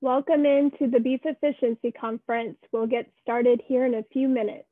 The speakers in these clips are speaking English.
Welcome into the Beef Efficiency Conference. We'll get started here in a few minutes.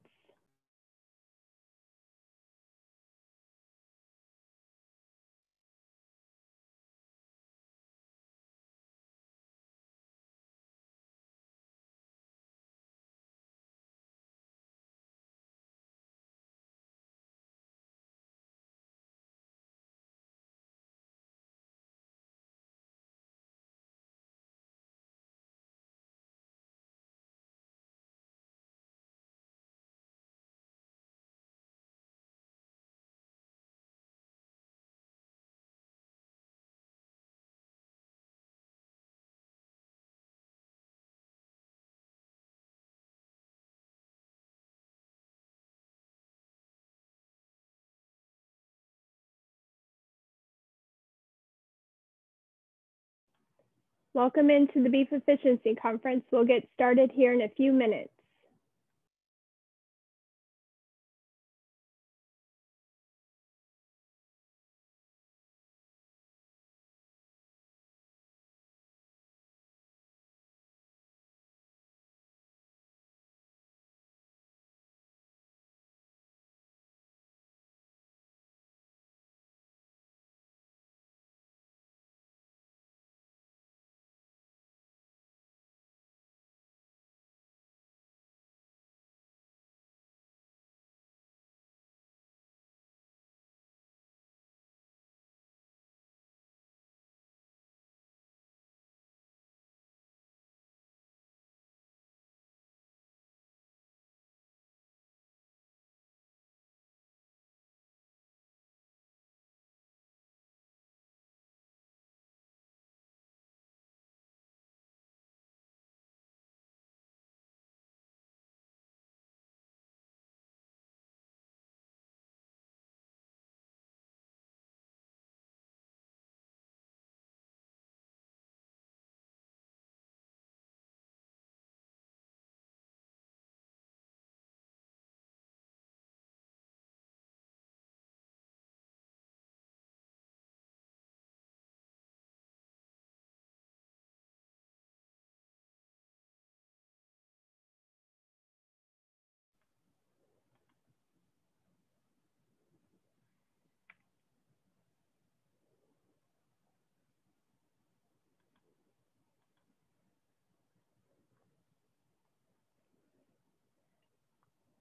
Welcome into the Beef Efficiency Conference. We'll get started here in a few minutes.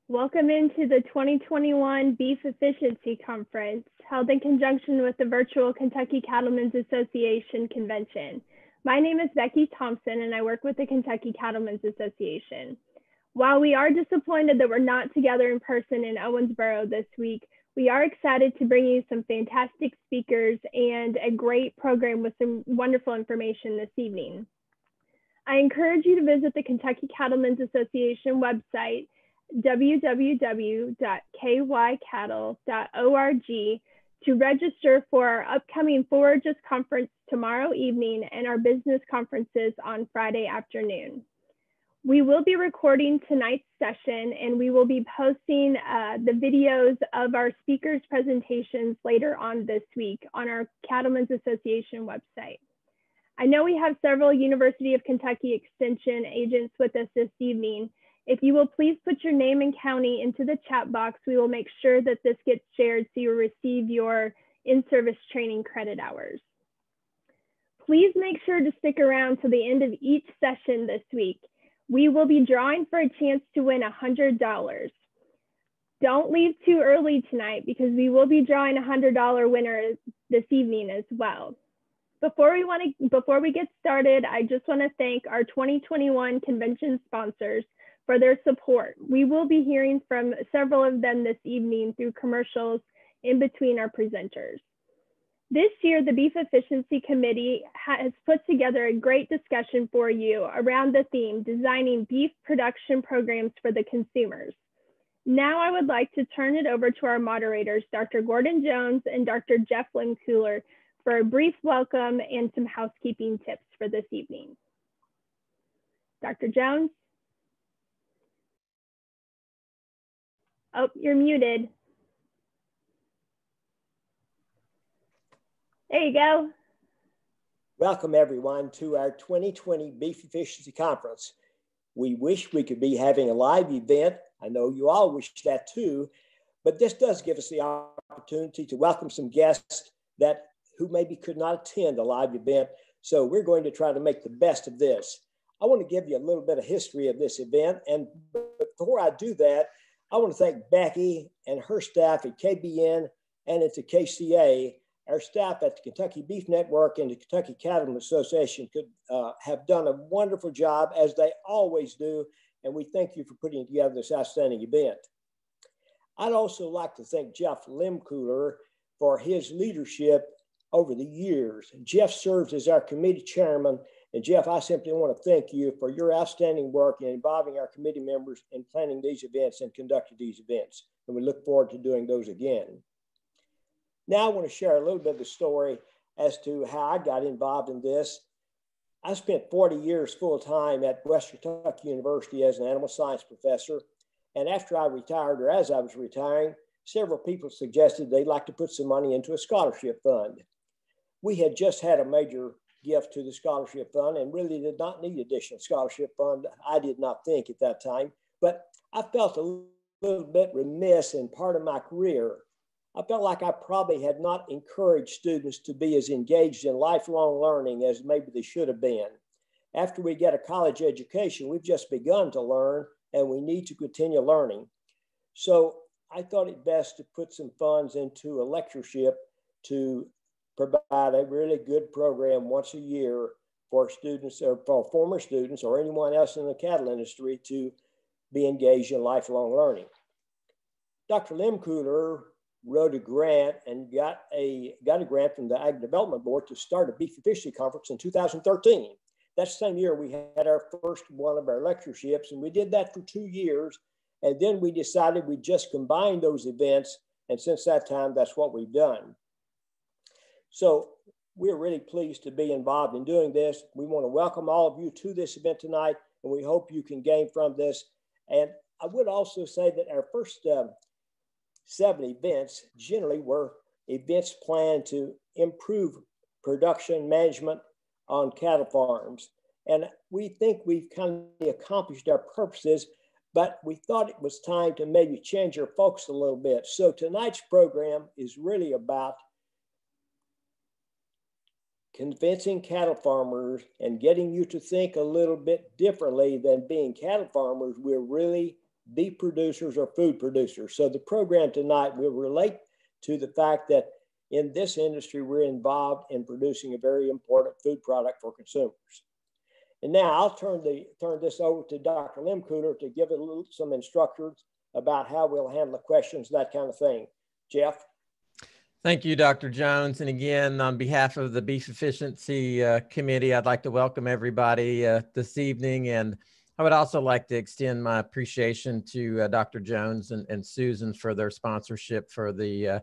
Welcome into the 2021 Beef Efficiency Conference held in conjunction with the virtual Kentucky Cattlemen's Association convention. My name is Becky Thompson and I work with the Kentucky Cattlemen's Association. While we are disappointed that we're not together in person in Owensboro this week, we are excited to bring you some fantastic speakers and a great program with some wonderful information this evening. I encourage you to visit the Kentucky Cattlemen's Association website www.kycattle.org to register for our upcoming Forages Conference tomorrow evening and our business conferences on Friday afternoon. We will be recording tonight's session and we will be posting uh, the videos of our speakers' presentations later on this week on our Cattlemen's Association website. I know we have several University of Kentucky Extension agents with us this evening, if you will please put your name and county into the chat box, we will make sure that this gets shared so you receive your in-service training credit hours. Please make sure to stick around to the end of each session this week. We will be drawing for a chance to win $100. Don't leave too early tonight because we will be drawing a $100 winner this evening as well. Before we want to before we get started, I just want to thank our 2021 convention sponsors for their support. We will be hearing from several of them this evening through commercials in between our presenters. This year, the Beef Efficiency Committee has put together a great discussion for you around the theme, designing beef production programs for the consumers. Now I would like to turn it over to our moderators, Dr. Gordon Jones and Dr. Jeff Lehmkuhler for a brief welcome and some housekeeping tips for this evening. Dr. Jones? Oh, you're muted. There you go. welcome everyone to our 2020 Beef Efficiency Conference. We wish we could be having a live event. I know you all wish that too, but this does give us the opportunity to welcome some guests that who maybe could not attend a live event. So we're going to try to make the best of this. I want to give you a little bit of history of this event. And before I do that, I want to thank Becky and her staff at KBN and at the KCA. Our staff at the Kentucky Beef Network and the Kentucky Cattlemen Association could uh, have done a wonderful job, as they always do. And we thank you for putting together this outstanding event. I'd also like to thank Jeff Lehmkuhler for his leadership over the years. Jeff serves as our committee chairman and Jeff, I simply want to thank you for your outstanding work in involving our committee members in planning these events and conducting these events. And we look forward to doing those again. Now I want to share a little bit of the story as to how I got involved in this. I spent 40 years full time at Western Kentucky University as an animal science professor. And after I retired, or as I was retiring, several people suggested they'd like to put some money into a scholarship fund. We had just had a major gift to the scholarship fund and really did not need additional scholarship fund. I did not think at that time, but I felt a little bit remiss in part of my career. I felt like I probably had not encouraged students to be as engaged in lifelong learning as maybe they should have been. After we get a college education, we've just begun to learn and we need to continue learning. So I thought it best to put some funds into a lectureship to provide a really good program once a year for students or for former students or anyone else in the cattle industry to be engaged in lifelong learning. Dr. Lehmkuhler wrote a grant and got a, got a grant from the Ag Development Board to start a beef and efficiency conference in 2013. That's the same year we had our first one of our lectureships, and we did that for two years. And then we decided we'd just combine those events. And since that time, that's what we've done. So we're really pleased to be involved in doing this. We want to welcome all of you to this event tonight, and we hope you can gain from this. And I would also say that our first uh, seven events generally were events planned to improve production management on cattle farms. And we think we've kind of accomplished our purposes, but we thought it was time to maybe change our focus a little bit. So tonight's program is really about convincing cattle farmers and getting you to think a little bit differently than being cattle farmers. We're really beef producers or food producers. So the program tonight will relate to the fact that in this industry, we're involved in producing a very important food product for consumers. And now I'll turn, the, turn this over to Dr. Lehmkuhler to give a little, some instructions about how we'll handle the questions, that kind of thing. Jeff? Thank you, Dr. Jones. And again, on behalf of the Beef Efficiency uh, Committee, I'd like to welcome everybody uh, this evening. And I would also like to extend my appreciation to uh, Dr. Jones and, and, Susan for their sponsorship for the uh,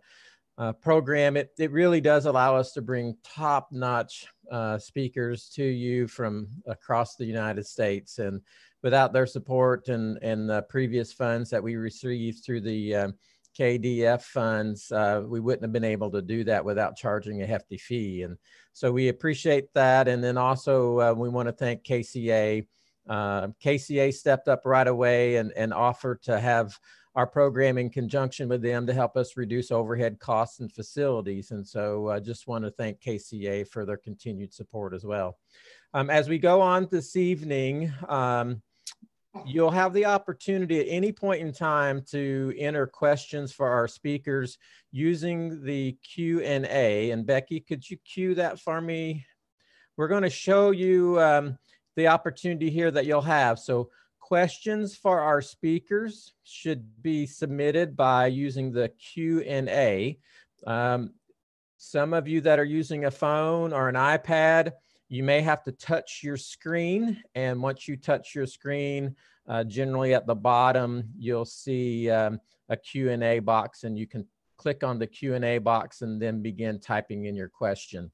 uh, program. It, it really does allow us to bring top-notch uh, speakers to you from across the United States. And without their support and, and the previous funds that we received through the KDF funds, uh, we wouldn't have been able to do that without charging a hefty fee. And so we appreciate that. And then also uh, we want to thank KCA. Uh, KCA stepped up right away and, and offered to have our program in conjunction with them to help us reduce overhead costs and facilities. And so I just want to thank KCA for their continued support as well. Um, as we go on this evening, um, You'll have the opportunity at any point in time to enter questions for our speakers using the Q&A. And Becky, could you cue that for me? We're going to show you um, the opportunity here that you'll have. So questions for our speakers should be submitted by using the Q&A. Um, some of you that are using a phone or an iPad, you may have to touch your screen. And once you touch your screen, uh, generally at the bottom, you'll see um, a Q&A box and you can click on the Q&A box and then begin typing in your question.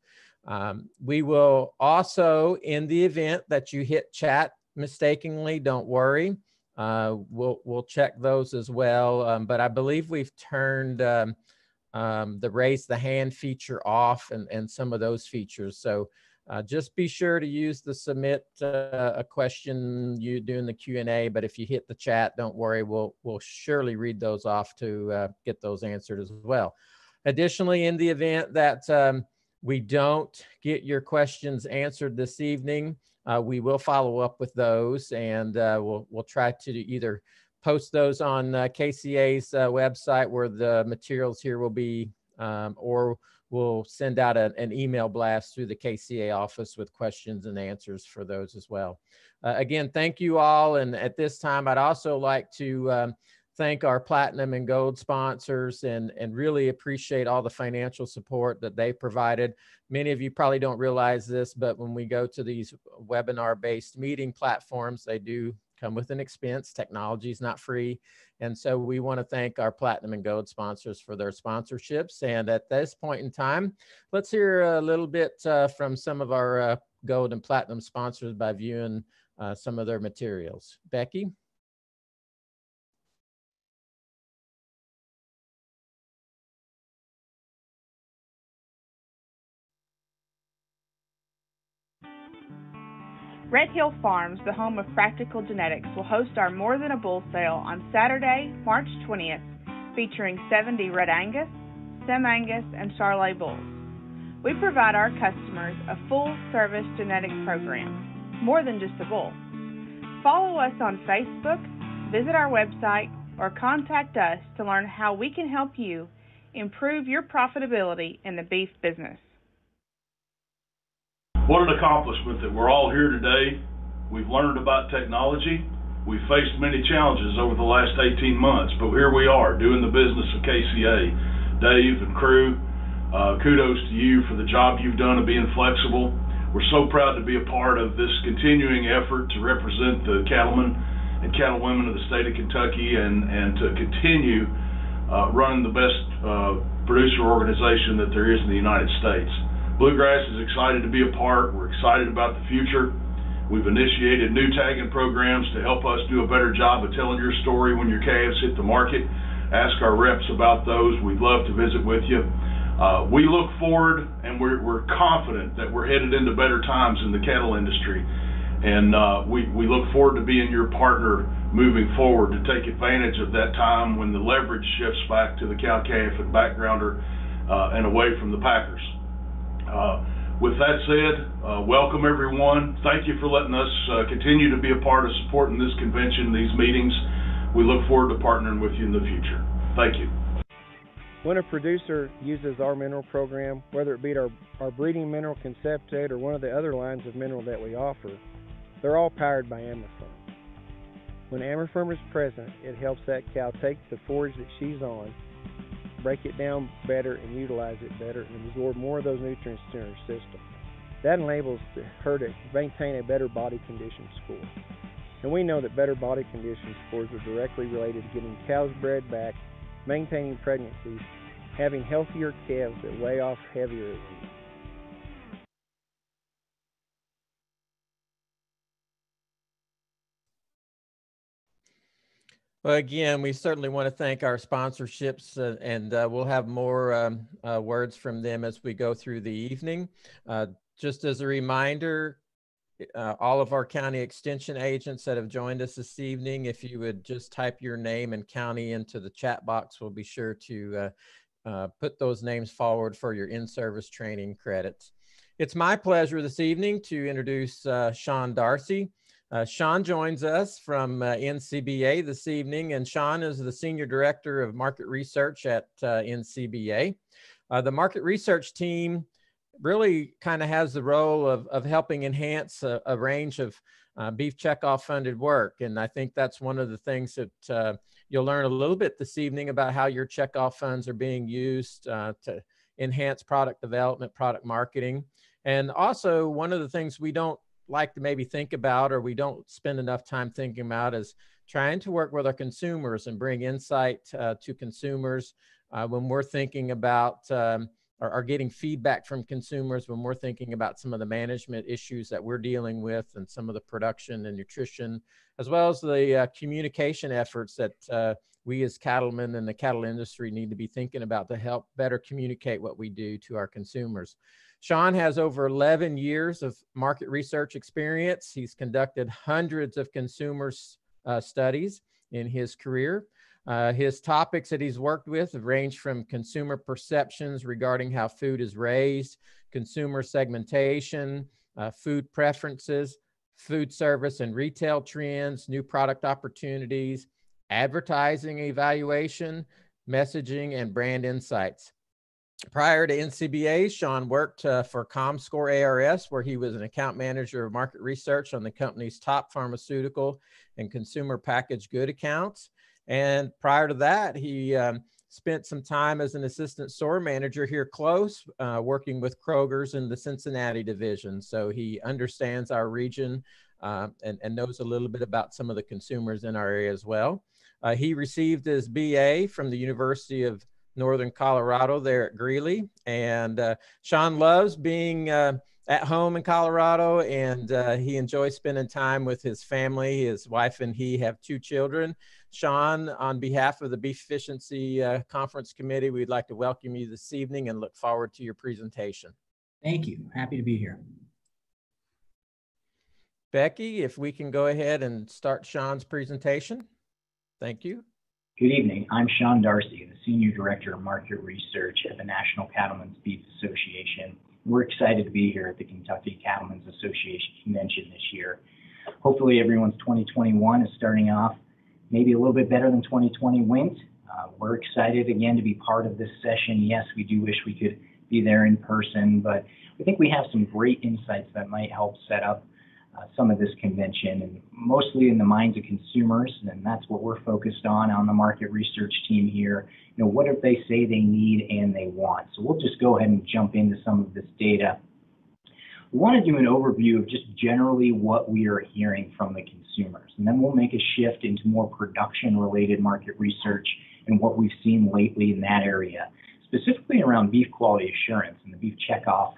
Um, we will also, in the event that you hit chat mistakenly, don't worry. Uh, we'll, we'll check those as well. Um, but I believe we've turned um, um, the raise the hand feature off and, and some of those features. So Uh, just be sure to use the submit uh, a question you do in the Q&A, but if you hit the chat, don't worry, we'll, we'll surely read those off to uh, get those answered as well. Additionally, in the event that um, we don't get your questions answered this evening, uh, we will follow up with those and uh, we'll, we'll try to either post those on uh, KCA's website where the materials here will be um, or we'll send out a, an email blast through the KCA office with questions and answers for those as well. Uh, again, thank you all. And at this time, I'd also like to um, thank our platinum and gold sponsors and, and really appreciate all the financial support that they provided. Many of you probably don't realize this, but when we go to these webinar based meeting platforms, they do come with an expense. Technology is not free. And so we want to thank our platinum and gold sponsors for their sponsorships. And at this point in time, let's hear a little bit uh, from some of our uh, gold and platinum sponsors by viewing uh, some of their materials. Becky? Red Hill Farms, the home of practical genetics, will host our More Than a Bull sale on Saturday, March 20th, featuring 70 Red Angus, Sim Angus, and Charolais bulls. We provide our customers a full service genetics program, more than just a bull. Follow us on Facebook, visit our website, or contact us to learn how we can help you improve your profitability in the beef business. What an accomplishment that we're all here today. We've learned about technology. We've faced many challenges over the last 18 months, but here we are doing the business of KCA. Dave and crew, uh, kudos to you for the job you've done of being flexible. We're so proud to be a part of this continuing effort to represent the cattlemen and cattlewomen of the state of Kentucky and, and to continue uh, running the best uh, producer organization that there is in the United States. Bluegrass is excited to be a part. We're excited about the future. We've initiated new tagging programs to help us do a better job of telling your story when your calves hit the market. Ask our reps about those. We'd love to visit with you. Uh, we look forward and we're, we're, confident that we're headed into better times in the cattle industry. And uh, we, we look forward to being your partner moving forward to take advantage of that time when the leverage shifts back to the cow calf and backgrounder uh, and away from the packers. Uh, with that said, uh, welcome everyone. Thank you for letting us uh, continue to be a part of supporting this convention, these meetings. We look forward to partnering with you in the future. Thank you. When a producer uses our mineral program, whether it be our, our breeding mineral Concept-Aid or one of the other lines of mineral that we offer, they're all powered by Amaferm. When Amaferm is present, it helps that cow take the forage that she's on break it down better and utilize it better and absorb more of those nutrients to her system. That enables her to maintain a better body condition score. And we know that better body condition scores are directly related to getting cows bred back, maintaining pregnancies, having healthier calves that weigh off heavier Well, again, we certainly want to thank our sponsorships, uh, and uh, we'll have more um, uh, words from them as we go through the evening. Uh, just as a reminder, uh, all of our county extension agents that have joined us this evening, if you would just type your name and county into the chat box, we'll be sure to uh, put those names forward for your in-service training credits. It's my pleasure this evening to introduce Shawn Darcy. Uh, Shawn joins us from uh, NCBA this evening, and Shawn is the Senior Director of Market Research at uh, NCBA. Uh, the market research team really kind of has the role of, of helping enhance a, a range of uh, beef checkoff funded work. And I think that's one of the things that uh, you'll learn a little bit this evening about how your checkoff funds are being used to enhance product development, product marketing. And also, one of the things we don't like to maybe think about or we don't spend enough time thinking about is trying to work with our consumers and bring insight uh, to consumers uh, when we're thinking about um, or, or, getting feedback from consumers when we're thinking about some of the management issues that we're dealing with and some of the production and nutrition as well as the uh, communication efforts that uh, we as cattlemen and the cattle industry need to be thinking about to help better communicate what we do to our consumers Shawn has over 11 years of market research experience. He's conducted hundreds of consumer uh, studies in his career. Uh, his topics that he's worked with have ranged from consumer perceptions regarding how food is raised, consumer segmentation, uh, food preferences, food service and retail trends, new product opportunities, advertising evaluation, messaging, and brand insights. Prior to NCBA, Shawn worked uh, for ComScore ARS, where he was an account manager of market research on the company's top pharmaceutical and consumer packaged good accounts. And prior to that, he um, spent some time as an assistant store manager here close, uh, working with Kroger's in the Cincinnati division. So he understands our region uh, and, and knows a little bit about some of the consumers in our area as well. Uh, he received his BA from the University of Northern Colorado there at Greeley. And uh, Shawn loves being uh, at home in Colorado and uh, he enjoys spending time with his family. His wife and he have two children. Shawn, on behalf of the Beef Efficiency uh, Conference Committee, we'd like to welcome you this evening and look forward to your presentation. Thank you. Happy to be here. Becky, if we can go ahead and start Shawn's presentation. Thank you. Good evening. I'm Shawn Darcy, the Senior Director of Market Research at the National Cattlemen's Beef Association. We're excited to be here at the Kentucky Cattlemen's Association Convention this year. Hopefully everyone's 2021 is starting off maybe a little bit better than 2020 went. Uh, we're excited again to be part of this session. Yes, we do wish we could be there in person, but I think we have some great insights that might help set up Uh, some of this convention and mostly in the minds of consumers. And that's what we're focused on on the market research team here. You know, what if they say they need and they want? So we'll just go ahead and jump into some of this data. We want to do an overview of just generally what we are hearing from the consumers. And then we'll make a shift into more production related market research and what we've seen lately in that area, specifically around beef quality assurance and the beef checkoff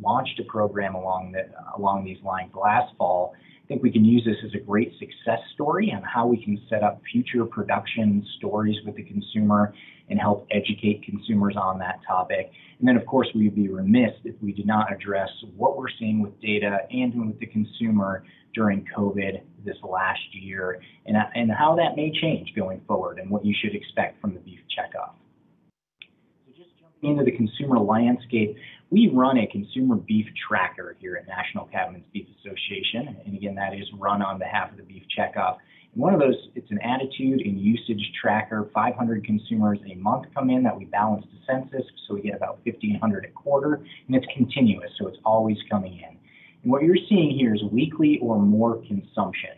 launched a program along the, along these lines last fall. I think we can use this as a great success story on how we can set up future production stories with the consumer and help educate consumers on that topic. And then, of course, we'd be remiss if we did not address what we're seeing with data and with the consumer during COVID this last year and, and how that may change going forward and what you should expect from the beef checkoff. Into the consumer landscape, we run a consumer beef tracker here at National Cattlemen's Beef Association. And again, that is run on behalf of the Beef Checkoff. And one of those, it's an attitude and usage tracker. 500 consumers a month come in that we balance to census, so we get about 1,500 a quarter, and it's continuous, so it's always coming in. And what you're seeing here is weekly or more consumption.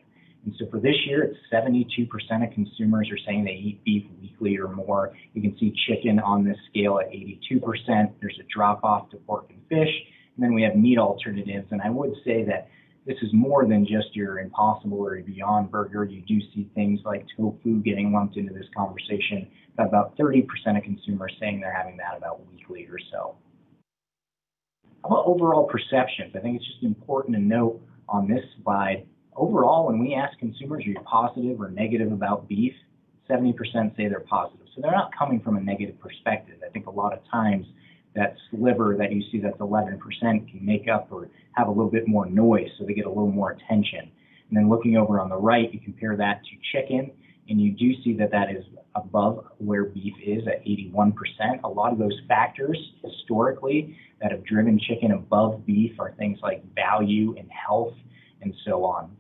And so for this year, it's 72% of consumers are saying they eat beef weekly or more. You can see chicken on this scale at 82%. There's a drop off to pork and fish. And then we have meat alternatives. And I would say that this is more than just your Impossible or Beyond Burger. You do see things like tofu getting lumped into this conversation. About 30% of consumers saying they're having that about weekly or so. How about overall perceptions? I think it's just important to note on this slide overall, when we ask consumers, are you positive or negative about beef? 70% say they're positive. So they're not coming from a negative perspective. I think a lot of times that sliver that you see that's 11% can make up or have a little bit more noise so they get a little more attention. And then looking over on the right, you compare that to chicken and you do see that that is above where beef is at 81%. A lot of those factors historically that have driven chicken above beef are things like value and health and so on.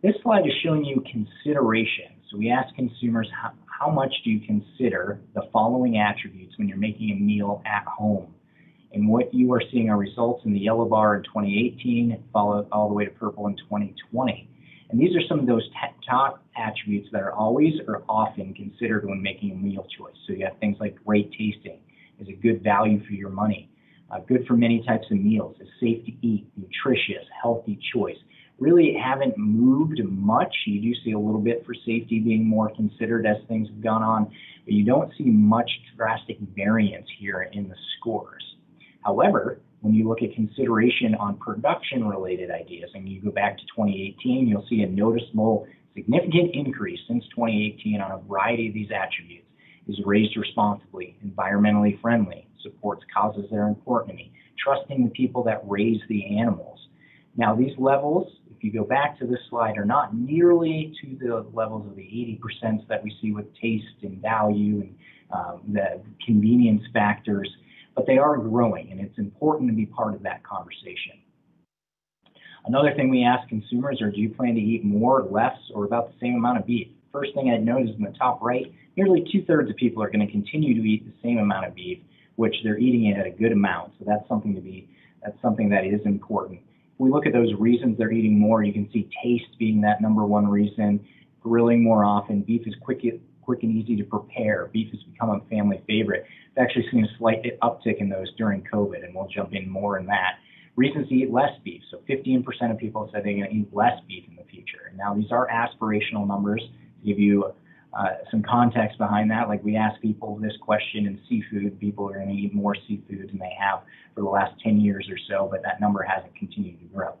This slide is showing you consideration. So we ask consumers, how, how much do you consider the following attributes when you're making a meal at home? And what you are seeing are results in the yellow bar in 2018, followed all the way to purple in 2020. And these are some of those top attributes that are always or often considered when making a meal choice. So you have things like great tasting, is a good value for your money, uh, good for many types of meals, is safe to eat, nutritious, healthy choice really haven't moved much. You do see a little bit for safety being more considered as things have gone on, but you don't see much drastic variance here in the scores. However, when you look at consideration on production related ideas and you go back to 2018, you'll see a noticeable significant increase since 2018 on a variety of these attributes is raised responsibly, environmentally friendly, supports causes that are important to me, trusting the people that raise the animals. Now, these levels, if you go back to this slide, are not nearly to the levels of the 80% that we see with taste and value and um, the convenience factors, but they are growing, and it's important to be part of that conversation. Another thing we ask consumers are, do you plan to eat more, less, or about the same amount of beef? First thing I'd notice in the top right, nearly two thirds of people are going to continue to eat the same amount of beef, which they're eating it at a good amount. So that's something to be, that's something that is important. If we look at those reasons they're eating more, you can see taste being that number one reason, grilling more often, beef is quick, quick and easy to prepare. Beef has become a family favorite. I've actually seen a slight uptick in those during COVID, and we'll jump in more in that. Reasons to eat less beef. So 15% of people said they're going to eat less beef in the future. Now these are aspirational numbers to give you uh, some context behind that. Like we ask people this question in seafood, people are going to eat more seafood than they have for the last 10 years or so, but that number hasn't continued to grow.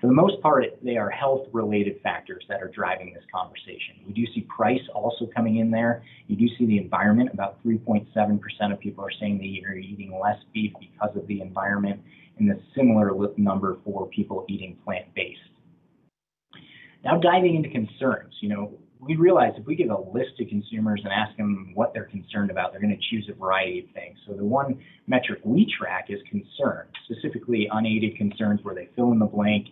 For the most part, they are health related factors that are driving this conversation. We do see price also coming in there. You do see the environment. About 3.7% of people are saying they are eating less beef because of the environment and a similar number for people eating plant-based. Now diving into concerns, you know, we realize if we give a list to consumers and ask them what they're concerned about, they're going to choose a variety of things. So the one metric we track is concern, specifically unaided concerns where they fill in the blank,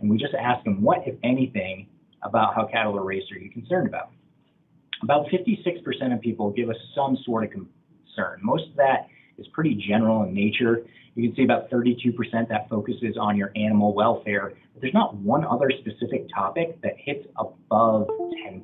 and we just ask them what, if anything, about how cattle are raised are you concerned about. About 56% of people give us some sort of concern. Most of that is pretty general in nature. You can see about 32% that focuses on your animal welfare. But there's not one other specific topic that hits above 10%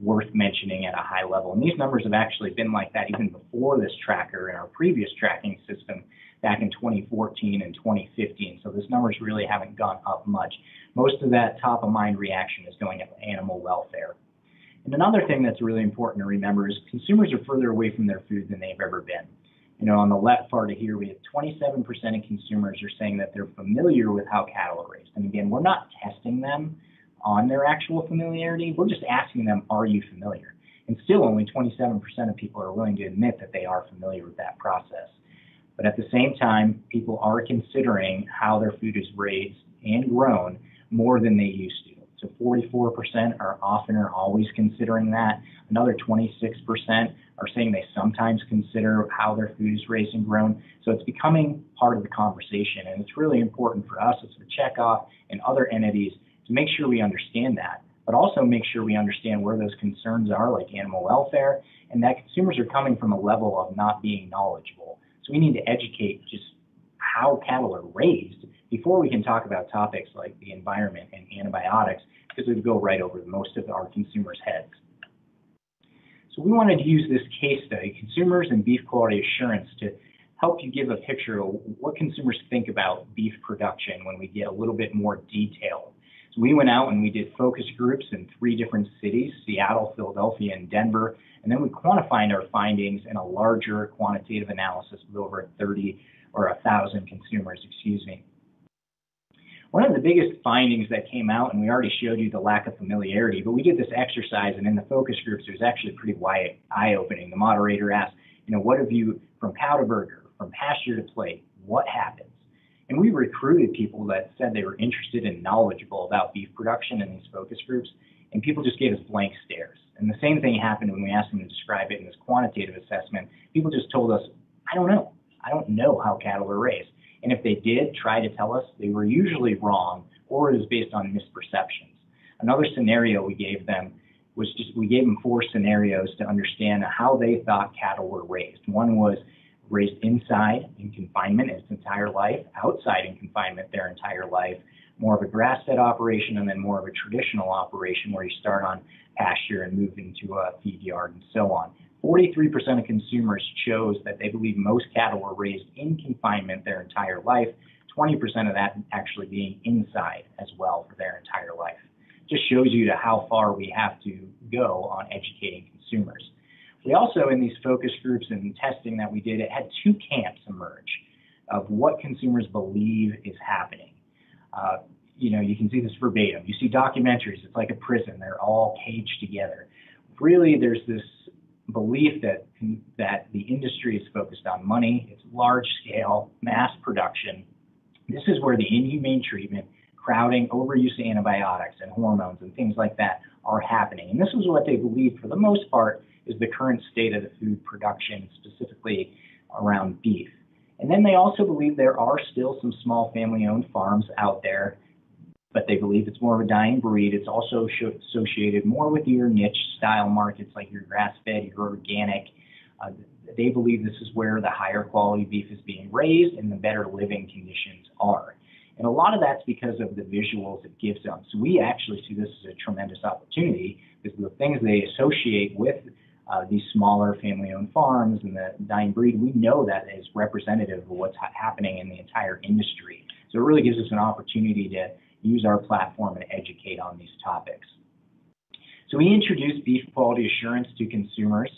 worth mentioning at a high level. And these numbers have actually been like that even before this tracker in our previous tracking system back in 2014 and 2015. So these numbers really haven't gone up much. Most of that top of mind reaction is going up animal welfare. And another thing that's really important to remember is consumers are further away from their food than they've ever been. You know, on the left part of here, we have 27% of consumers are saying that they're familiar with how cattle are raised. And again, we're not testing them on their actual familiarity. We're just asking them, are you familiar? And still only 27% of people are willing to admit that they are familiar with that process. But at the same time, people are considering how their food is raised and grown more than they used to. So 44% are often or always considering that. Another 26% are saying they sometimes consider how their food is raised and grown. So it's becoming part of the conversation. And it's really important for us as the checkoff and other entities to make sure we understand that, but also make sure we understand where those concerns are, like animal welfare, and that consumers are coming from a level of not being knowledgeable. So we need to educate just how cattle are raised before we can talk about topics like the environment and antibiotics, because it would go right over most of our consumers' heads. So we wanted to use this case study, Consumers and Beef Quality Assurance, to help you give a picture of what consumers think about beef production when we get a little bit more detailed. So we went out and we did focus groups in three different cities, Seattle, Philadelphia, and Denver, and then we quantified our findings in a larger quantitative analysis with over 30 or 1,000 consumers, excuse me. One of the biggest findings that came out, and we already showed you the lack of familiarity, but we did this exercise, and in the focus groups, it was actually pretty wide, eye-opening. The moderator asked, you know, what have you, from cow to burger, from pasture to plate, what happens? And we recruited people that said they were interested and knowledgeable about beef production in these focus groups, and people just gave us blank stares. And the same thing happened when we asked them to describe it in this quantitative assessment. People just told us, I don't know. I don't know how cattle are raised. And if they did try to tell us, they were usually wrong or it was based on misperceptions. Another scenario we gave them was just we gave them four scenarios to understand how they thought cattle were raised. One was raised inside in confinement its entire life, outside in confinement their entire life, more of a grass-fed operation, and then more of a traditional operation where you start on pasture and move into a feed yard and so on. 43% of consumers chose that they believe most cattle were raised in confinement their entire life, 20% of that actually being inside as well for their entire life. Just shows you to how far we have to go on educating consumers. We also, in these focus groups and testing that we did, it had two camps emerge of what consumers believe is happening. Uh, you know, you can see this verbatim. You see documentaries, it's like a prison. They're all caged together. Really, there's this belief that that the industry is focused on money, it's large scale, mass production. This is where the inhumane treatment, crowding, overuse of antibiotics and hormones and things like that are happening. And this is what they believe for the most part is the current state of the food production, specifically around beef. And then they also believe there are still some small family owned farms out there but they believe it's more of a dying breed. It's also associated more with your niche style markets like your grass fed, your organic. Uh, they believe this is where the higher quality beef is being raised and the better living conditions are. And a lot of that's because of the visuals it gives them. So we actually see this as a tremendous opportunity because the things they associate with uh, these smaller family-owned farms and the dying breed, we know that is representative of what's ha- happening in the entire industry. So it really gives us an opportunity to use our platform and educate on these topics. So we introduced beef quality assurance to consumers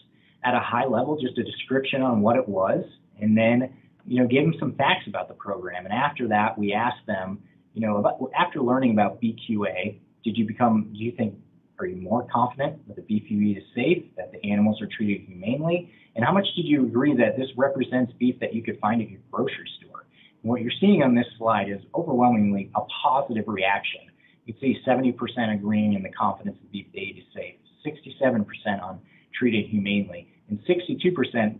at a high level, just a description on what it was, and then you know gave them some facts about the program. And after that, we asked them, you know, about, after learning about BQA, did you become, do you think, are you more confident that the beef you eat is safe, that the animals are treated humanely, and how much did you agree that this represents beef that you could find at your grocery store? What you're seeing on this slide is overwhelmingly a positive reaction. You see 70% agreeing in the confidence of beef they eat is safe, 67% on treated humanely, and 62%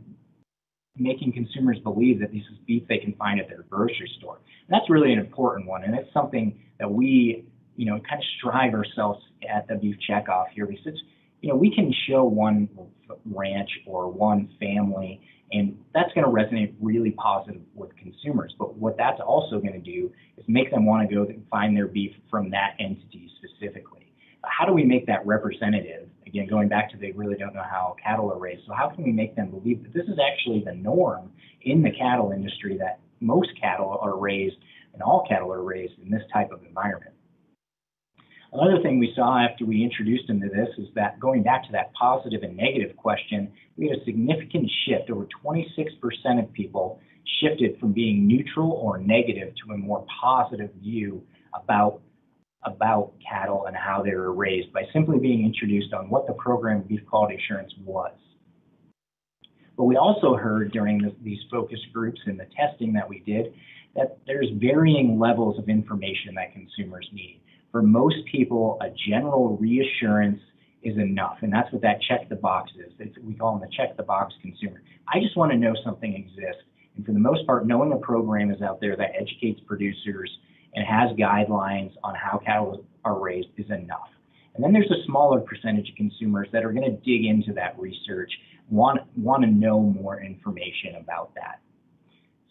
making consumers believe that this is beef they can find at their grocery store. And that's really an important one, and it's something that we, you know, kind of strive ourselves at the beef checkoff here because, you know, we can show one ranch or one family and that's going to resonate really positive with consumers. But what that's also going to do is make them want to go and find their beef from that entity specifically. How do we make that representative? Again, going back to they really don't know how cattle are raised. So how can we make them believe that this is actually the norm in the cattle industry that most cattle are raised and all cattle are raised in this type of environment? Another thing we saw after we introduced them to this is that going back to that positive and negative question, we had a significant shift. Over 26% of people shifted from being neutral or negative to a more positive view about about cattle and how they were raised by simply being introduced on what the program beef quality assurance was. But we also heard during the, these focus groups and the testing that we did that there's varying levels of information that consumers need for most people, a general reassurance is enough. And that's what that check the box is. It's, we call them the check the box consumer. I just want to know something exists. And for the most part, knowing a program is out there that educates producers and has guidelines on how cattle are raised is enough. And then there's a smaller percentage of consumers that are going to dig into that research, want, want to know more information about that.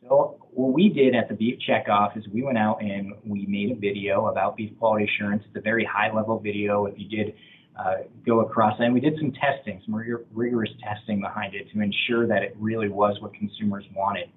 So what we did at the Beef Checkoff is we went out and we made a video about beef quality assurance. It's a very high level video. If you did uh, go across, and we did some testing, some rigorous testing behind it to ensure that it really was what consumers wanted.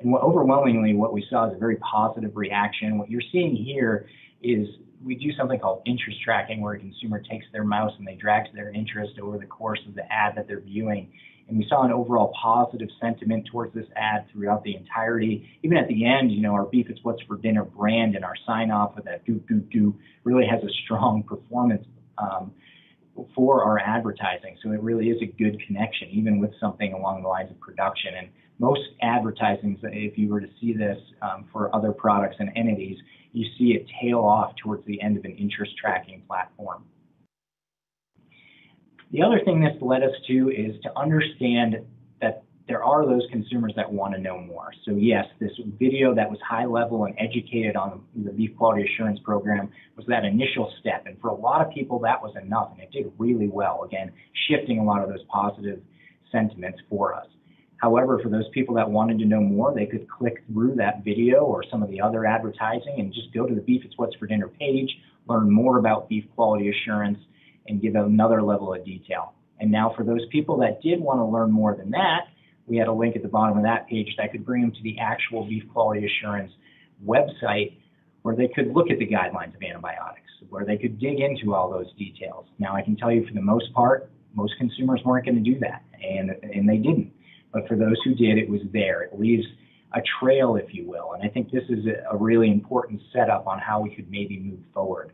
And what, overwhelmingly, what we saw is a very positive reaction. What you're seeing here is we do something called interest tracking, where a consumer takes their mouse and they drag their interest over the course of the ad that they're viewing and we saw an overall positive sentiment towards this ad throughout the entirety. Even at the end, you know, our Beef It's What's for Dinner brand and our sign off with that do, do, do really has a strong performance um, for our advertising. So it really is a good connection, even with something along the lines of production. And most advertising, if you were to see this um, for other products and entities, you see it tail off towards the end of an interest tracking platform. The other thing this led us to is to understand that there are those consumers that want to know more. So yes, this video that was high level and educated on the beef quality assurance program was that initial step. And for a lot of people, that was enough and it did really well. Again, shifting a lot of those positive sentiments for us. However, for those people that wanted to know more, they could click through that video or some of the other advertising and just go to the Beef It's What's for Dinner page, learn more about beef quality assurance, and give another level of detail. And now for those people that did want to learn more than that, we had a link at the bottom of that page that could bring them to the actual beef quality assurance website where they could look at the guidelines of antibiotics, where they could dig into all those details. Now I can tell you for the most part, most consumers weren't going to do that and, and they didn't. But for those who did, it was there. It leaves a trail, if you will. And I think this is a, a really important setup on how we could maybe move forward.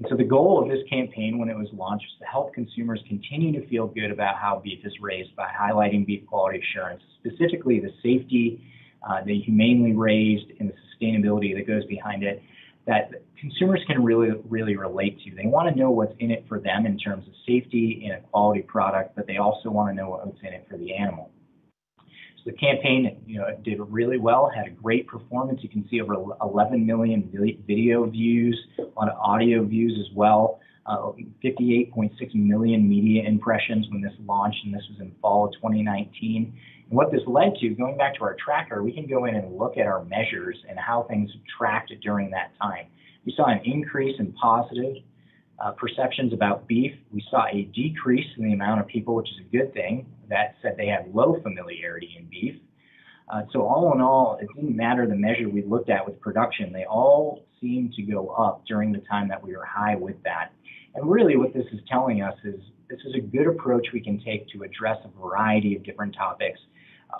And so the goal of this campaign when it was launched was to help consumers continue to feel good about how beef is raised by highlighting beef quality assurance, specifically the safety, uh, the humanely raised, and the sustainability that goes behind it that consumers can really, really relate to. They want to know what's in it for them in terms of safety and a quality product, but they also want to know what's in it for the animal. The campaign, you know, did really well, had a great performance. You can see over 11 million video views, a lot of audio views as well. Uh, 58.6 million media impressions when this launched, and this was in fall of 2019. And what this led to, going back to our tracker, we can go in and look at our measures and how things tracked during that time. We saw an increase in positive uh, perceptions about beef. We saw a decrease in the amount of people, which is a good thing, that said they had low familiarity in beef. Uh, so all in all, it didn't matter the measure we looked at with production. They all seemed to go up during the time that we were high with that. And really what this is telling us is this is a good approach we can take to address a variety of different topics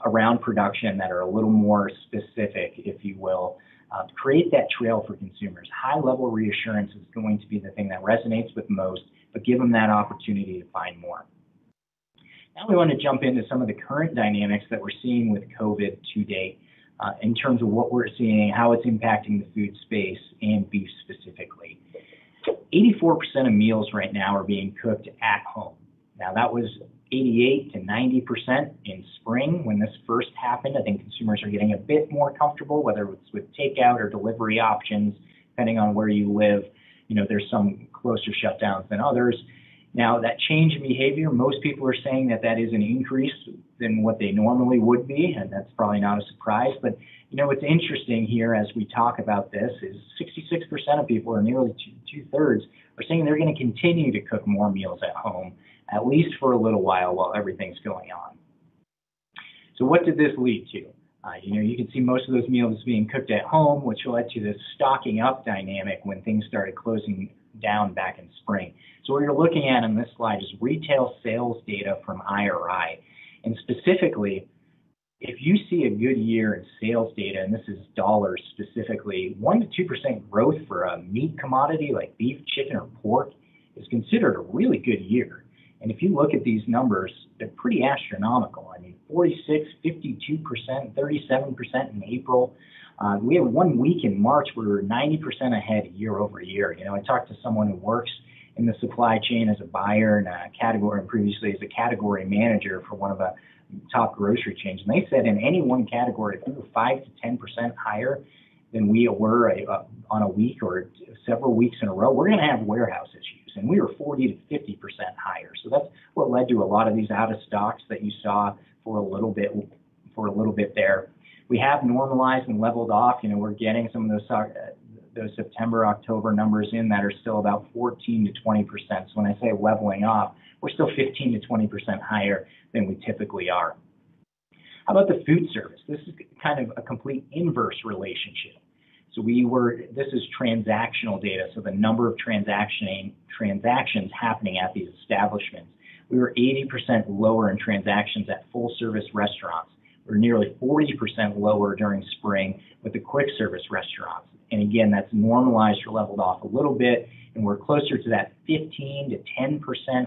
around production that are a little more specific, if you will. Uh, create that trail for consumers. High level reassurance is going to be the thing that resonates with most, but give them that opportunity to find more. Now we want to jump into some of the current dynamics that we're seeing with COVID to date uh, in terms of what we're seeing, how it's impacting the food space and beef specifically. 84% of meals right now are being cooked at home. Now that was 88 to 90 percent in spring when this first happened. I think consumers are getting a bit more comfortable, whether it's with takeout or delivery options, depending on where you live. You know, there's some closer shutdowns than others. Now, that change in behavior, most people are saying that that is an increase than what they normally would be, and that's probably not a surprise. But you know, what's interesting here as we talk about this is 66% of people, or nearly two, thirds, are saying they're going to continue to cook more meals at home at least for a little while while everything's going on. So what did this lead to? Uh, you know, you can see most of those meals being cooked at home, which led to this stocking up dynamic when things started closing down back in spring. So what you're looking at in this slide is retail sales data from IRI. And specifically, if you see a good year in sales data, and this is dollars specifically, 1% to 2% growth for a meat commodity like beef, chicken, or pork is considered a really good year. And if you look at these numbers, they're pretty astronomical. I mean, 46, 52%, 37% in April. Uh, we have one week in March where we are 90% ahead year over year. You know, I talked to someone who works in the supply chain as a buyer and a category, and previously as a category manager for one of the top grocery chains. And they said in any one category, if we were 5 to 10% higher than we were a, a, on a week or several weeks in a row, we're going to have warehouse issues and we were 40 to 50 percent higher. So that's what led to a lot of these out of stocks that you saw for a little bit for a little bit there. We have normalized and leveled off. You know, we're getting some of those uh, those September October numbers in that are still about 14 to 20 percent. So when I say leveling off, we're still 15 to 20 percent higher than we typically are. How about the food service? This is kind of a complete inverse relationship. So we were, this is transactional data, so the number of transaction, transactions happening at these establishments. We were 80% lower in transactions at full service restaurants. Were nearly 40% lower during spring with the quick service restaurants. And again, that's normalized or leveled off a little bit and we're closer to that 15 to 10%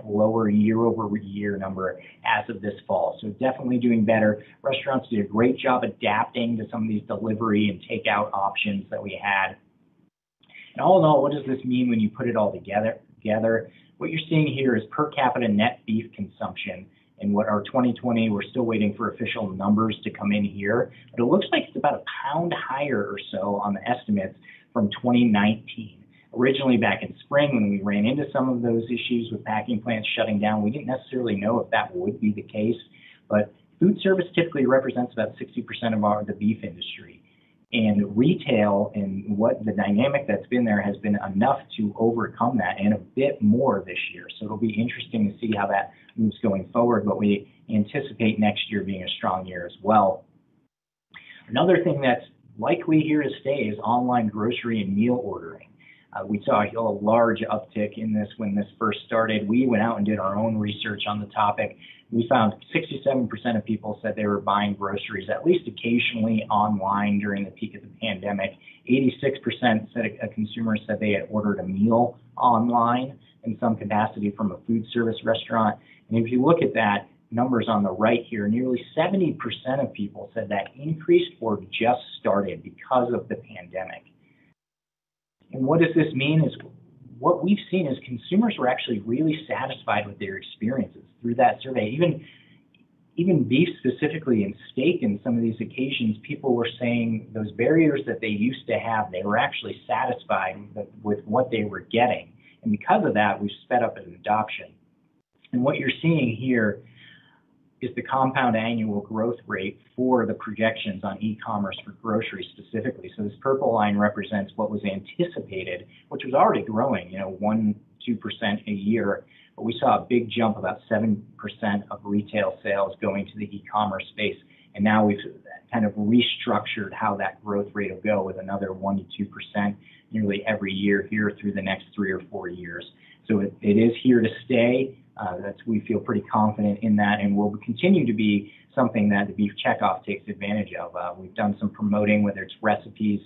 lower year over year number as of this fall. So definitely doing better. Restaurants did a great job adapting to some of these delivery and takeout options that we had. And all in all, what does this mean when you put it all together? Together, what you're seeing here is per capita net beef consumption. In what our 2020, we're still waiting for official numbers to come in here, but it looks like it's about a pound higher or so on the estimates from 2019 originally back in spring when we ran into some of those issues with packing plants shutting down, we didn't necessarily know if that would be the case. But food service typically represents about 60% of our the beef industry. And retail and what the dynamic that's been there has been enough to overcome that and a bit more this year. So it'll be interesting to see how that moves going forward. But we anticipate next year being a strong year as well. Another thing that's likely here to stay is online grocery and meal ordering. Uh, we saw a large uptick in this when this first started. We went out and did our own research on the topic. We found 67% of people said they were buying groceries at least occasionally online during the peak of the pandemic. 86% said a, a consumer said they had ordered a meal online in some capacity from a food service restaurant. And if you look at that, numbers on the right here, nearly 70% of people said that increased or just started because of the pandemic. And what does this mean is what we've seen is consumers were actually really satisfied with their experiences through that survey. Even even beef specifically and steak in some of these occasions, people were saying those barriers that they used to have, they were actually satisfied with, what they were getting. And because of that, we've sped up an adoption. And what you're seeing here is the compound annual growth rate for the projections on e-commerce for groceries specifically. So this purple line represents what was anticipated, which was already growing, you know, one, two percent a year. But we saw a big jump, about seven percent of retail sales going to the e-commerce space. And now we've kind of restructured how that growth rate will go with another one to two percent nearly every year here through the next three or four years. So it, it is here to stay. Uh, that's we feel pretty confident in that, and will continue to be something that the beef checkoff takes advantage of. Uh, we've done some promoting, whether it's recipes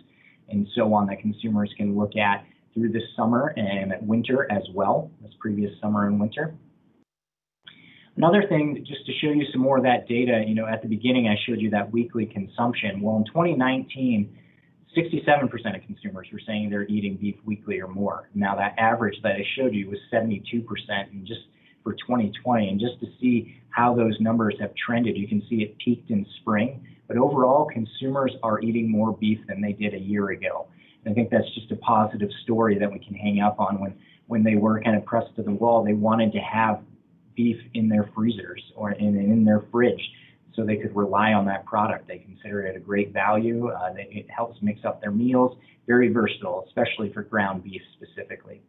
and so on, that consumers can look at through this summer and at winter as well, this previous summer and winter. Another thing, just to show you some more of that data, you know, at the beginning I showed you that weekly consumption. Well, in 2019, 67% of consumers were saying they're eating beef weekly or more. Now that average that I showed you was 72%, and just for 2020. And just to see how those numbers have trended, you can see it peaked in spring. But overall, consumers are eating more beef than they did a year ago. And I think that's just a positive story that we can hang up on when, when they were kind of pressed to the wall. They wanted to have beef in their freezers or in, in their fridge so they could rely on that product. They consider it a great value. Uh, it helps mix up their meals. Very versatile, especially for ground beef specifically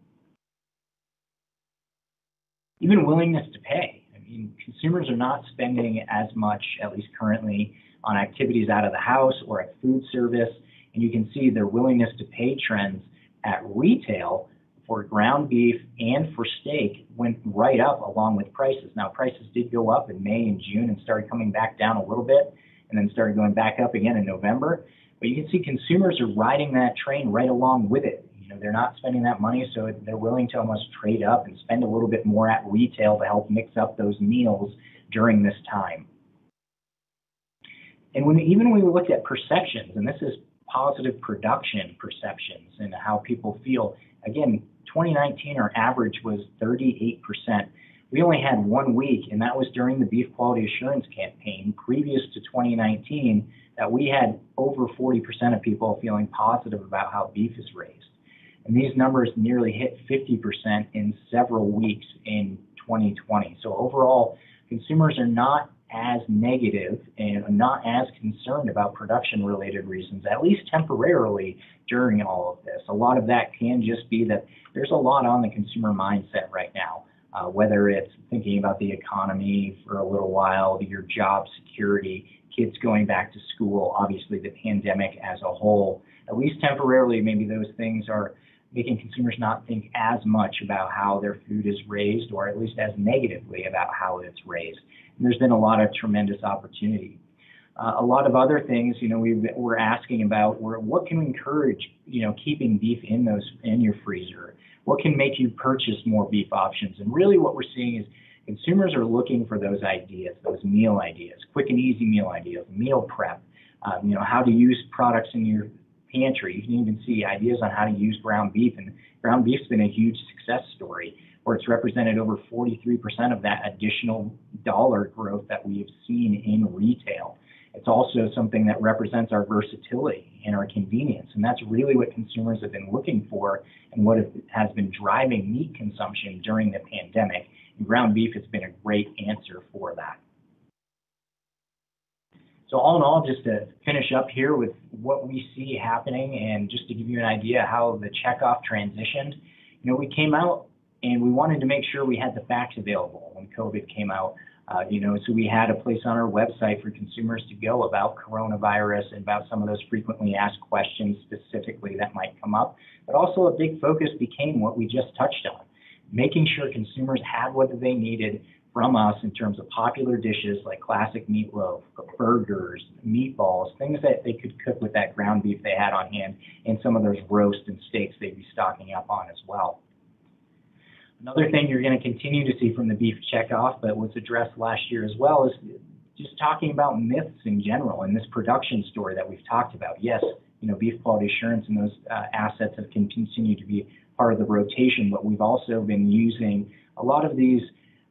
even willingness to pay. I mean, consumers are not spending as much, at least currently, on activities out of the house or at food service. And you can see their willingness to pay trends at retail for ground beef and for steak went right up along with prices. Now, prices did go up in May and June and started coming back down a little bit and then started going back up again in November. But you can see consumers are riding that train right along with it. You know, they're not spending that money, so they're willing to almost trade up and spend a little bit more at retail to help mix up those meals during this time. And when even when we looked at perceptions, and this is positive production perceptions and how people feel, again, 2019 our average was 38%. We only had one week, and that was during the beef quality assurance campaign previous to 2019, that we had over 40% of people feeling positive about how beef is raised. And these numbers nearly hit 50% in several weeks in 2020. So overall, consumers are not as negative and not as concerned about production related reasons, at least temporarily during all of this. A lot of that can just be that there's a lot on the consumer mindset right now, uh, whether it's thinking about the economy for a little while, your job security, kids going back to school, obviously the pandemic as a whole. At least temporarily, maybe those things are making consumers not think as much about how their food is raised or at least as negatively about how it's raised. And there's been a lot of tremendous opportunity. Uh, a lot of other things, you know, we we're asking about were what can encourage, you know, keeping beef in those in your freezer? What can make you purchase more beef options? And really, what we're seeing is consumers are looking for those ideas, those meal ideas, quick and easy meal ideas, meal prep. Um, you know, how to use products in your pantry. You can even see ideas on how to use ground beef, and ground beef's been a huge success story where it's represented over 43% of that additional dollar growth that we have seen in retail. It's also something that represents our versatility and our convenience, and that's really what consumers have been looking for and what has been driving meat consumption during the pandemic. And ground beef has been a great answer for that. So all in all, just to finish up here with what we see happening and just to give you an idea how the checkoff transitioned, you know, we came out and we wanted to make sure we had the facts available when COVID came out. Uh, you know, so we had a place on our website for consumers to go about coronavirus and about some of those frequently asked questions specifically that might come up. But also a big focus became what we just touched on, making sure consumers had what they needed from us in terms of popular dishes like classic meatloaf, burgers, meatballs, things that they could cook with that ground beef they had on hand, and some of those roast and steaks they'd be stocking up on as well. Another thing you're going to continue to see from the beef checkoff, but was addressed last year as well, is just talking about myths in general and this production story that we've talked about. Yes, you know, beef quality assurance and those uh, assets have continued to be part of the rotation, but we've also been using a lot of these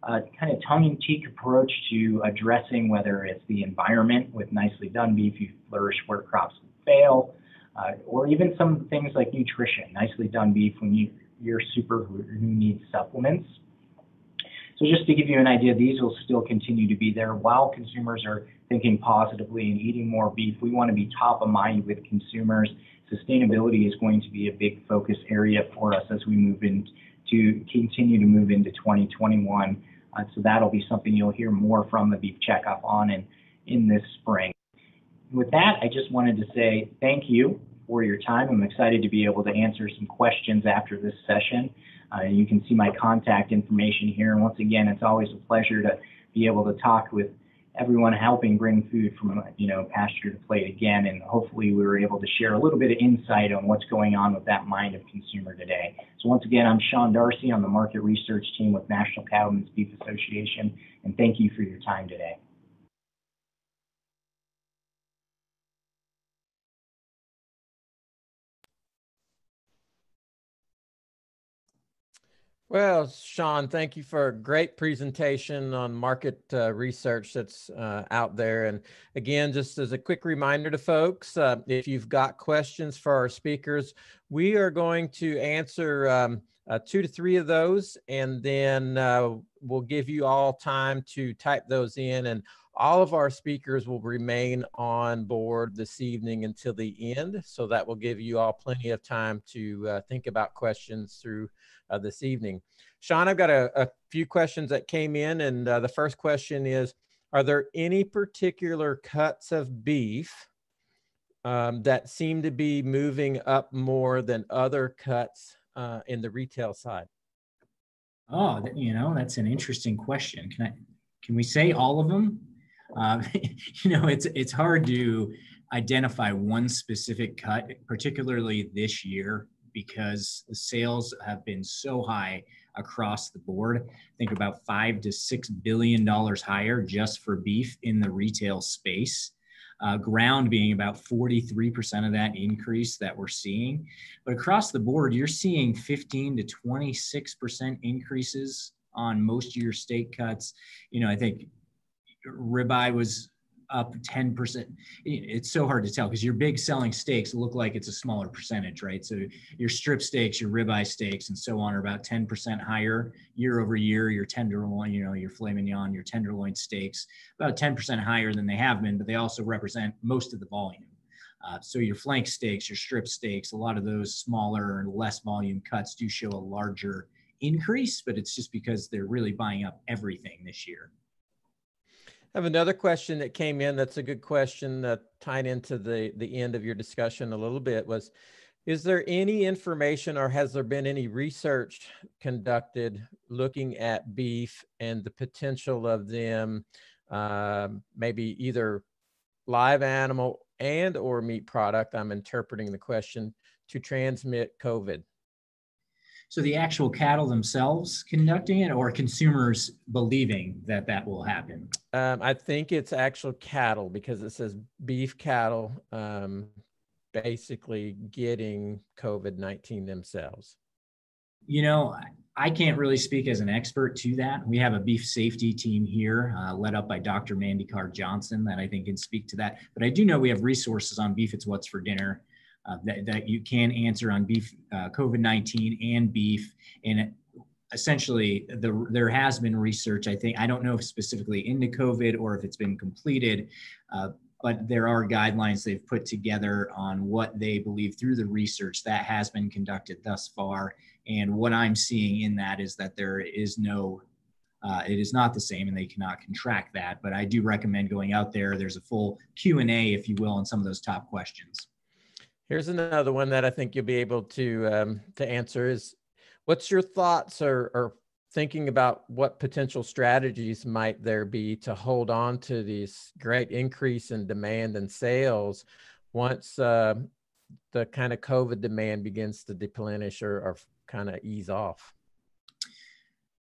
uh, kind of tongue-in-cheek approach to addressing whether it's the environment with nicely done beef, you flourish where crops fail, uh, or even some things like nutrition, nicely done beef when you your super who needs supplements. So just to give you an idea, these will still continue to be there while consumers are thinking positively and eating more beef. We want to be top of mind with consumers. Sustainability is going to be a big focus area for us as we move into continue to move into 2021. Uh, so that'll be something you'll hear more from the beef checkoff on in, in this spring. With that, I just wanted to say thank you for your time. I'm excited to be able to answer some questions after this session. Uh, you can see my contact information here. And once again, it's always a pleasure to be able to talk with everyone helping bring food from you know pasture to plate again. And hopefully we were able to share a little bit of insight on what's going on with that mind of consumer today. So once again, I'm Shawn Darcy on the market research team with National Cattlemen's Beef Association. And thank you for your time today. Well, Shawn, thank you for a great presentation on market uh, research that's uh, out there. And again, just as a quick reminder to folks, uh, if you've got questions for our speakers, we are going to answer um, uh, two to three of those, and then uh, we'll give you all time to type those in. And all of our speakers will remain on board this evening until the end. So that will give you all plenty of time to uh, think about questions through uh, this evening. Shawn, I've got a, a, few questions that came in, and uh, the first question is, are there any particular cuts of beef um, that seem to be moving up more than other cuts uh, in the retail side? Oh, you know, that's an interesting question. Can I, can we say all of them? Uh, you know, it's it's hard to identify one specific cut, particularly this year because the sales have been so high across the board. I Think about five to six billion dollars higher just for beef in the retail space. Uh, ground being about 43% of that increase that we're seeing. But across the board, you're seeing 15 to 26% increases on most of your state cuts. You know, I think ribeye was up 10%. It's so hard to tell because your big selling steaks look like it's a smaller percentage, right? So your strip steaks, your ribeye steaks, and so on are about 10% higher year over year. Your tenderloin, you know, your filet mignon, your tenderloin steaks, about 10% higher than they have been, but they also represent most of the volume. Uh, so your flank steaks, your strip steaks, a lot of those smaller and less volume cuts do show a larger increase, but it's just because they're really buying up everything this year. I have another question that came in. That's a good question that tied into the, the end of your discussion a little bit was, is there any information or has there been any research conducted looking at beef and the potential of them uh, maybe either live animal and or meat product, I'm interpreting the question, to transmit COVID? So the actual cattle themselves conducting it, or consumers believing that that will happen? Um, I think it's actual cattle because it says beef cattle um, basically getting COVID 19 themselves. You know, I can't really speak as an expert to that. We have a beef safety team here, uh, led up by Dr. Mandy Carr Johnson, that I think can speak to that. But I do know we have resources on Beef It's What's for Dinner uh, that, that you can answer on beef, uh, COVID 19 and beef. And essentially, the, there has been research, I think, I don't know if specifically into COVID or if it's been completed, uh, but there are guidelines they've put together on what they believe through the research that has been conducted thus far. And what I'm seeing in that is that there is no uh, it is not the same and they cannot contract that but i do recommend going out there there's a full q&a if you will on some of those top questions here's another one that i think you'll be able to um, to answer is what's your thoughts or, or thinking about what potential strategies might there be to hold on to this great increase in demand and sales once uh, the kind of covid demand begins to deplenish or, or kind of ease off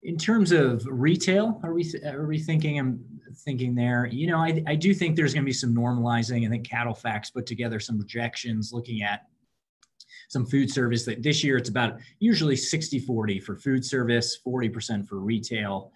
in terms of retail, are we are we thinking? I'm thinking there. You know, I, I do think there's going to be some normalizing. I think CattleFax put together some projections looking at some food service that this year it's about usually 60 40 for food service 40% for retail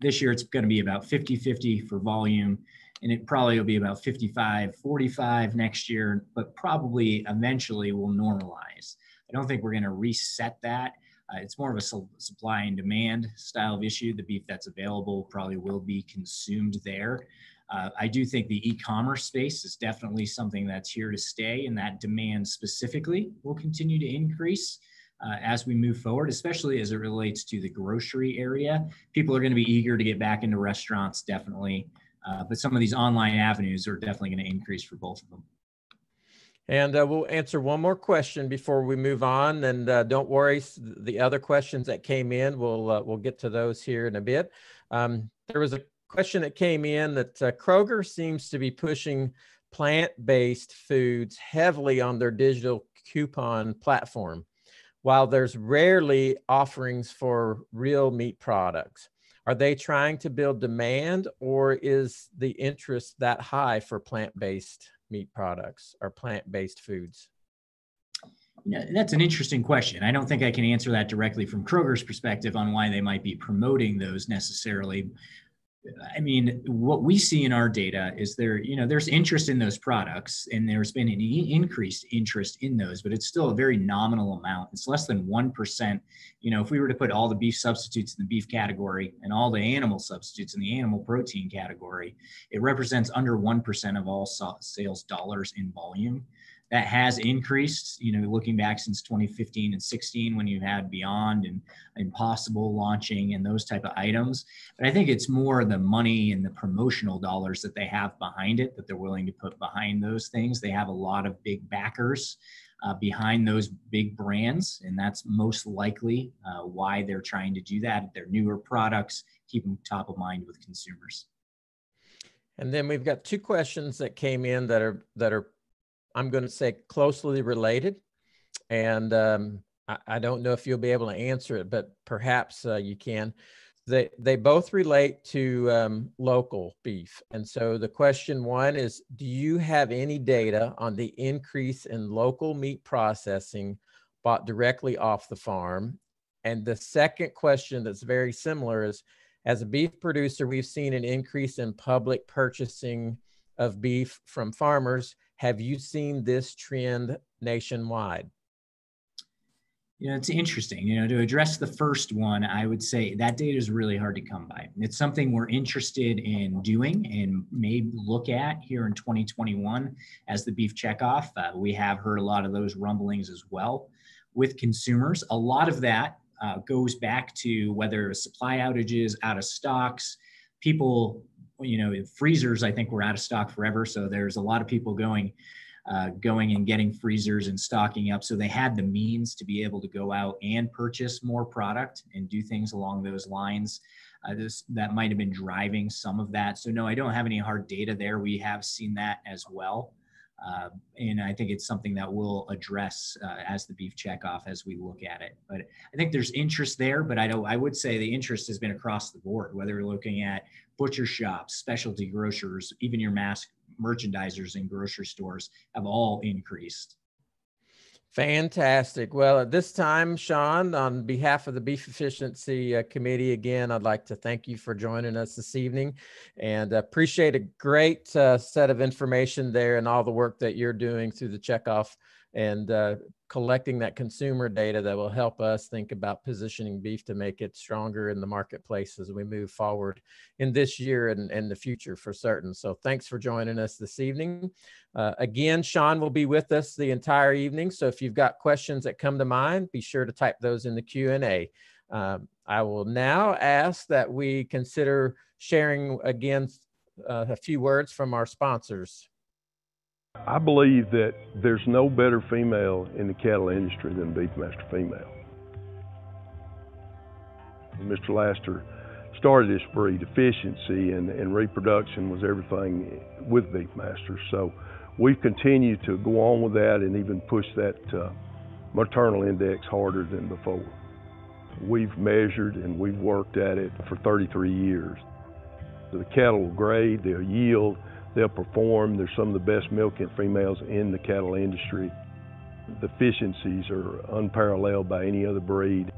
this year it's going to be about 50 50 for volume and it probably will be about 55 45 next year but probably eventually will normalize i don't think we're going to reset that uh, it's more of a su- supply and demand style of issue. The beef that's available probably will be consumed there. Uh, I do think the e-commerce space is definitely something that's here to stay, and that demand specifically will continue to increase. Uh, as we move forward, especially as it relates to the grocery area. People are going to be eager to get back into restaurants, definitely. Uh, but some of these online avenues are definitely going to increase for both of them. And uh, we'll answer one more question before we move on. And uh, don't worry, the other questions that came in, we'll uh, we'll get to those here in a bit. Um, there was a question that came in that uh, Kroger seems to be pushing plant-based foods heavily on their digital coupon platform, while there's rarely offerings for real meat products. Are they trying to build demand, or is the interest that high for plant-based? Meat products or plant-based foods? Yeah, that's an interesting question. I don't think I can answer that directly from Kroger's perspective on why they might be promoting those necessarily. I mean, what we see in our data is there, you know, there's interest in those products and there's been an increased interest in those, but it's still a very nominal amount. It's less than 1%. You know, if we were to put all the beef substitutes in the beef category and all the animal substitutes in the animal protein category, it represents under 1% of all sales dollars in volume that has increased, you know, looking back since 2015 and 16 when you had Beyond and Impossible launching and those type of items. But I think it's more the money and the promotional dollars that they have behind it that they're willing to put behind those things. They have a lot of big backers uh, behind those big brands, and that's most likely uh, why they're trying to do that. Their newer products keep them top of mind with consumers. And then we've got two questions that came in that are that are I'm going to say closely related. And um, I, I, don't know if you'll be able to answer it, but perhaps uh, you can. They, they both relate to um, local beef. And so the question one is Do you have any data on the increase in local meat processing bought directly off the farm? And the second question that's very similar is As a beef producer, we've seen an increase in public purchasing of beef from farmers. Have you seen this trend nationwide? You know, it's interesting. You know, to address the first one, I would say that data is really hard to come by. It's something we're interested in doing and may look at here in 2021 as the beef checkoff. Uh, we have heard a lot of those rumblings as well with consumers. A lot of that uh, goes back to whether supply outages, out of stocks, people you know freezers i think were out of stock forever so there's a lot of people going uh, going and getting freezers and stocking up so they had the means to be able to go out and purchase more product and do things along those lines uh, this, that might have been driving some of that so no i don't have any hard data there we have seen that as well uh, and I think it's something that we'll address uh, as the beef checkoff as we look at it. But I think there's interest there, but I don't. I would say the interest has been across the board. Whether you're looking at butcher shops, specialty grocers, even your mass merchandisers in grocery stores have all increased. Fantastic. Well, at this time, Shawn, on behalf of the Beef Efficiency uh, Committee, again, I'd like to thank you for joining us this evening and appreciate a great uh, set of information there and all the work that you're doing through the checkoff and uh, collecting that consumer data that will help us think about positioning beef to make it stronger in the marketplace as we move forward in this year and, and the future for certain. So thanks for joining us this evening. Uh, again, Shawn will be with us the entire evening. So if you've got questions that come to mind, be sure to type those in the Q&A. Um, I will now ask that we consider sharing again uh, a few words from our sponsors. I believe that there's no better female in the cattle industry than Beefmaster female. Mr. Lasater started this breed, efficiency and, and reproduction was everything with Beefmaster. So we've continued to go on with that and even push that uh, maternal index harder than before. We've measured and we've worked at it for 33 years. The cattle will grade, they'll yield, they'll perform. They're some of the best milking females in the cattle industry. The efficiencies are unparalleled by any other breed.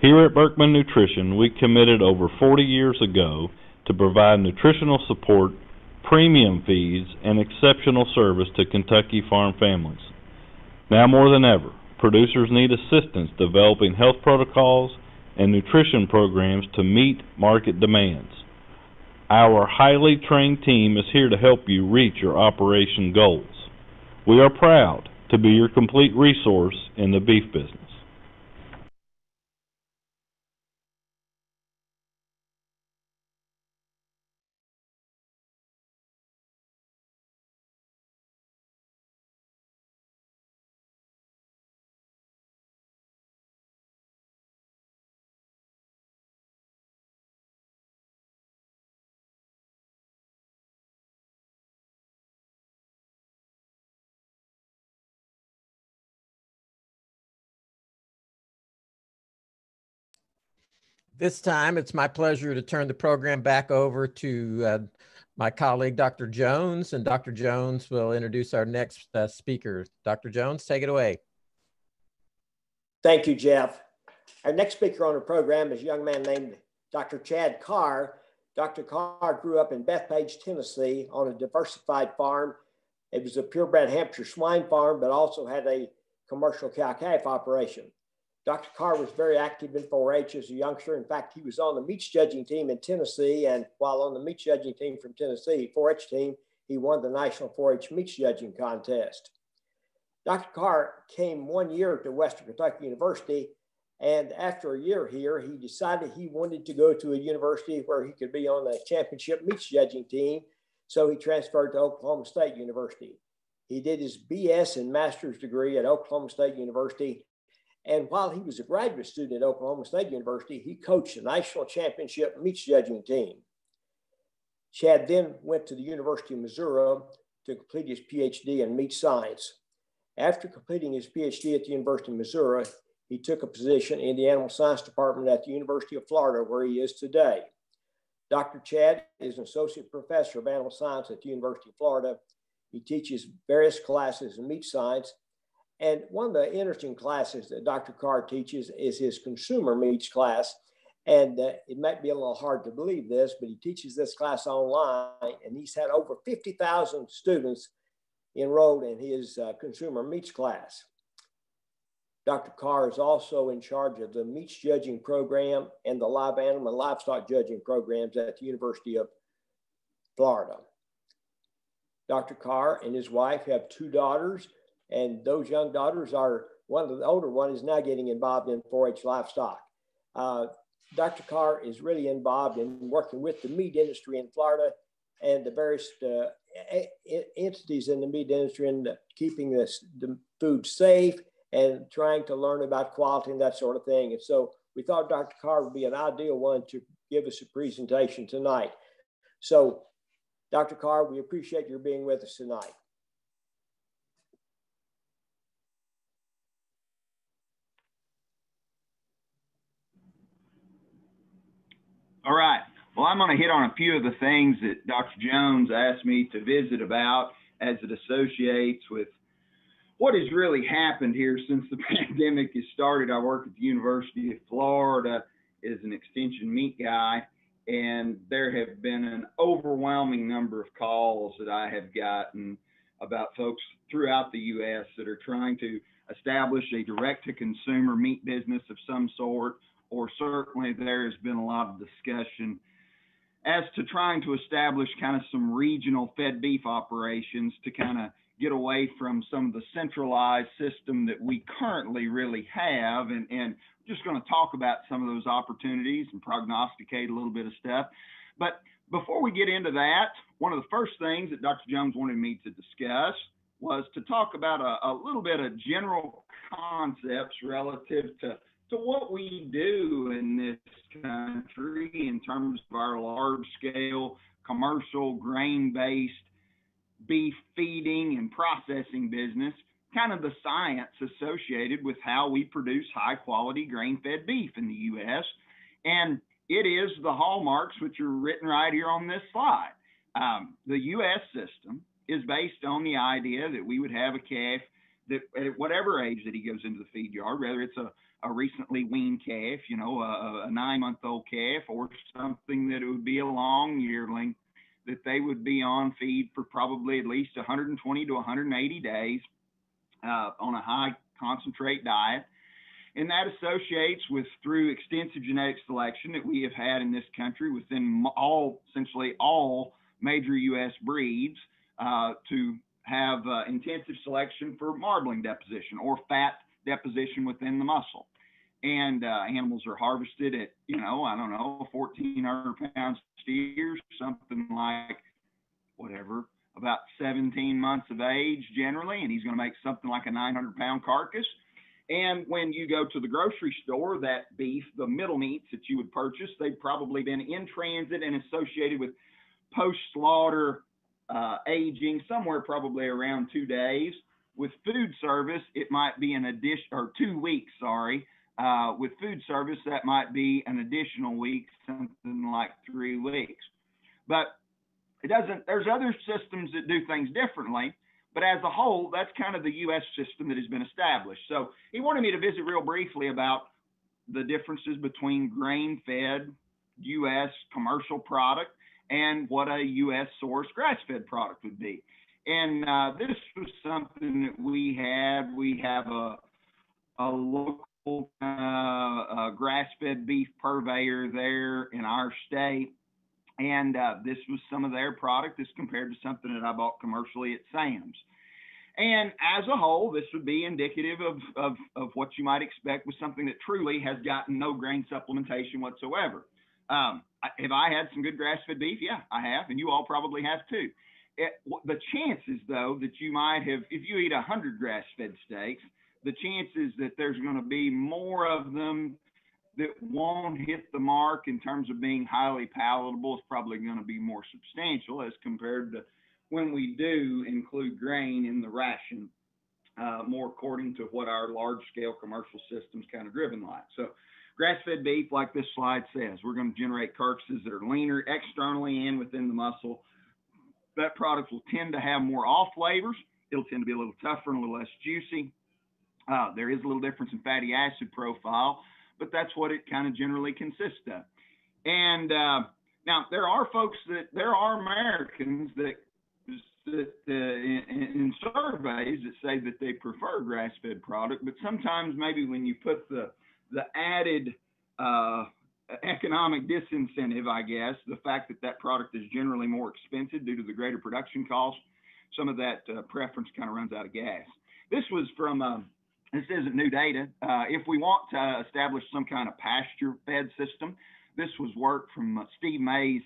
Here at Burkmann Nutrition, we committed over 40 years ago to provide nutritional support, premium feeds, and exceptional service to Kentucky farm families. Now more than ever, producers need assistance developing health protocols and nutrition programs to meet market demands. Our highly trained team is here to help you reach your operation goals. We are proud to be your complete resource in the beef business. This time, it's my pleasure to turn the program back over to uh, my colleague, Dr. Jones, and Dr. Jones will introduce our next uh, speaker. Dr. Jones, take it away. Thank you, Jeff. Our next speaker on the program is a young man named Dr. Chad Carr. Dr. Carr grew up in Bethpage, Tennessee on a diversified farm. It was a purebred Hampshire swine farm, but also had a commercial cow-calf operation. Dr. Carr was very active in 4-H as a youngster. In fact, he was on the meats judging team in Tennessee, and while on the meats judging team from Tennessee, 4-H team, he won the national 4-H meats judging contest. Dr. Carr came one year to Western Kentucky University, and after a year here, he decided he wanted to go to a university where he could be on the championship meats judging team. So he transferred to Oklahoma State University. He did his BS and master's degree at Oklahoma State University and while he was a graduate student at Oklahoma State University, he coached the national championship meats judging team. Chad then went to the University of Missouri to complete his PhD in meat science. After completing his PhD at the University of Missouri, he took a position in the animal science department at the University of Florida, where he is today. Dr. Chad is an associate professor of animal science at the University of Florida. He teaches various classes in meat science and one of the interesting classes that Dr. Carr teaches is his consumer meats class. And uh, it might be a little hard to believe this, but he teaches this class online, and he's had over 50,000 students enrolled in his uh, consumer meats class. Dr. Carr is also in charge of the meats judging program and the live animal and livestock judging programs at the University of Florida. Dr. Carr and his wife have two daughters and those young daughters are one of the older one is now getting involved in 4-H livestock. Uh, Dr. Carr is really involved in working with the meat industry in Florida and the various uh, entities in the meat industry and keeping this, the food safe and trying to learn about quality and that sort of thing. And so we thought Dr. Carr would be an ideal one to give us a presentation tonight. So Dr. Carr, we appreciate your being with us tonight. All right. Well, I'm going to hit on a few of the things that Dr. Jones asked me to visit about as it associates with what has really happened here since the pandemic has started. I work at the University of Florida as an extension meat guy, and there have been an overwhelming number of calls that I have gotten about folks throughout the U.S. that are trying to establish a direct to consumer meat business of some sort or certainly there has been a lot of discussion as to trying to establish kind of some regional fed beef operations to kind of get away from some of the centralized system that we currently really have and, and just going to talk about some of those opportunities and prognosticate a little bit of stuff. But before we get into that, one of the first things that Dr. Jones wanted me to discuss was to talk about a, a little bit of general concepts relative to, to what we do in this country in terms of our large scale commercial grain based beef feeding and processing business, kind of the science associated with how we produce high quality grain fed beef in the U.S. And it is the hallmarks which are written right here on this slide. Um, the U.S. system is based on the idea that we would have a calf that at whatever age that he goes into the feed yard, whether it's a, a recently weaned calf, you know, a, a nine month old calf, or something that it would be a long yearling, that they would be on feed for probably at least 120 to 180 days uh, on a high concentrate diet. And that associates with through extensive genetic selection that we have had in this country within all, essentially all major U.S. breeds uh, to have uh, intensive selection for marbling deposition or fat deposition within the muscle. And uh, animals are harvested at, you know, I don't know, 1,400 pounds steers, something like whatever, about 17 months of age generally, and he's going to make something like a 900 pound carcass. And when you go to the grocery store, that beef, the middle meats that you would purchase, they've probably been in transit and associated with post slaughter uh, aging, somewhere probably around two days. With food service, it might be an addition, or two weeks, sorry. Uh, with food service, that might be an additional week, something like three weeks. But it doesn't, there's other systems that do things differently, but as a whole, that's kind of the U.S. system that has been established. So he wanted me to visit real briefly about the differences between grain fed U.S. commercial product and what a U.S. source grass fed product would be. And uh, this was something that we had. We have a, a local uh, grass fed beef purveyor there in our state and uh, this was some of their product as compared to something that I bought commercially at Sam's. And as a whole, this would be indicative of, of, of what you might expect with something that truly has gotten no grain supplementation whatsoever. Um, have I had some good grass fed beef? Yeah, I have, and you all probably have too. It, the chances, though, that you might have, if you eat 100 grass fed steaks, the chances that there's going to be more of them that won't hit the mark in terms of being highly palatable is probably going to be more substantial as compared to when we do include grain in the ration, uh, more according to what our large scale commercial systems kind of driven like. So grass fed beef, like this slide says, we're going to generate carcasses that are leaner externally and within the muscle. That product will tend to have more off flavors. It'll tend to be a little tougher and a little less juicy. Uh, there is a little difference in fatty acid profile but that's what it kind of generally consists of. And uh, now there are folks that there are Americans that that uh, in, in, surveys that say that they prefer grass-fed product, but sometimes maybe when you put the the added uh, economic disincentive, I guess, the fact that that product is generally more expensive due to the greater production cost, some of that uh, preference kind of runs out of gas. This was from um, this isn't new data. Uh, if we want to establish some kind of pasture fed system, this was work from uh, Steve Mays,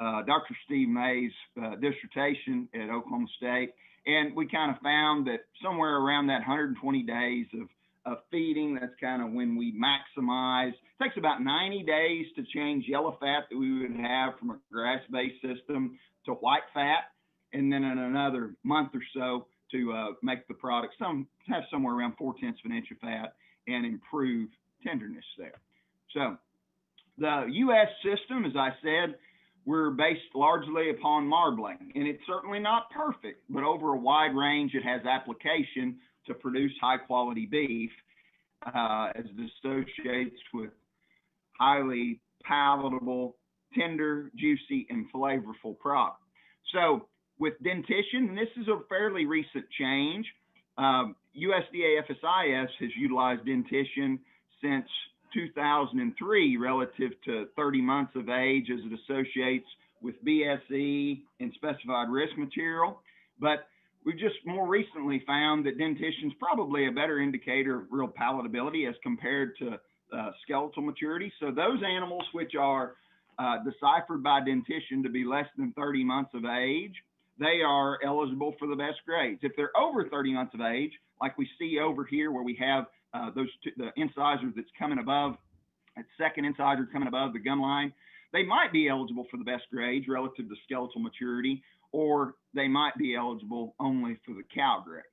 uh, Dr. Steve Mays' uh, dissertation at Oklahoma State. And we kind of found that somewhere around that 120 days of, of feeding, that's kind of when we maximize. It takes about 90 days to change yellow fat that we would have from a grass based system to white fat. And then in another month or so, to uh, make the product some have somewhere around four tenths of an inch of fat and improve tenderness there. So the U.S. system, as I said, we're based largely upon marbling, and it's certainly not perfect, but over a wide range, it has application to produce high quality beef uh, as it associates with highly palatable, tender, juicy, and flavorful product. So with dentition, and this is a fairly recent change. Um, USDA FSIS has utilized dentition since 2003 relative to 30 months of age as it associates with BSE and specified risk material. But we've just more recently found that dentition is probably a better indicator of real palatability as compared to uh, skeletal maturity. So those animals which are uh, deciphered by dentition to be less than 30 months of age, they are eligible for the best grades. If they're over 30 months of age, like we see over here where we have uh, those two, the incisors that's coming above, that second incisor coming above the gum line, they might be eligible for the best grades relative to skeletal maturity, or they might be eligible only for the cow grades.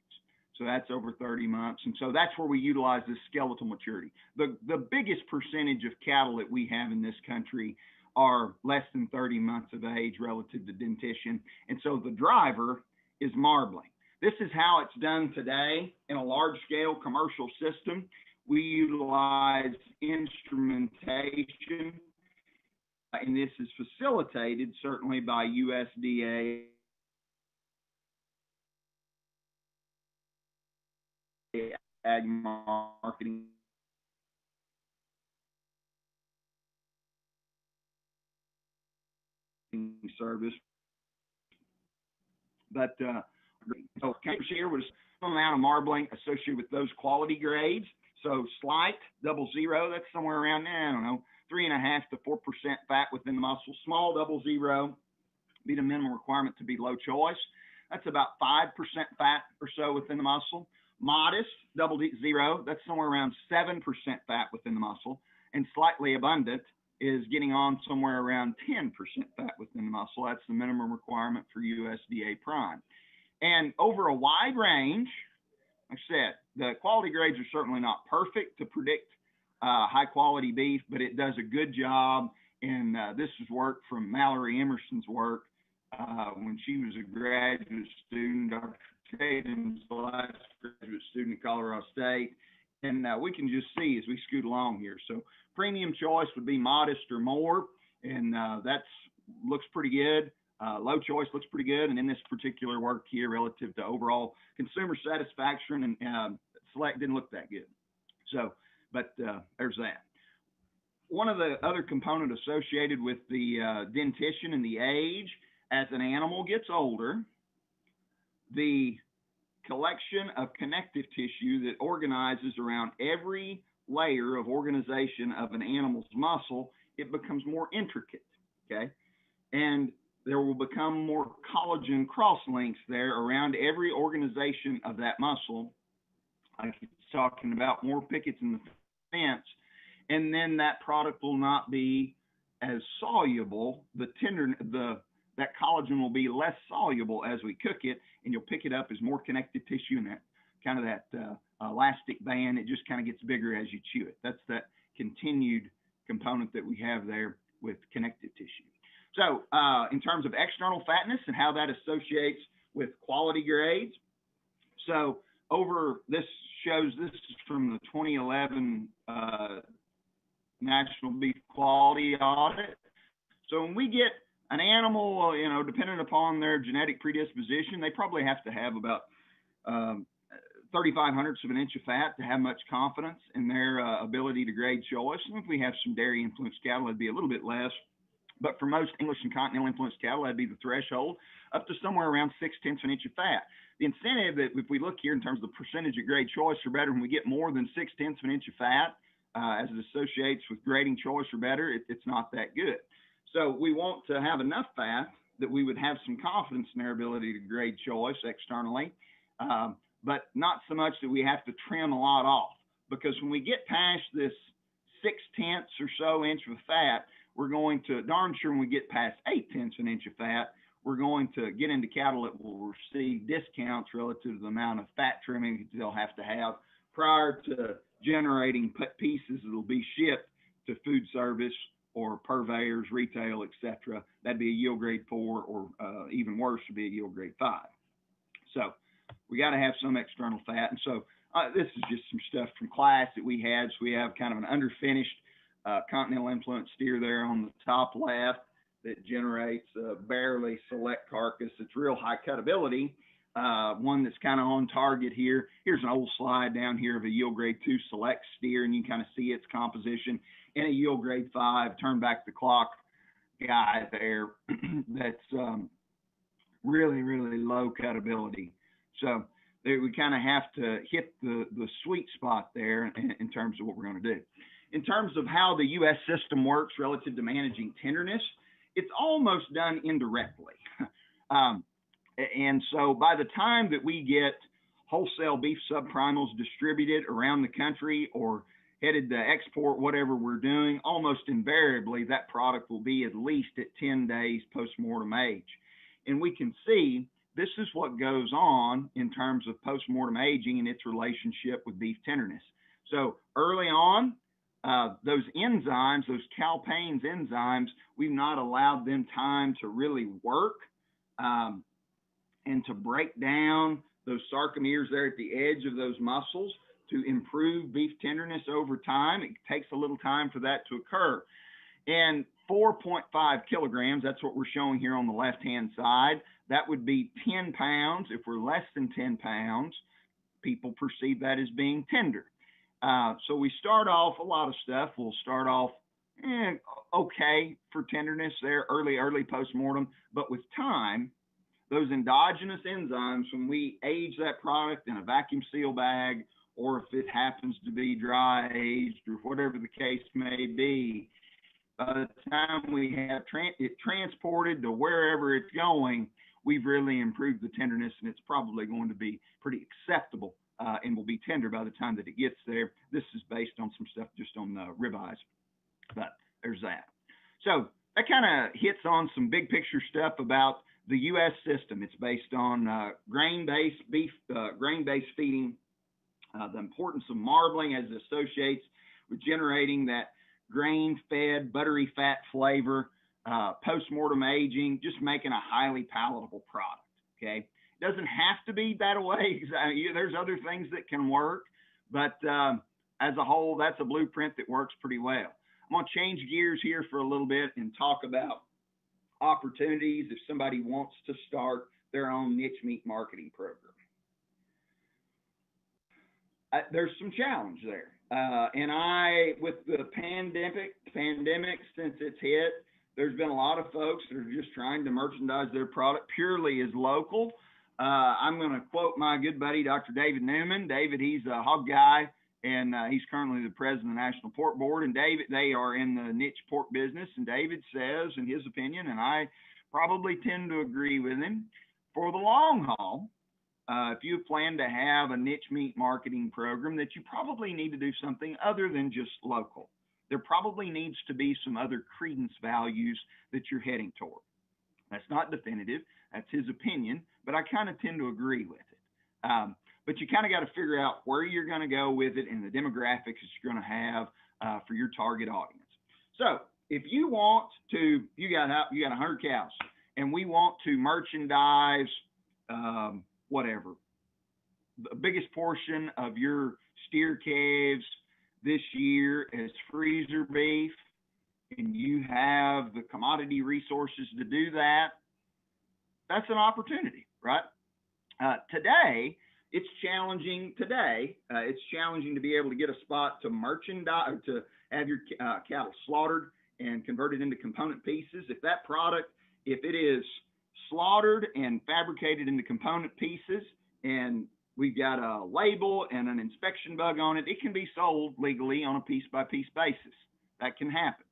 So that's over 30 months. And so that's where we utilize this skeletal maturity. The, the biggest percentage of cattle that we have in this country are less than 30 months of age relative to dentition. And so the driver is marbling. This is how it's done today in a large scale commercial system. We utilize instrumentation, and this is facilitated certainly by USDA ag marketing service. But uh, so was some amount of marbling associated with those quality grades. So slight, double zero, that's somewhere around, I don't know, three and a half to four percent fat within the muscle. Small double zero, be the minimum requirement to be low choice. That's about five percent fat or so within the muscle. Modest, double zero, that's somewhere around 7% fat within the muscle. And slightly abundant is getting on somewhere around 10% fat within the muscle. That's the minimum requirement for USDA prime. And over a wide range, like I said, the quality grades are certainly not perfect to predict uh, high quality beef, but it does a good job. And uh, this is work from Mallory Emerson's work uh, when she was a graduate student. Dr. Tatum's the last graduate student at Colorado State. And uh, we can just see as we scoot along here. So premium choice would be modest or more, and uh, that's looks pretty good. Uh, low choice looks pretty good, and in this particular work here, relative to overall consumer satisfaction and um, select didn't look that good. So, but uh, there's that. One of the other component associated with the uh, dentition and the age, as an animal gets older, the collection of connective tissue that organizes around every layer of organization of an animal's muscle, it becomes more intricate. Okay. And there will become more collagen cross links there around every organization of that muscle. Like it's talking about more pickets in the fence. And then that product will not be as soluble. The tender, the that collagen will be less soluble as we cook it, and you'll pick it up as more connective tissue and that kind of that uh, elastic band. It just kind of gets bigger as you chew it. That's that continued component that we have there with connective tissue. So, uh, in terms of external fatness and how that associates with quality grades, so over this shows this is from the 2011 uh, National Beef Quality Audit. So when we get an animal, uh, you know, depending upon their genetic predisposition, they probably have to have about um, 35 hundredths of an inch of fat to have much confidence in their uh, ability to grade choice. And if we have some dairy influenced cattle, it'd be a little bit less. But for most English and continental influenced cattle, that'd be the threshold up to somewhere around six tenths of an inch of fat. The incentive that if we look here in terms of the percentage of grade choice or better, when we get more than six tenths of an inch of fat, uh, as it associates with grading choice or better, it, it's not that good. So we want to have enough fat that we would have some confidence in their ability to grade choice externally, um, but not so much that we have to trim a lot off. Because when we get past this six tenths or so inch of fat, we're going to darn sure when we get past eight tenths an inch of fat, we're going to get into cattle that will receive discounts relative to the amount of fat trimming they'll have to have prior to generating pieces that'll be shipped to food service or purveyors, retail, etc. That'd be a yield grade four, or uh, even worse, would be a yield grade five. So we got to have some external fat. And so uh, this is just some stuff from class that we had. So we have kind of an underfinished uh, continental influence steer there on the top left that generates a barely select carcass. It's real high cutability. Uh, one that's kind of on target here. Here's an old slide down here of a yield grade two select steer, and you kind of see its composition in a yield grade five, turn back the clock guy there that's um, really, really low cutability. So we kind of have to hit the, the sweet spot there in, in terms of what we're going to do. in terms of how the U.S. system works relative to managing tenderness, it's almost done indirectly. um, and so by the time that we get wholesale beef subprimals distributed around the country or headed to export whatever we're doing, almost invariably that product will be at least at 10 days post-mortem age. And we can see this is what goes on in terms of post-mortem aging and its relationship with beef tenderness. So early on, uh, those enzymes, those calpains enzymes, we've not allowed them time to really work um, and to break down those sarcomeres there at the edge of those muscles to improve beef tenderness over time. It takes a little time for that to occur. And 4.5 kilograms, that's what we're showing here on the left hand side. That would be 10 pounds. If we're less than 10 pounds, people perceive that as being tender. Uh, so we start off a lot of stuff. We'll start off eh, okay for tenderness there, early, early post-mortem. But with time, those endogenous enzymes, when we age that product in a vacuum seal bag, or if it happens to be dry aged or whatever the case may be, by the time we have tra- it transported to wherever it's going, we've really improved the tenderness and it's probably going to be pretty acceptable uh, and will be tender by the time that it gets there. This is based on some stuff just on the ribeyes, but there's that. So that kind of hits on some big picture stuff about the U.S. system. It's based on uh, grain-based beef, uh, grain-based feeding, uh, the importance of marbling as it associates with generating that grain-fed, buttery fat flavor, uh, post-mortem aging, just making a highly palatable product. Okay, it doesn't have to be that way. There's other things that can work, but um, as a whole, that's a blueprint that works pretty well. I'm going to change gears here for a little bit and talk about opportunities if somebody wants to start their own niche meat marketing program. Uh, there's some challenge there. Uh, and I, with the pandemic, pandemic since it's hit, there's been a lot of folks that are just trying to merchandise their product purely as local. Uh, I'm going to quote my good buddy, Dr. David Newman. David, he's a hog guy, and uh, he's currently the president of the National Pork Board. And David, they are in the niche pork business. And David says, in his opinion, and I probably tend to agree with him, for the long haul, uh, if you plan to have a niche meat marketing program, that you probably need to do something other than just local. There probably needs to be some other credence values that you're heading toward. That's not definitive. That's his opinion, but I kind of tend to agree with it. Um, but you kind of got to figure out where you're going to go with it and the demographics that you're going to have uh, for your target audience. So if you want to, you got you got 100 cows, and we want to merchandise um, whatever the biggest portion of your steer calves this year is freezer beef, and you have the commodity resources to do that, that's an opportunity, right? Uh, today, it's challenging. Today, uh, it's challenging to be able to get a spot to merchandise to have your uh, cattle slaughtered and converted into component pieces. If that product, if it is slaughtered and fabricated into component pieces, and we've got a label and an inspection bug on it, it can be sold legally on a piece by piece basis. That can happen.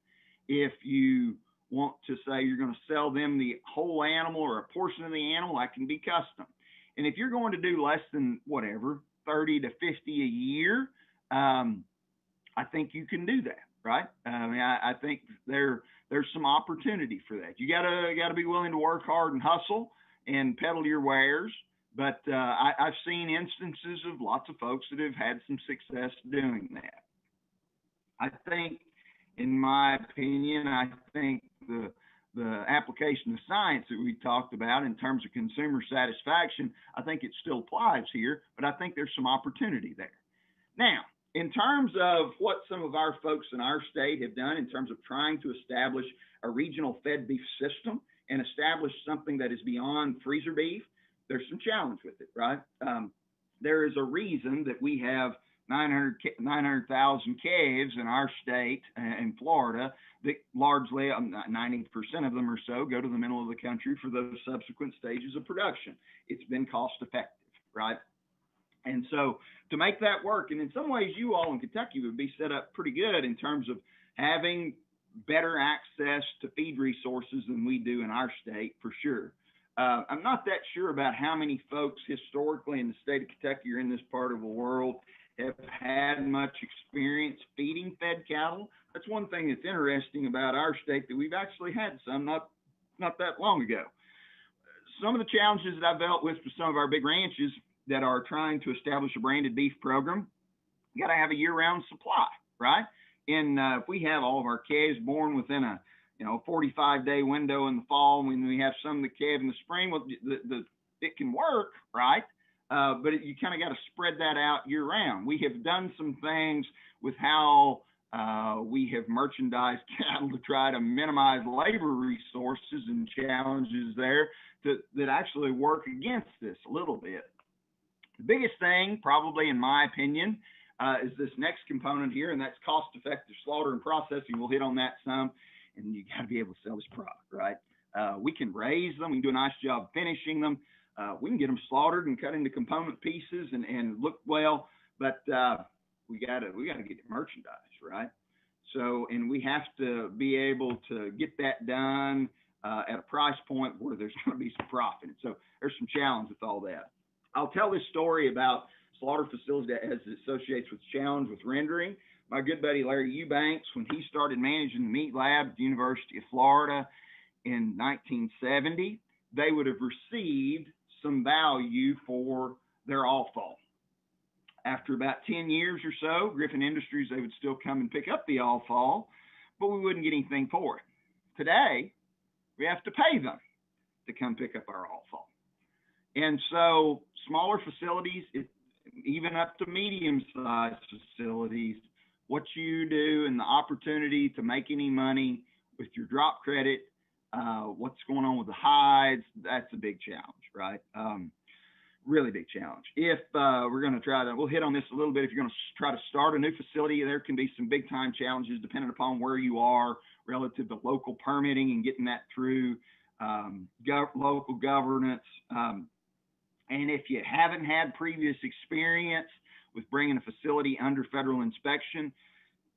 If you want to say you're going to sell them the whole animal or a portion of the animal, that can be custom. And if you're going to do less than whatever, 30 to 50 a year, um, I think you can do that, right? I mean, I, I think there there's some opportunity for that. You gotta gotta be willing to work hard and hustle and peddle your wares. But uh, I, I've seen instances of lots of folks that have had some success doing that. I think, in my opinion, I think the the application of science that we talked about in terms of consumer satisfaction, I think it still applies here, but I think there's some opportunity there. Now, in terms of what some of our folks in our state have done in terms of trying to establish a regional fed beef system and establish something that is beyond freezer beef, there's some challenge with it, right? Um, there is a reason that we have 900,000 900, calves in our state uh, in Florida that largely, um, 90% of them or so, go to the middle of the country for those subsequent stages of production. It's been cost effective, right? And so to make that work, and in some ways, you all in Kentucky would be set up pretty good in terms of having better access to feed resources than we do in our state for sure. Uh, I'm not that sure about how many folks historically in the state of Kentucky or in this part of the world have had much experience feeding fed cattle. That's one thing that's interesting about our state that we've actually had some not not that long ago. Some of the challenges that I've dealt with with some of our big ranches that are trying to establish a branded beef program, you got to have a year-round supply, right? And uh, if we have all of our calves born within a you know 45 day window in the fall, when we have some that calve in the spring, well, the, the it can work, right? Uh, but it, you kind of got to spread that out year round. We have done some things with how uh, we have merchandised cattle to try to minimize labor resources and challenges there to, that actually work against this a little bit. The biggest thing, probably in my opinion, uh, is this next component here, and that's cost-effective slaughter and processing. We'll hit on that some, and you got to be able to sell this product, right? Uh, we can raise them, we can do a nice job finishing them, uh, we can get them slaughtered and cut into component pieces and, and look well, but uh, we gotta we gotta get it merchandised, right? So, and we have to be able to get that done uh, at a price point where there's going to be some profit. So, there's some challenge with all that. I'll tell this story about slaughter facilities as it associates with challenge with rendering. My good buddy Larry Eubanks, when he started managing the meat lab at the University of Florida in 1970, they would have received some value for their offal. After about 10 years or so, Griffin Industries, they would still come and pick up the offal, but we wouldn't get anything for it. Today, we have to pay them to come pick up our offal. And so smaller facilities, it, even up to medium sized facilities, what you do and the opportunity to make any money with your drop credit uh, what's going on with the hides, that's a big challenge, right? Um, really big challenge. If uh, we're going to try to, we'll hit on this a little bit. If you're going to try to start a new facility, there can be some big time challenges depending upon where you are relative to local permitting and getting that through um, gov- local governance. Um, and if you haven't had previous experience with bringing a facility under federal inspection,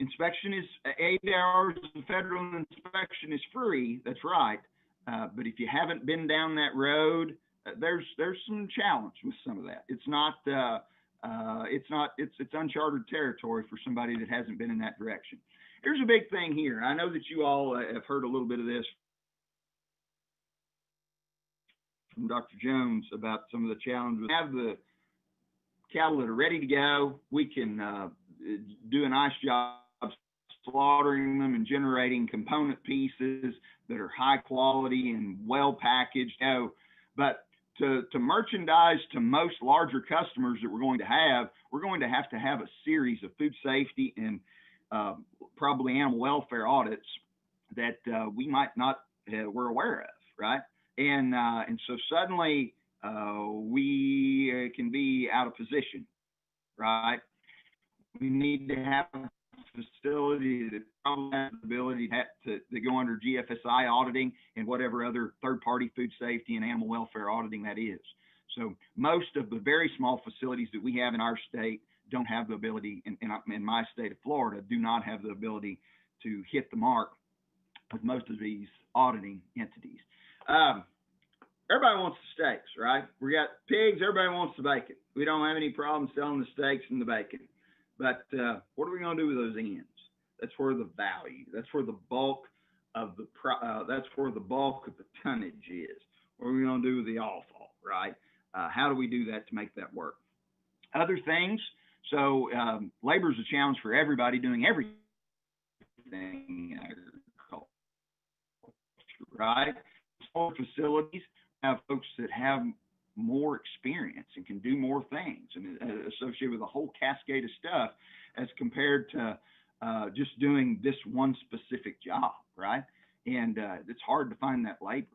inspection is eight hours of federal inspection is free. That's right. Uh, but if you haven't been down that road, uh, there's there's some challenge with some of that. It's not uh, uh, it's not it's it's uncharted territory for somebody that hasn't been in that direction. Here's a big thing here. I know that you all uh, have heard a little bit of this from Dr. Jones about some of the challenges. Have the cattle that are ready to go. We can uh, do a nice job slaughtering them and generating component pieces that are high quality and well packaged. Know, but to, to merchandise to most larger customers that we're going to have, we're going to have to have a series of food safety and uh, probably animal welfare audits that uh, we might not uh, we're aware of, right? And uh, and so suddenly uh, we can be out of position, right? We need to have a facility that probably has the ability to, to, go under GFSI auditing and whatever other third party food safety and animal welfare auditing that is. So most of the very small facilities that we have in our state don't have the ability, in, in, in my state of Florida, do not have the ability to hit the mark with most of these auditing entities. Um, everybody wants the steaks, right? We got pigs, everybody wants the bacon. We don't have any problem selling the steaks and the bacon. But uh, what are we going to do with those ends? That's where the value, that's where the bulk of the, uh, that's where the bulk of the tonnage is. What are we going to do with the offal, right? Uh, how do we do that to make that work? Other things. So um, labor is a challenge for everybody doing everything agriculture, right? Small facilities have folks that have more experience and can do more things and uh, associated with a whole cascade of stuff as compared to uh, just doing this one specific job, right? And uh, it's hard to find that labor.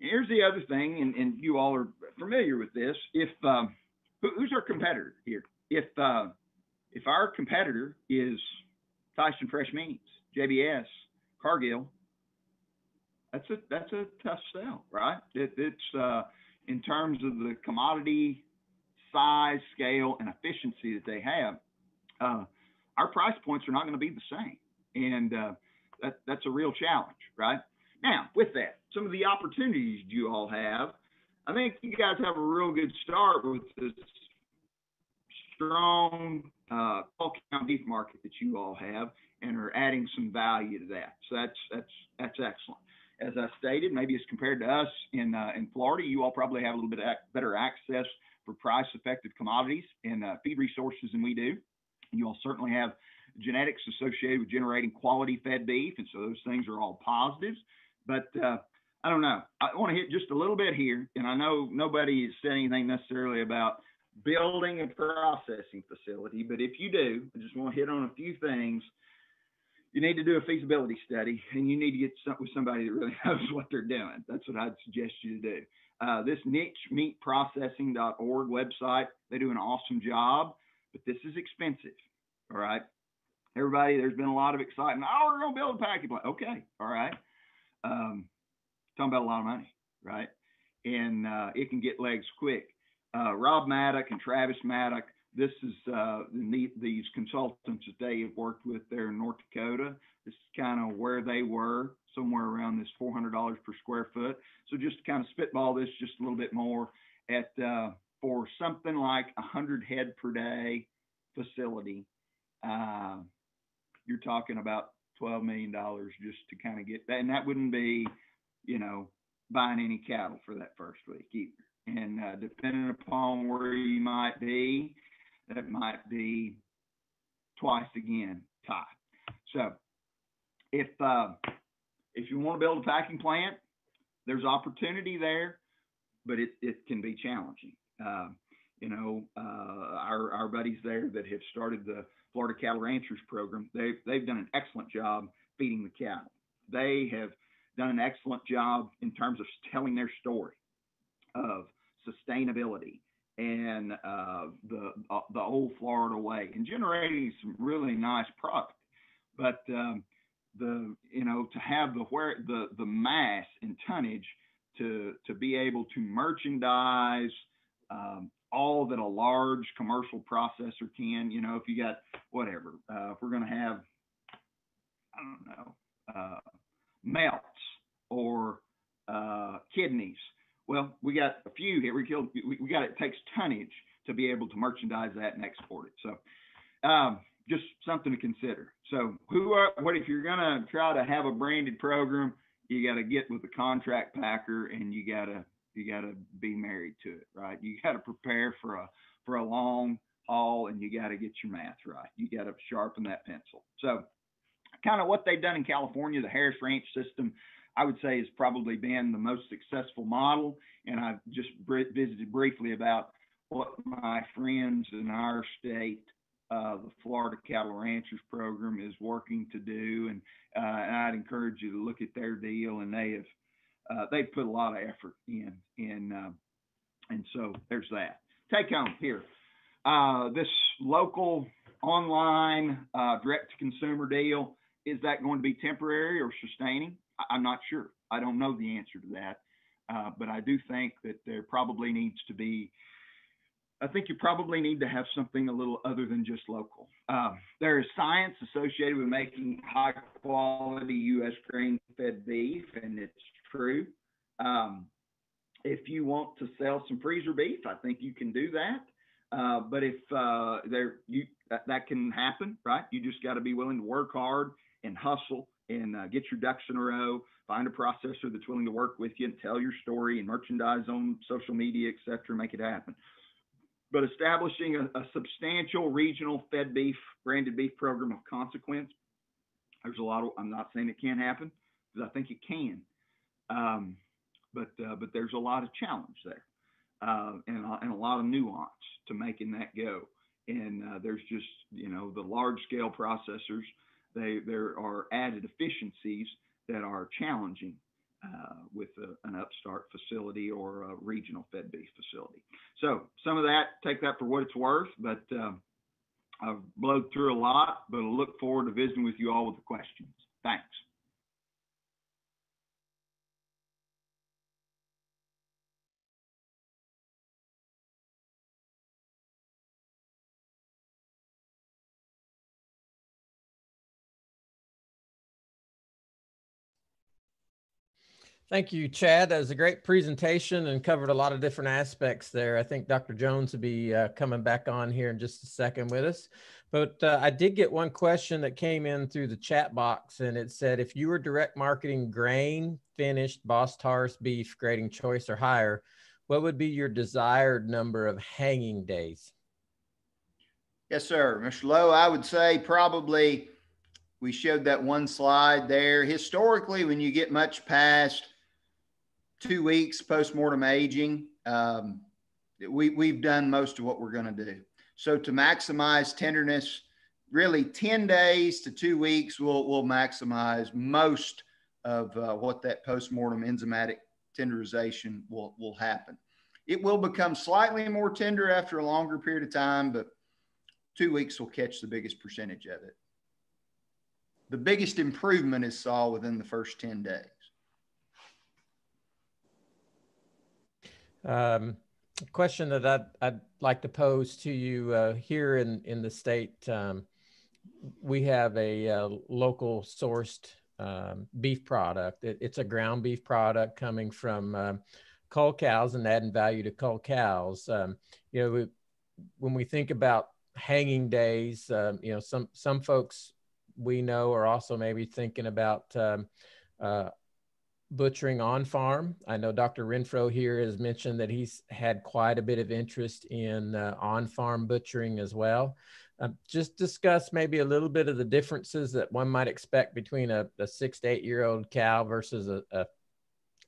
And here's the other thing, and, and, you all are familiar with this. If um, who, who's our competitor here? If uh, if our competitor is Tyson Fresh Meats, JBS, Cargill, that's a that's a tough sell, right? It, it's uh, in terms of the commodity size, scale, and efficiency that they have, uh, our price points are not going to be the same. And uh, that, that's a real challenge, right? Now, with that, some of the opportunities you all have, I think you guys have a real good start with this strong uh, bulk count beef market that you all have and are adding some value to that. So that's that's that's excellent. As I stated, maybe as compared to us in uh, in Florida, you all probably have a little bit better access for price-effective commodities and uh, feed resources than we do. You all certainly have genetics associated with generating quality fed beef, and so those things are all positives. But uh, I don't know. I want to hit just a little bit here, and I know nobody has said anything necessarily about building a processing facility, but if you do, I just want to hit on a few things. You need to do a feasibility study, and you need to get with somebody that really knows what they're doing. That's what I'd suggest you to do. Uh, this nichemeatprocessing.org website, they do an awesome job, but this is expensive. All right. Everybody, there's been a lot of excitement. Oh, we're going to build a packing plant. Okay. All right. Um, talking about a lot of money, right? And uh, it can get legs quick uh, Rob Maddock and Travis Maddock. This is uh, the, these consultants that they have worked with there in North Dakota. This is kind of where they were, somewhere around this $400 per square foot. So just to kind of spitball this just a little bit more, at uh, for something like 100 head per day facility, uh, you're talking about $12 million just to kind of get that. And that wouldn't be, you know, buying any cattle for that first week either. And uh, depending upon where you might be, that might be twice again Ty. So if uh, if you want to build a packing plant, there's opportunity there, but it, it can be challenging. Uh, you know, uh, our our buddies there that have started the Florida Cattle Ranchers program, they've they've done an excellent job feeding the cattle. They have done an excellent job in terms of telling their story of sustainability and uh, the uh, the old Florida way and generating some really nice product. But um, the you know to have the where the the mass and tonnage to to be able to merchandise um, all that a large commercial processor can. You know, if you got whatever, uh, if we're going to have I don't know uh, melts or uh, kidneys well, we got a few here. We killed. We, got it takes tonnage to be able to merchandise that and export it. So, um, just something to consider. So, who are what if you're gonna try to have a branded program? You got to get with a contract packer, and you gotta you gotta be married to it, right? You got to prepare for a for a long haul, and you got to get your math right. You got to sharpen that pencil. So, kind of what they've done in California, the Harris Ranch system I would say has probably been the most successful model. And I've just visited briefly about what my friends in our state, uh, the Florida Cattle Ranchers Program, is working to do. And, uh, and I'd encourage you to look at their deal. And they have uh, they've put a lot of effort in. And uh, and so there's that. Take home here. Uh, this local online uh, direct to consumer deal is that going to be temporary or sustaining? I'm not sure. I don't know the answer to that. Uh, but I do think that there probably needs to be, I think you probably need to have something a little other than just local. Uh, there is science associated with making high quality U.S. grain fed beef, and it's true. Um, if you want to sell some freezer beef, I think you can do that. Uh, but if uh, there you that, that, can happen, right? You just got to be willing to work hard and hustle and uh, get your ducks in a row. Find a processor that's willing to work with you and tell your story and merchandise on social media, et cetera, make it happen. But establishing a, a substantial regional fed beef, branded beef program of consequence, there's a lot of, I'm not saying it can't happen, because I think it can. Um, but, uh, but there's a lot of challenge there uh, and, and a lot of nuance to making that go. And uh, there's just, you know, the large scale processors they, there are added efficiencies that are challenging uh, with a, an upstart facility or a regional fed beef facility. So some of that, take that for what it's worth, but uh, I've blowed through a lot, but I look forward to visiting with you all with the questions. Thanks. Thank you, Chad. That was a great presentation and covered a lot of different aspects there. I think Dr. Jones will be uh, coming back on here in just a second with us. But uh, I did get one question that came in through the chat box, and it said if you were direct marketing grain, finished, Bos taurus beef, grading choice or higher, what would be your desired number of hanging days? Yes, sir. Mr. Lowe, I would say probably we showed that one slide there. Historically, when you get much past two weeks post-mortem aging, um, we, we've done most of what we're going to do. So to maximize tenderness, really 10 days to two weeks will will maximize most of uh, what that post-mortem enzymatic tenderization will, will happen. It will become slightly more tender after a longer period of time, but two weeks will catch the biggest percentage of it. The biggest improvement is saw within the first 10 days. Um, question that I'd, I'd, like to pose to you uh, here in, in the state, um, we have a uh, local sourced um, beef product. It, it's a ground beef product coming from um, cull cows and adding value to cull cows. Um, you know, we, when we think about hanging days, um, you know, some some folks we know are also maybe thinking about um, uh, butchering on farm. I know Dr. Renfro here has mentioned that he's had quite a bit of interest in uh, on farm butchering as well. Um, just discuss maybe a little bit of the differences that one might expect between a, a six to eight year old cow versus a, a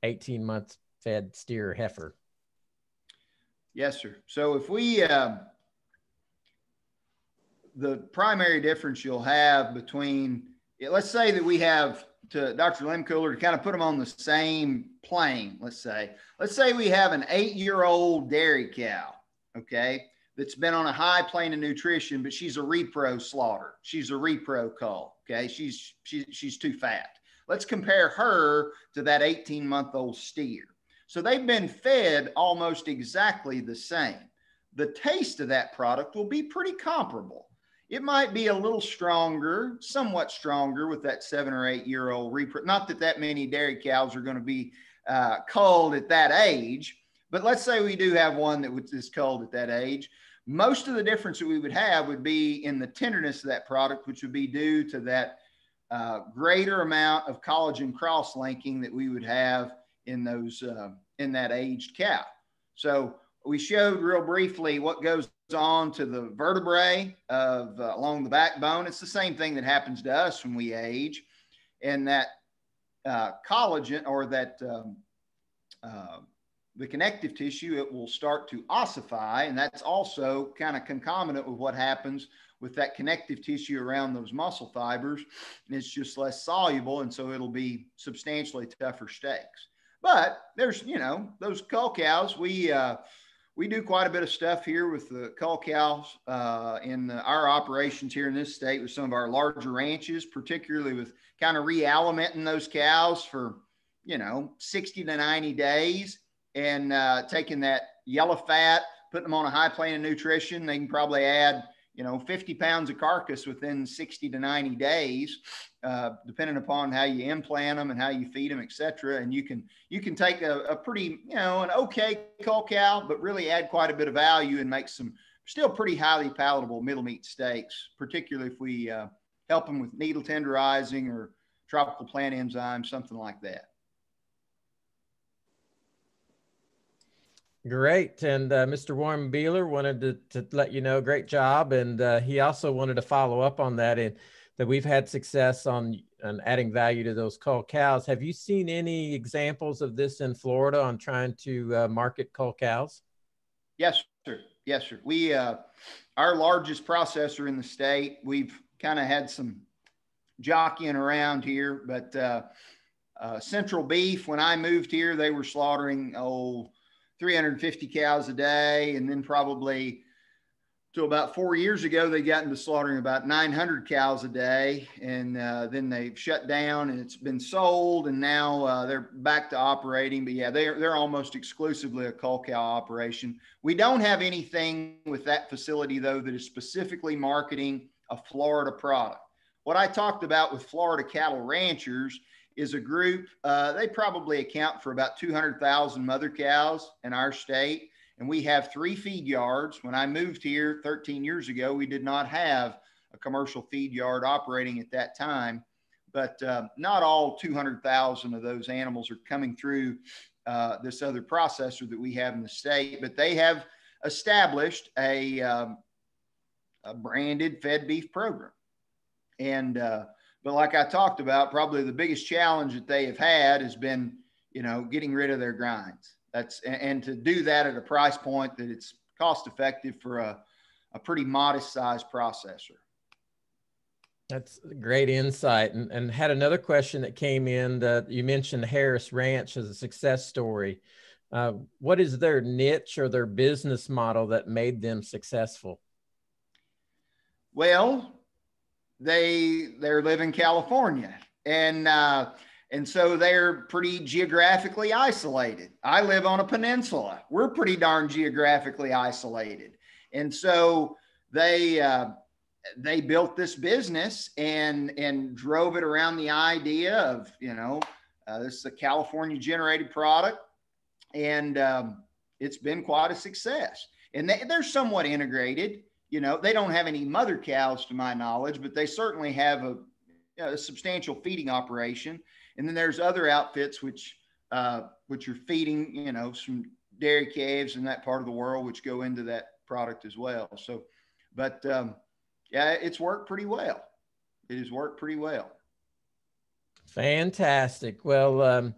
18 month fed steer heifer. Yes, sir. So if we, uh, the primary difference you'll have between, let's say that we have to Dr. Lehmkuhler to kind of put them on the same plane, let's say. Let's say we have an eight year old dairy cow, okay, that's been on a high plane of nutrition, but she's a repro slaughter. She's a repro cull. Okay. She's, she's, she's too fat. Let's compare her to that 18 month old steer. So they've been fed almost exactly the same. The taste of that product will be pretty comparable. It might be a little stronger, somewhat stronger with that seven or eight year old repro. Not that that many dairy cows are going to be uh, culled at that age, but let's say we do have one that is culled at that age. Most of the difference that we would have would be in the tenderness of that product, which would be due to that uh, greater amount of collagen cross linking that we would have in those uh, in that aged cow. So we showed real briefly what goes on to the vertebrae of uh, along the backbone. It's the same thing that happens to us when we age, and that uh, collagen or that um, uh, the connective tissue, it will start to ossify. And that's also kind of concomitant with what happens with that connective tissue around those muscle fibers. And it's just less soluble. And so it'll be substantially tougher steaks. But there's, you know, those cull cows, we, uh, we do quite a bit of stuff here with the cull cows uh, in the, our operations here in this state with some of our larger ranches, particularly with kind of re-alimenting those cows for, you know, 60 to 90 days and uh, taking that yellow fat, putting them on a high plane of nutrition. They can probably add, you know, 50 pounds of carcass within 60 to 90 days, uh, depending upon how you implant them and how you feed them, et cetera. And you can you can take a, a pretty, you know, an okay cull cow, but really add quite a bit of value and make some still pretty highly palatable middle meat steaks, particularly if we uh, help them with needle tenderizing or tropical plant enzymes, something like that. Great. And uh, Mr. Warren Beeler wanted to, to let you know, great job. And uh, he also wanted to follow up on that and that we've had success on, on adding value to those cull cows. Have you seen any examples of this in Florida on trying to uh, market cull cows? Yes, sir. Yes, sir. We, uh, our largest processor in the state, we've kind of had some jockeying around here, but uh, uh, Central Beef, when I moved here, they were slaughtering, oh, 350 cows a day. And then probably to about four years ago, they got into slaughtering about 900 cows a day. And uh, then they've shut down and it's been sold. And now uh, they're back to operating. But yeah, they're, they're almost exclusively a cull cow operation. We don't have anything with that facility, though, that is specifically marketing a Florida product. What I talked about with Florida cattle ranchers is a group, uh, they probably account for about 200,000 mother cows in our state. And we have three feed yards. When I moved here 13 years ago, we did not have a commercial feed yard operating at that time. But uh, not all 200,000 of those animals are coming through uh, this other processor that we have in the state, but they have established a, um, a branded fed beef program. And, uh, but like I talked about, probably the biggest challenge that they have had has been, you know, getting rid of their grinds. That's and to do that at a price point that it's cost effective for a, a pretty modest size processor. That's great insight. And, and had another question that came in that you mentioned Harris Ranch as a success story. Uh, what is their niche or their business model that made them successful? Well, they they live in California, and uh, and so they're pretty geographically isolated. I live on a peninsula. We're pretty darn geographically isolated. And so they, uh, they built this business and, and drove it around the idea of, you know, uh, this is a California generated product. And um, it's been quite a success. And they, they're somewhat integrated. You know, they don't have any mother cows to my knowledge, but they certainly have a, a substantial feeding operation and then there's other outfits which uh, which are feeding, you know, some dairy calves in that part of the world, which go into that product as well. So, but um, yeah, it's worked pretty well. It has worked pretty well. Fantastic. Well, um,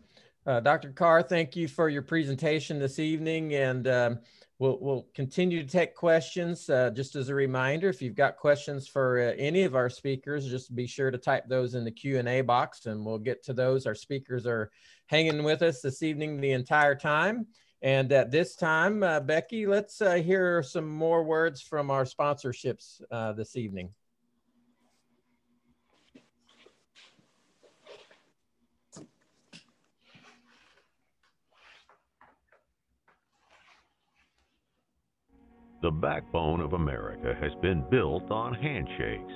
uh, Dr. Carr, thank you for your presentation this evening. And um, We'll, we'll continue to take questions. Uh, just as a reminder, if you've got questions for uh, any of our speakers, just be sure to type those in the Q&A box and we'll get to those. Our speakers are hanging with us this evening the entire time. And at this time, uh, Becky, let's uh, hear some more words from our sponsorships uh, this evening. The backbone of America has been built on handshakes.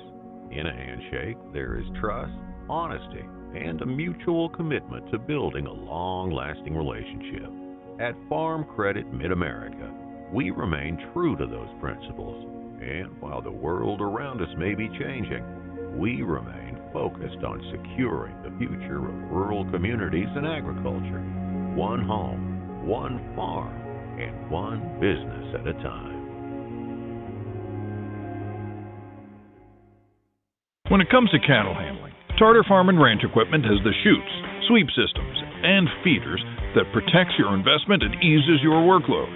In a handshake, there is trust, honesty, and a mutual commitment to building a long lasting relationship. At Farm Credit Mid America, we remain true to those principles. And while the world around us may be changing, we remain focused on securing the future of rural communities and agriculture. One home, one farm, and one business at a time. When it comes to cattle handling, Tarter Farm and Ranch Equipment has the chutes, sweep systems, and feeders that protects your investment and eases your workload.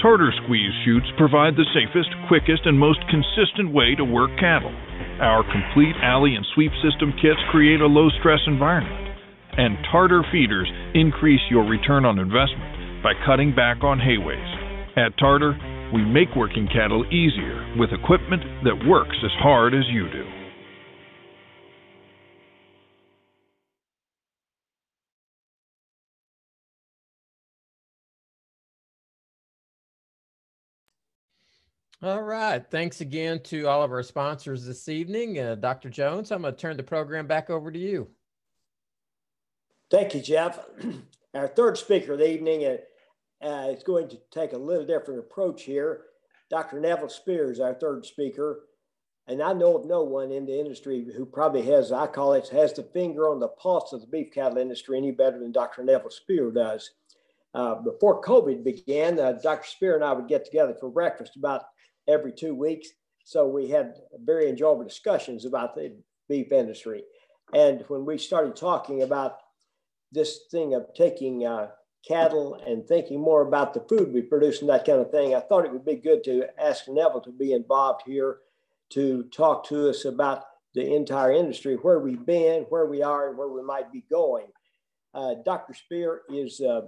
Tarter squeeze chutes provide the safest, quickest, and most consistent way to work cattle. Our complete alley and sweep system kits create a low stress environment. And Tarter feeders increase your return on investment by cutting back on hayways. At Tarter, we make working cattle easier with equipment that works as hard as you do. All right. Thanks again to all of our sponsors this evening. Uh, Dr. Jones, I'm going to turn the program back over to you. Thank you, Jeff. Our third speaker of the evening uh, uh, is going to take a little different approach here. Dr. Nevil Spears, our third speaker. And I know of no one in the industry who probably has, I call it, has the finger on the pulse of the beef cattle industry any better than Dr. Nevil Speer does. Uh, before COVID began, uh, Dr. Speer and I would get together for breakfast about every two weeks. So we had very enjoyable discussions about the beef industry. And when we started talking about this thing of taking uh, cattle and thinking more about the food we produce and that kind of thing, I thought it would be good to ask Nevil to be involved here to talk to us about the entire industry, where we've been, where we are, and where we might be going. Uh, Dr. Speer is uh,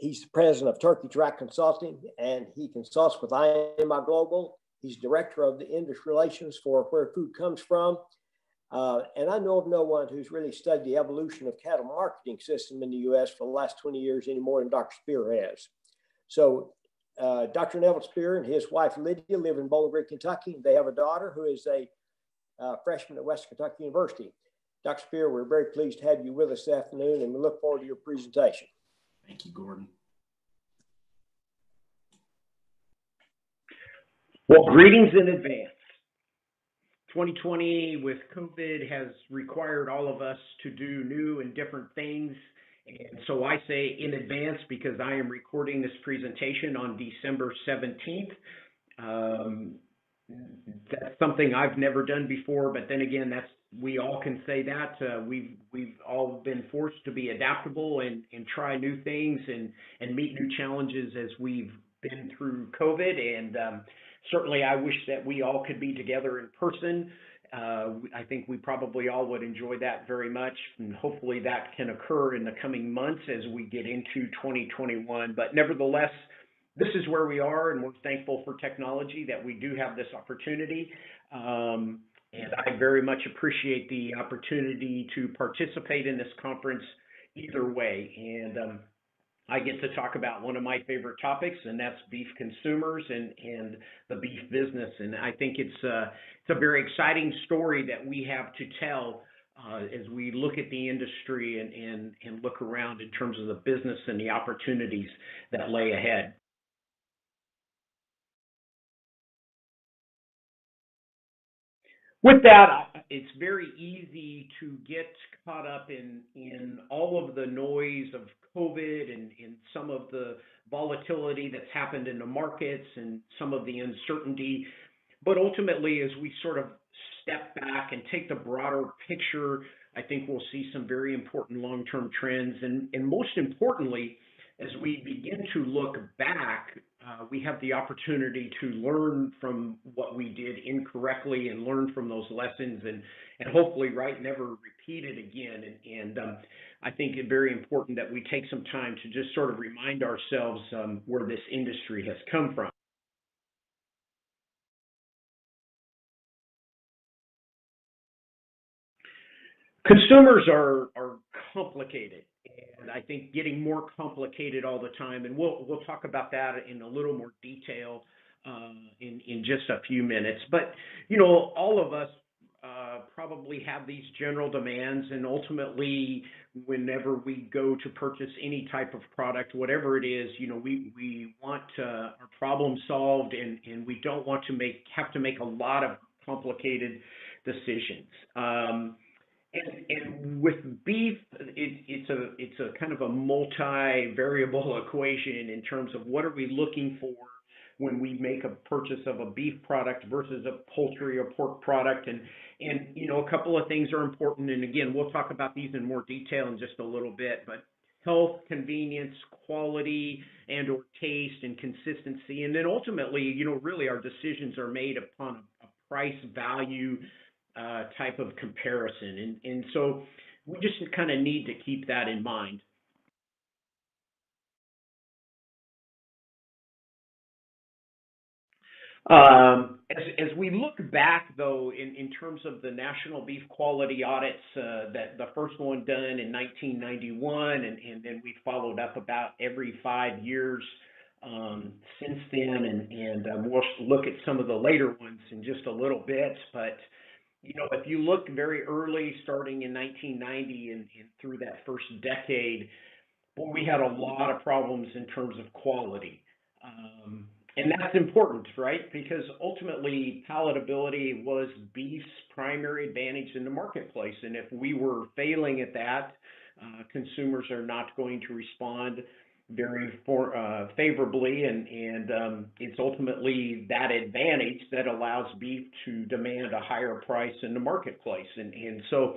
He's the president of Turkey Track Consulting, and he consults with IMI Global. He's director of the industry relations for Where Food Comes From. Uh, and I know of no one who's really studied the evolution of cattle marketing system in the U.S. for the last 20 years any more than Dr. Speer has. So uh, Dr. Nevil Speer and his wife Lydia live in Bowling Green, Kentucky. They have a daughter who is a uh, freshman at Western Kentucky University. Dr. Speer, we're very pleased to have you with us this afternoon and we look forward to your presentation. Thank you, Gordon. Well, greetings in advance. 2020 with COVID has required all of us to do new and different things. And so I say in advance because I am recording this presentation on December 17th. Um, that's something I've never done before, but then again, that's we all can say that uh, we've we've all been forced to be adaptable and and try new things and and meet new challenges as we've been through COVID. And um, certainly, I wish that we all could be together in person. Uh, I think we probably all would enjoy that very much, and hopefully that can occur in the coming months as we get into 2021. But nevertheless, this is where we are, and we're thankful for technology that we do have this opportunity. Um, and I very much appreciate the opportunity to participate in this conference either way. And um, I get to talk about one of my favorite topics, and that's beef consumers and, and the beef business. And I think it's, uh, it's a very exciting story that we have to tell uh, as we look at the industry and, and, and look around in terms of the business and the opportunities that lay ahead. With that, it's very easy to get caught up in in all of the noise of COVID and in some of the volatility that's happened in the markets and some of the uncertainty. But ultimately, as we sort of step back and take the broader picture, I think we'll see some very important long-term trends. And, and most importantly, as we begin to look back, uh, we have the opportunity to learn from what we did incorrectly and learn from those lessons and, and hopefully, right, never repeat it again. And, and um, I think it's very important that we take some time to just sort of remind ourselves um, where this industry has come from. Consumers are, are complicated I think getting more complicated all the time. And we'll we'll talk about that in a little more detail uh, in in just a few minutes. But you know, all of us uh, probably have these general demands, and ultimately, whenever we go to purchase any type of product, whatever it is, you know, we we want uh, our problem solved, and and we don't want to make have to make a lot of complicated decisions. Um, and, and with beef, it, it's a it's a kind of a multi-variable equation in terms of what are we looking for when we make a purchase of a beef product versus a poultry or pork product. And and you know a couple of things are important. And again, we'll talk about these in more detail in just a little bit. But health, convenience, quality, and or taste and consistency. And then ultimately, you know, really our decisions are made upon a, a price value uh, type of comparison. And, and so we just kind of need to keep that in mind. Um, as, as we look back, though, in, in terms of the national beef quality audits, uh, that the first one done in 1991, and, and then we followed up about every five years um, since then, and, and um, we'll look at some of the later ones in just a little bit. But you know, if you look very early, starting in 1990 and, and through that first decade, boy, we had a lot of problems in terms of quality. Um, and that's important, right? Because ultimately, palatability was beef's primary advantage in the marketplace. And if we were failing at that, uh, consumers are not going to respond very for, uh, favorably, and, and um, it's ultimately that advantage that allows beef to demand a higher price in the marketplace. And, and so,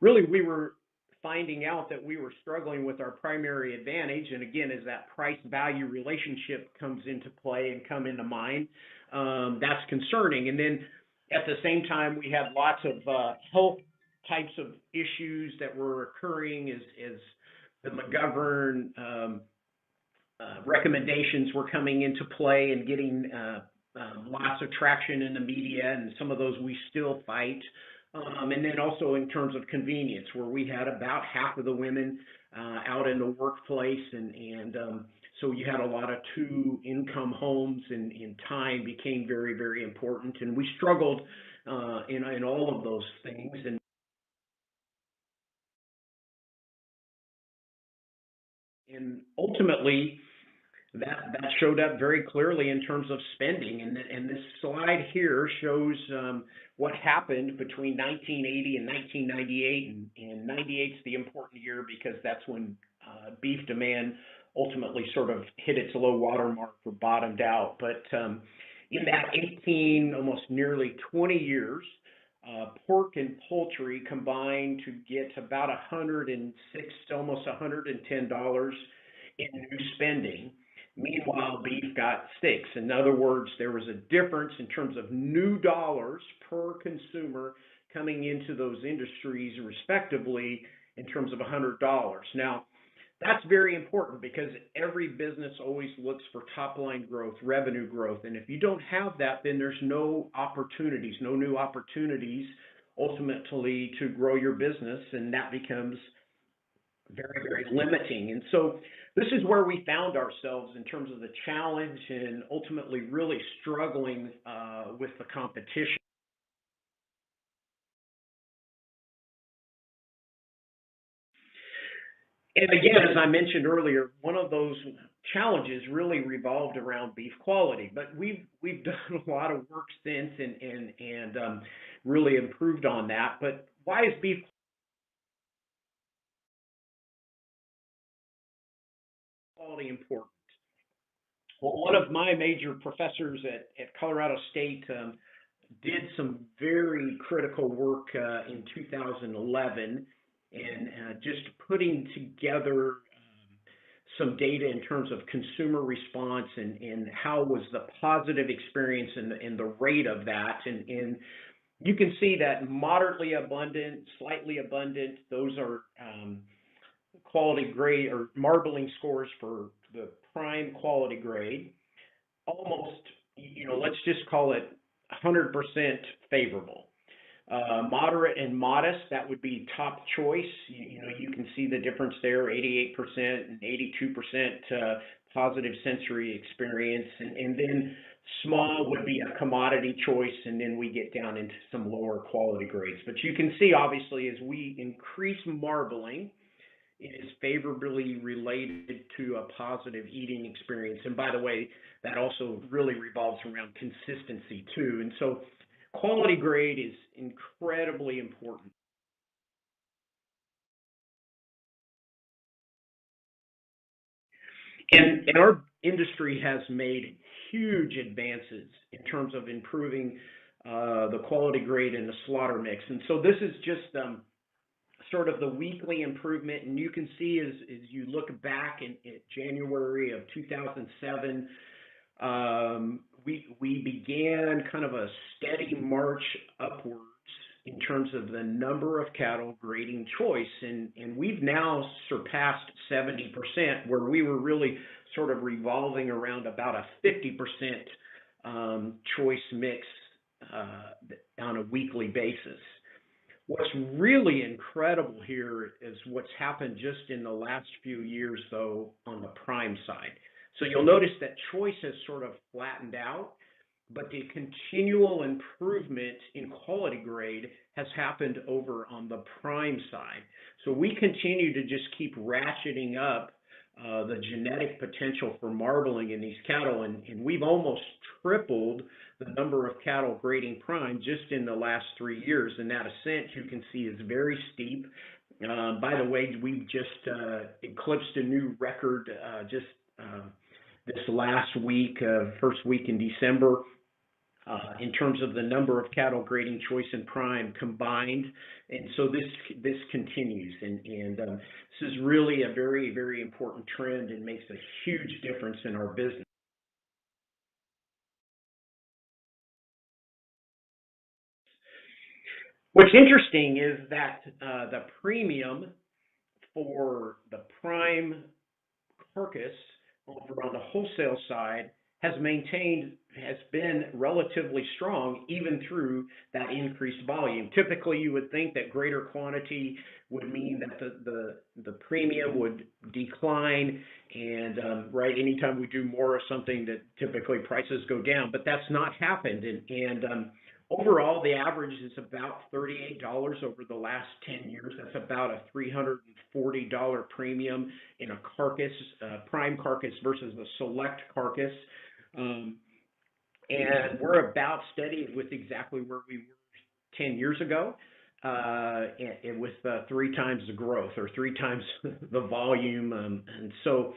really, we were finding out that we were struggling with our primary advantage. And again, as that price value relationship comes into play and come into mind, um, that's concerning. And then at the same time, we had lots of uh, health types of issues that were occurring as, as the McGovern um, uh, recommendations were coming into play and getting uh, um, lots of traction in the media, and some of those we still fight. Um, and then also in terms of convenience, where we had about half of the women uh, out in the workplace, and and um, so you had a lot of two income homes, and, and time became very very important. And we struggled in in all of those things, and and ultimately that showed up very clearly in terms of spending. This slide here shows um, what happened between 1980 and 1998. And, and 98 is the important year because that's when uh, beef demand ultimately sort of hit its low water mark or bottomed out. But um, in that 18, almost nearly 20 years, uh, pork and poultry combined to get about 106, almost 110 dollars in new spending. Meanwhile, beef got six. In other words, there was a difference in terms of new dollars per consumer coming into those industries, respectively, in terms of $100. Now, that's very important because every business always looks for top line growth, revenue growth. And if you don't have that, then there's no opportunities, no new opportunities ultimately to grow your business. And that becomes very, very limiting. And so this is where we found ourselves in terms of the challenge and ultimately really struggling uh, with the competition. And again, as I mentioned earlier, one of those challenges really revolved around beef quality. But we've we've done a lot of work since and and and um, really improved on that. But why is beef quality important? Well, one of my major professors at, at Colorado State um, did some very critical work uh, in 2011 and uh, just putting together um, some data in terms of consumer response and, and how was the positive experience and the, and the rate of that. And, and you can see that moderately abundant, slightly abundant, those are um, quality grade or marbling scores for the prime quality grade. Almost, you know, let's just call it 100% favorable. Uh, moderate and modest, that would be top choice. You, you, know, you can see the difference there, 88% and 82% uh, positive sensory experience. And, and then small would be a commodity choice, and then we get down into some lower quality grades. But you can see, obviously, as we increase marbling, it is favorably related to a positive eating experience. And by the way, that also really revolves around consistency too. And so Quality grade is incredibly important. And, and our industry has made huge advances in terms of improving uh, the quality grade in the slaughter mix. And so this is just um, sort of the weekly improvement. And you can see as, as you look back in, in January of 2007, um, we we began kind of a steady march upwards in terms of the number of cattle grading choice, and and we've now surpassed 70%, where we were really sort of revolving around about a 50% um, choice mix uh, on a weekly basis. What's really incredible here is what's happened just in the last few years, though, on the prime side. So you'll notice that choice has sort of flattened out, but the continual improvement in quality grade has happened over on the prime side. So we continue to just keep ratcheting up uh, the genetic potential for marbling in these cattle, and, we've almost tripled the number of cattle grading prime just in the last three years. And that ascent you can see is very steep. Uh, by the way, we've just uh, eclipsed a new record just this last week, first week in December, in terms of the number of cattle grading choice and prime combined. And so this this continues, and and um, this is really a very very important trend and makes a huge difference in our business. What's interesting is that uh, the premium for the prime carcass over on the wholesale side has maintained, has been relatively strong even through that increased volume. Typically, you would think that greater quantity would mean that the the, the premium would decline, and um, right, anytime we do more of something, that typically prices go down. But that's not happened, and and um, overall, the average is about $38 over the last 10 years. That's about a $340 premium in a carcass, uh, prime carcass versus a select carcass. Um, and we're about steady with exactly where we were 10 years ago uh, and, and with uh, three times the growth or three times the volume. Um, and so,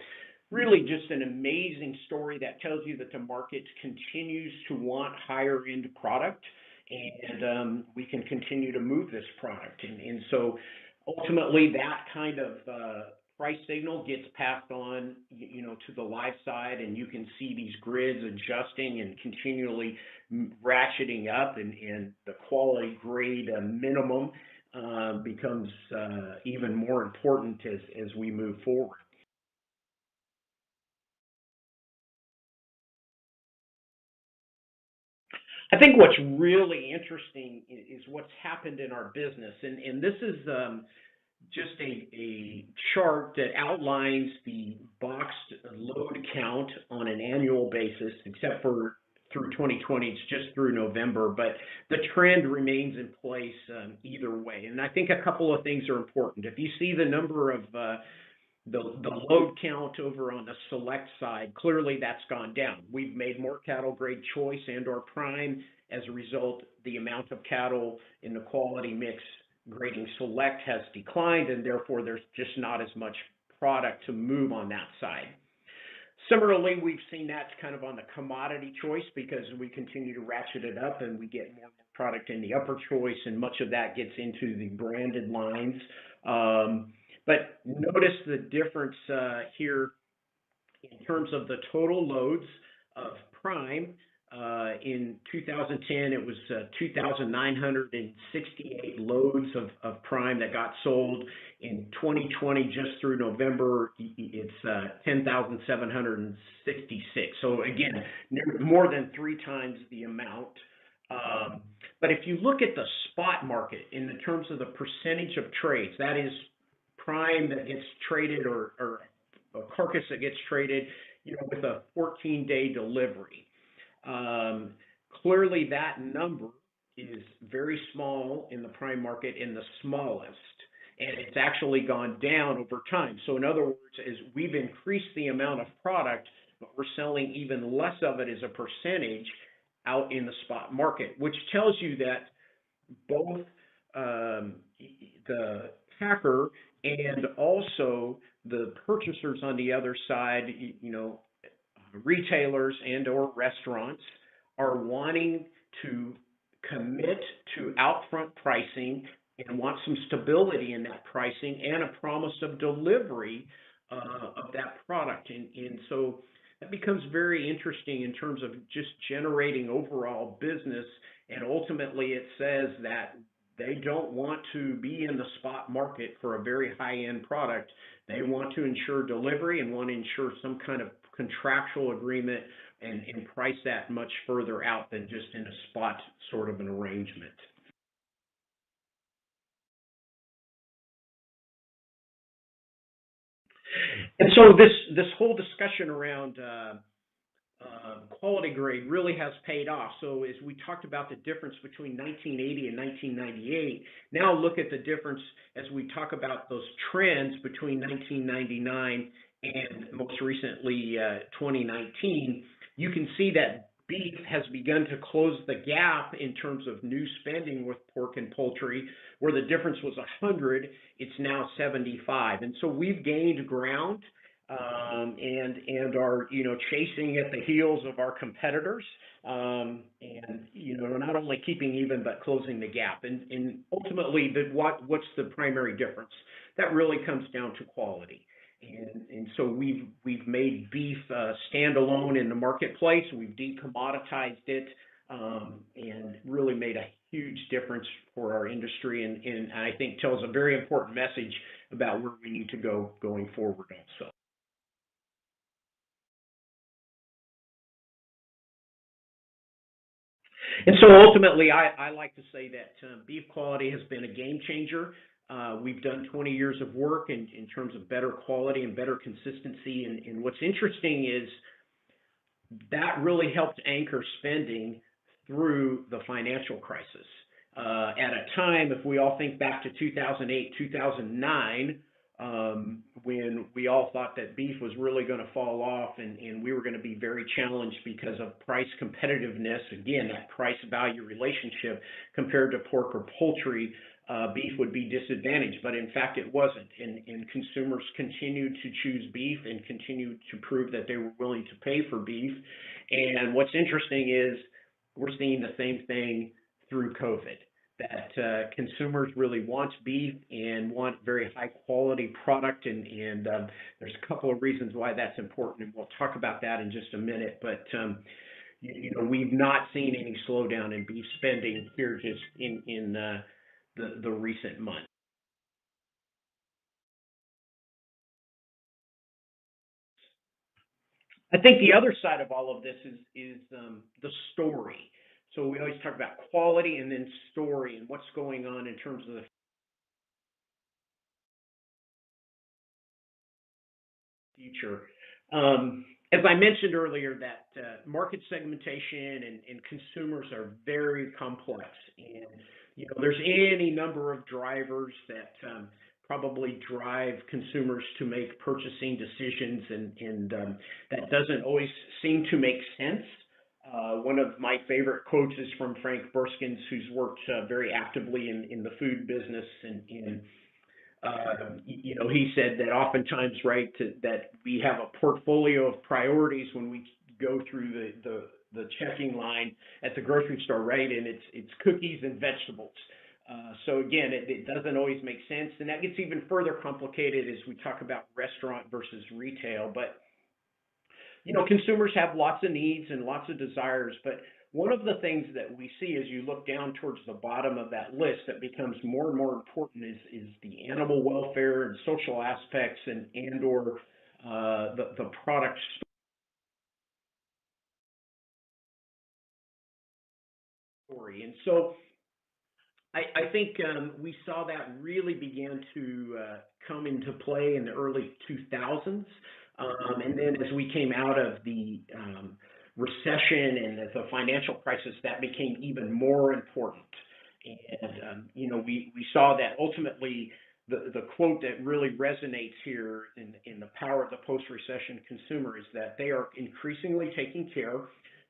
really, just an amazing story that tells you that the market continues to want higher end product, and um, we can continue to move this product. And, and so, ultimately, that kind of uh, price signal gets passed on, you know, to the live side, and you can see these grids adjusting and continually ratcheting up, and, the quality grade minimum uh, becomes uh, even more important as, as we move forward. I think what's really interesting is what's happened in our business, and, and this is um, just a, a chart that outlines the boxed load count on an annual basis, except for through 2020, it's just through November, but the trend remains in place um, either way. And I think a couple of things are important. If you see the number of uh, the, the load count over on the select side, clearly that's gone down. We've made more cattle grade choice and or prime. As a result, the amount of cattle in the quality mix grading select has declined, and therefore there's just not as much product to move on that side. Similarly, we've seen that kind of on the commodity choice because we continue to ratchet it up and we get more product in the upper choice, and much of that gets into the branded lines. Um, but notice the difference uh, here in terms of the total loads of prime uh, in 2010, it was uh, 2,968 loads of, of prime that got sold. In 2020, just through November, it's uh, 10,766. So again, more than three times the amount. Um, but if you look at the spot market in the terms of the percentage of trades, that is prime that gets traded or, or a carcass that gets traded, you know, with a 14-day delivery. Um, clearly, that number is very small in the prime market in the smallest, and it's actually gone down over time. So, in other words, as we've increased the amount of product, but we're selling even less of it as a percentage out in the spot market, which tells you that both um, the packer and also the purchasers on the other side, you know, retailers and or restaurants are wanting to commit to outfront pricing and want some stability in that pricing and a promise of delivery uh, of that product. And, and so that becomes very interesting in terms of just generating overall business. And ultimately, it says that they don't want to be in the spot market for a very high end product. They want to ensure delivery and want to ensure some kind of contractual agreement and, and price that much further out than just in a spot sort of an arrangement. And so this this whole discussion around uh, uh, quality grade really has paid off. So as we talked about the difference between 1980 and 1998, now look at the difference as we talk about those trends between 1999 and most recently uh, 2019, you can see that beef has begun to close the gap in terms of new spending with pork and poultry, where the difference was 100, it's now 75. And so we've gained ground um, and and are you know chasing at the heels of our competitors, um, and you know not only keeping even but closing the gap. And and ultimately, the what what's the primary difference? That really comes down to quality. And, and so we've we've made beef uh, standalone in the marketplace. We've decommoditized it um, and really made a huge difference for our industry. And, and I think tells a very important message about where we need to go going forward. Also. And so ultimately, I, I like to say that uh, beef quality has been a game changer. Uh, we've done 20 years of work in, terms of better quality and better consistency. And, and what's interesting is that really helped anchor spending through the financial crisis. Uh, at a time, if we all think back to 2008, 2009, um, when we all thought that beef was really going to fall off and, and we were going to be very challenged because of price competitiveness. Again, that price value relationship compared to pork or poultry, uh, beef would be disadvantaged, but in fact it wasn't. And, and consumers continued to choose beef and continued to prove that they were willing to pay for beef. And what's interesting is we're seeing the same thing through COVID that uh, consumers really want beef and want very high quality product and and um, there's a couple of reasons why that's important and we'll talk about that in just a minute but um, you, you, know we've not seen any slowdown in beef spending here just in in uh, the recent months I think the other side of all of this is um, the story so we always talk about quality and then story and what's going on in terms of the future. Um, as I mentioned earlier, that uh, market segmentation and, consumers are very complex, and you know there's any number of drivers that um, probably drive consumers to make purchasing decisions, and, and um, that doesn't always seem to make sense. Uh, one of my favorite quotes is from Frank Burskins, who's worked uh, very actively in, in the food business. And, uh, you know, he said that oftentimes, right, to, that we have a portfolio of priorities when we go through the, the, the checking line at the grocery store, right? And it's, it's cookies and vegetables. Uh, so again, it, it, doesn't always make sense, and that gets even further complicated as we talk about restaurant versus retail. But you know, consumers have lots of needs and lots of desires, but one of the things that we see as you look down towards the bottom of that list that becomes more and more important is is the animal welfare and social aspects and and or uh, the the product story. And so I, I think um, we saw that really began to uh, come into play in the early 2000s. Um, and then as we came out of the um, recession and the financial crisis, that became even more important. And, um, you know, we, we saw that ultimately the, the quote that really resonates here in, in the power of the post-recession consumer is that they are increasingly taking care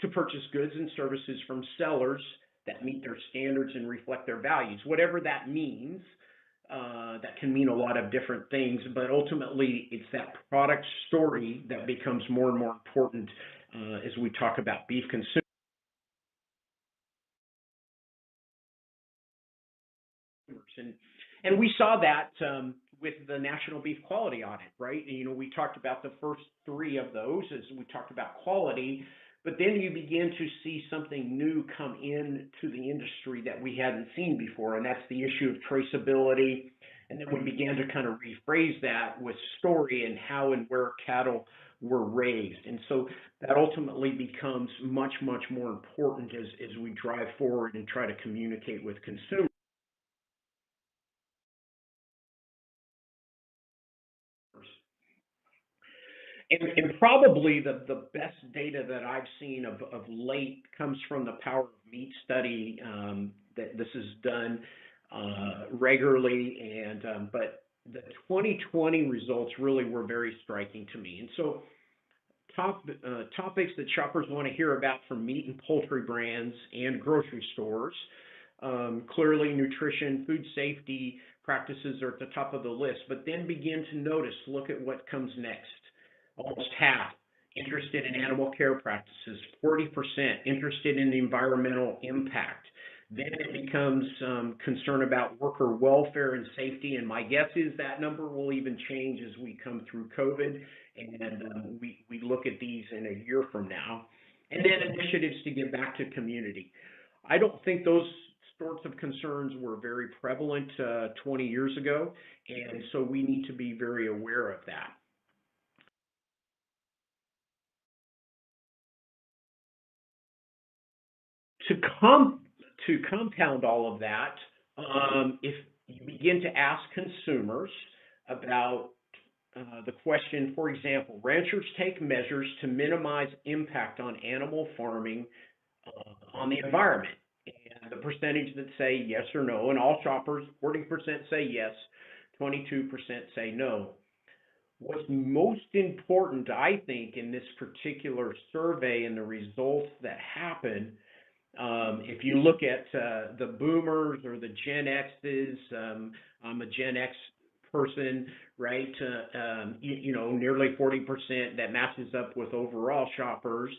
to purchase goods and services from sellers that meet their standards and reflect their values, whatever that means. Uh, that can mean a lot of different things, but ultimately it's that product story that becomes more and more important uh, as we talk about beef consumers. And, and we saw that um, with the National Beef Quality Audit, right? And, you know, we talked about the first three of those as we talked about quality, but then you begin to see something new come in to the industry that we hadn't seen before, and that's the issue of traceability. And then we mm-hmm. began to kind of rephrase that with story and how and where cattle were raised. And so that ultimately becomes much, much more important as, as we drive forward and try to communicate with consumers. And, probably the, best data that I've seen of, late comes from the Power of Meat study um, that this is done uh, regularly. And um, but the 2020 results really were very striking to me. And so top uh, topics that shoppers want to hear about from meat and poultry brands and grocery stores. Um, clearly, nutrition, food safety practices are at the top of the list, but then begin to notice, look at what comes next almost half interested in animal care practices, 40% interested in the environmental impact. Then it becomes um, concern about worker welfare and safety, and my guess is that number will even change as we come through COVID and um, we, we look at these in a year from now. And then initiatives to give back to community. I don't think those sorts of concerns were very prevalent uh, 20 years ago, and so we need to be very aware of that. To com to compound all of that, um, if you begin to ask consumers about uh, the question, for example, ranchers take measures to minimize impact on animal farming uh, on the environment. And the percentage that say yes or no, and all shoppers, 40% say yes, 22% say no. What's most important, I think, in this particular survey and the results that happen, um, if you look at uh, the boomers or the Gen X's, um, I'm a Gen X person, right? Uh, um, you, you, know, nearly 40% that matches up with overall shoppers.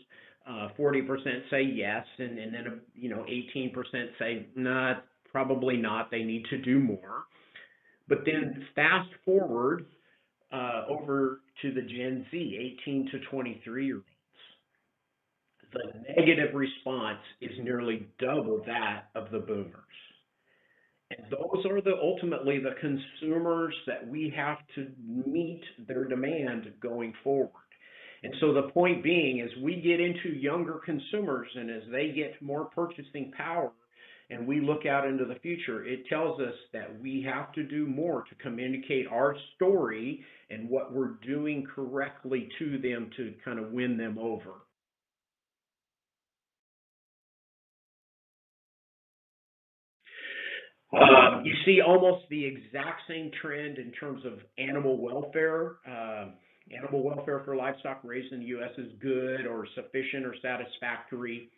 Uh, 40% say yes, and, and then, you know, 18% say, nah, probably not. They need to do more. But then fast forward uh, over to the Gen Z, 18 to 23 year olds. The negative response is nearly double that of the boomers. And those are the ultimately the consumers that we have to meet their demand going forward. And so the point being is we get into younger consumers and as they get more purchasing power and we look out into the future, it tells us that we have to do more to communicate our story and what we're doing correctly to them to kind of win them over. Um, you see almost the exact same trend in terms of animal welfare. Uh, animal welfare for livestock raised in the U.S. is good or sufficient or satisfactory.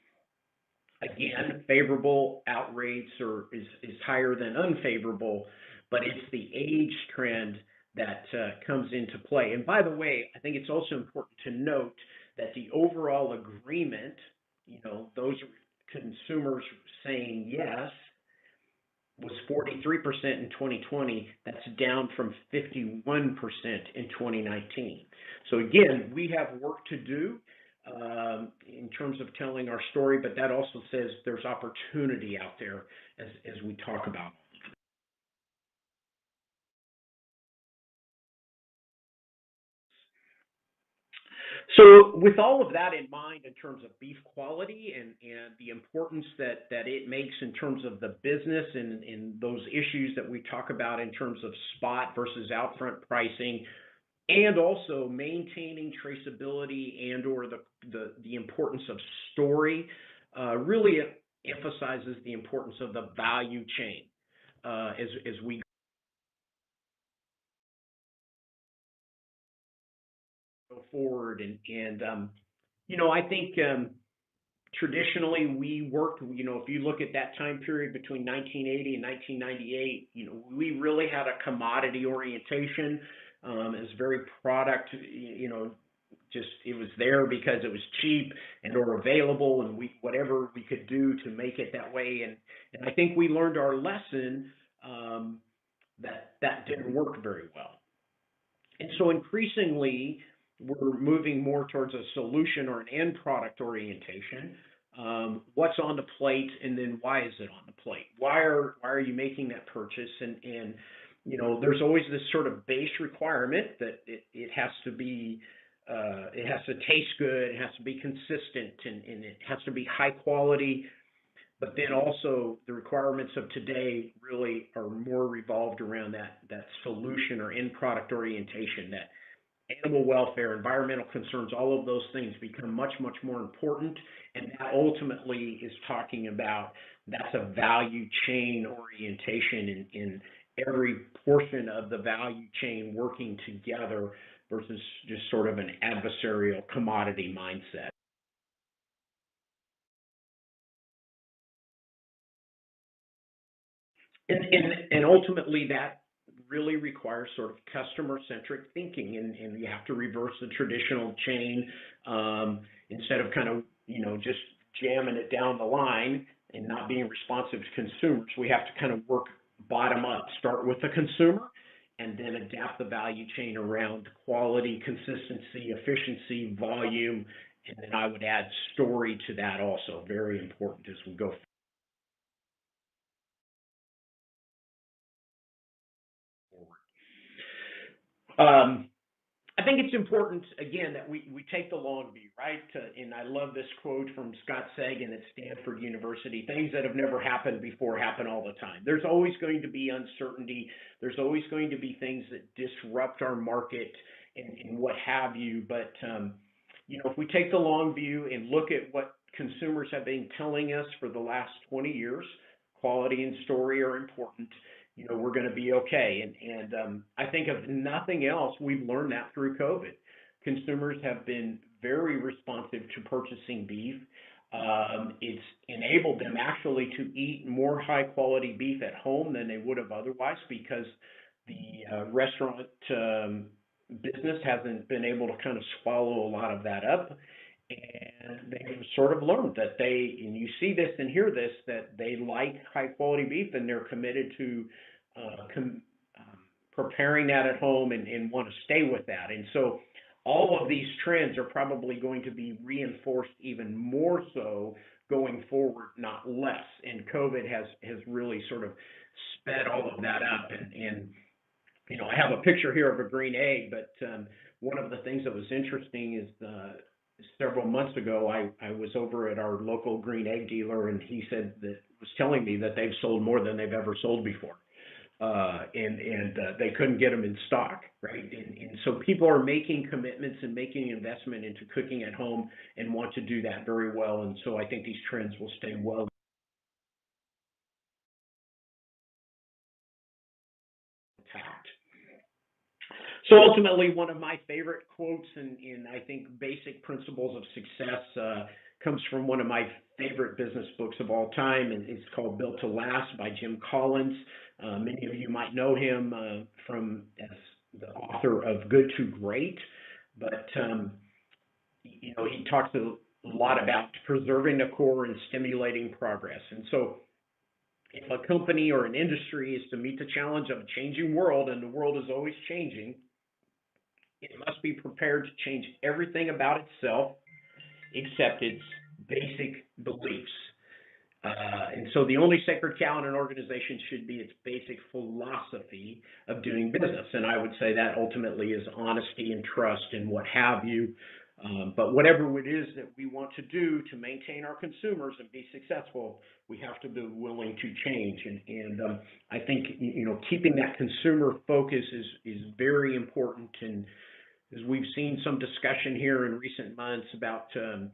Again, favorable out rates or is, is higher than unfavorable, but it's the age trend that uh, comes into play. And by the way, I think it's also important to note that the overall agreement, you know, those consumers saying yes was 43% in 2020. That's down from 51% in 2019. So again, we have work to do um, in terms of telling our story, but that also says there's opportunity out there as, as we talk about. So with all of that in mind in terms of beef quality and, and the importance that, that it makes in terms of the business and, and those issues that we talk about in terms of spot versus outfront pricing, and also maintaining traceability and or the, the, the importance of story, uh, really emphasizes the importance of the value chain uh, as, as we forward. And, and um, you know, I think um, traditionally we worked, you know, if you look at that time period between 1980 and 1998, you know, we really had a commodity orientation. Um, it was very product, you know, just it was there because it was cheap and or available and we whatever we could do to make it that way and and I think we learned our lesson um, that that didn't work very well and so increasingly we're moving more towards a solution or an end product orientation. Um, what's on the plate, and then why is it on the plate? Why are why are you making that purchase? And and you know, there's always this sort of base requirement that it, it has to be uh, it has to taste good, it has to be consistent, and, and it has to be high quality. But then also the requirements of today really are more revolved around that that solution or end product orientation that animal welfare, environmental concerns, all of those things become much, much more important. And that ultimately is talking about that's a value chain orientation in, in every portion of the value chain working together versus just sort of an adversarial commodity mindset. And, and, and ultimately that really requires sort of customer-centric thinking, and, and you have to reverse the traditional chain um, instead of kind of you know just jamming it down the line and not being responsive to consumers. We have to kind of work bottom up, start with the consumer, and then adapt the value chain around quality, consistency, efficiency, volume, and then I would add story to that also. Very important as we go I think it's important, again, that we, we take the long view, right? and I love this quote from Scott Sagan at Stanford University things that have never happened before happen all the time. There's always going to be uncertainty, there's always going to be things that disrupt our market and, what have you. But, um, you know, if we take the long view and look at what consumers have been telling us for the last 20 years, quality and story are important. You know, we're going to be okay. And, and um, I think of nothing else, we've learned that through COVID. Consumers have been very responsive to purchasing beef. Um, it's enabled them actually to eat more high quality beef at home than they would have otherwise because the uh, restaurant um, business hasn't been able to kind of swallow a lot of that up. And they've sort of learned that they, and you see this and hear this, that they like high quality beef and they're committed to uh, com- um, preparing that at home and, and want to stay with that. And so all of these trends are probably going to be reinforced even more so going forward, not less. And COVID has has really sort of sped all of that up. And, and you know, I have a picture here of a green egg, but um, one of the things that was interesting is the several months ago, I, I was over at our local green egg dealer, and he said that was telling me that they've sold more than they've ever sold before uh, and and uh, they couldn't get them in stock, right? And, so people are making commitments and making investment into cooking at home and want to do that very well. And so I think these trends will stay well. So ultimately, one of my favorite quotes and, and I think basic principles of success uh, comes from one of my favorite business books of all time, and it's called Built to Last by Jim Collins. Uh, many of you might know him uh, from as the author of Good to Great, but um, you know he talks a lot about preserving the core and stimulating progress. And so, if a company or an industry is to meet the challenge of a changing world, and the world is always changing, it must be prepared to change everything about itself except its basic beliefs. Uh, and so the only sacred cow in an organization should be its basic philosophy of doing business. And I would say that ultimately is honesty and trust and what have you. Um, but whatever it is that we want to do to maintain our consumers and be successful, we have to be willing to change. And, um, I think you know keeping that consumer focus is is very important. And as we've seen some discussion here in recent months about um,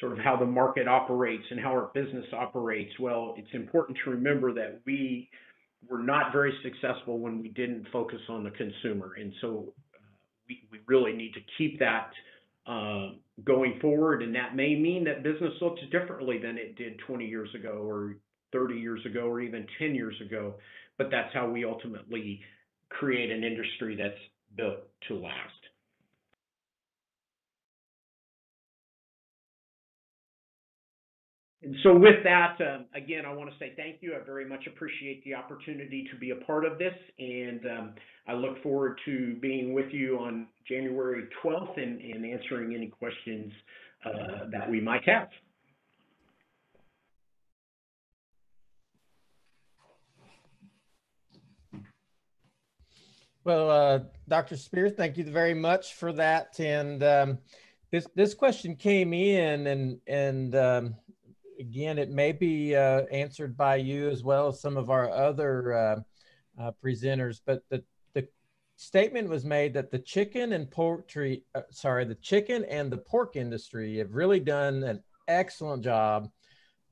sort of how the market operates and how our business operates, well, it's important to remember that we were not very successful when we didn't focus on the consumer. And so uh, we, we really need to keep that uh, going forward. And that may mean that business looks differently than it did 20 years ago or 30 years ago or even 10 years ago. But that's how we ultimately create an industry that's built to last. With that, um, again, I want to say thank you. I very much appreciate the opportunity to be a part of this, and um, I look forward to being with you on January 12th and, answering any questions uh, that we might have. Well, uh, Dr. Speer, thank you very much for that. And um, this this question came in, and and um, again, it may be uh, answered by you as well as some of our other uh, uh, presenters, but the, the statement was made that the chicken and poultry, uh, sorry, the chicken and the pork industry have really done an excellent job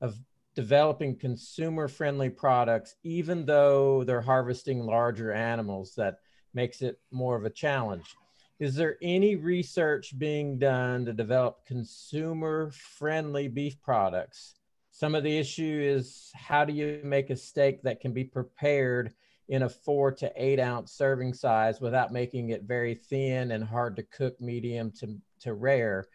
of developing consumer friendly products, even though they're harvesting larger animals that makes it more of a challenge. Is there any research being done to develop consumer friendly beef products? Some of the issue is how do you make a steak that can be prepared in a four to eight ounce serving size without making it very thin and hard to cook medium to, to rare?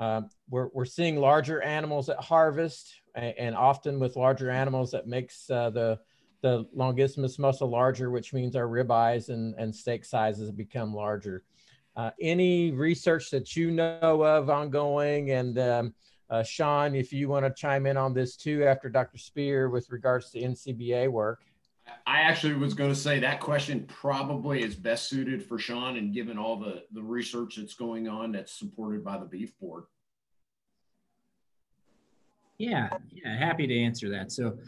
Um, we're, we're seeing larger animals at harvest and, and often with larger animals that makes uh, the the longissimus muscle larger, which means our ribeyes and, and steak sizes become larger. Uh, any research that you know of ongoing and um, uh, Shawn, if you want to chime in on this too after Dr. Speer with regards to NCBA work. I actually was going to say that question probably is best suited for Shawn and given all the, the research that's going on that's supported by the beef board. Yeah, yeah, happy to answer that. So,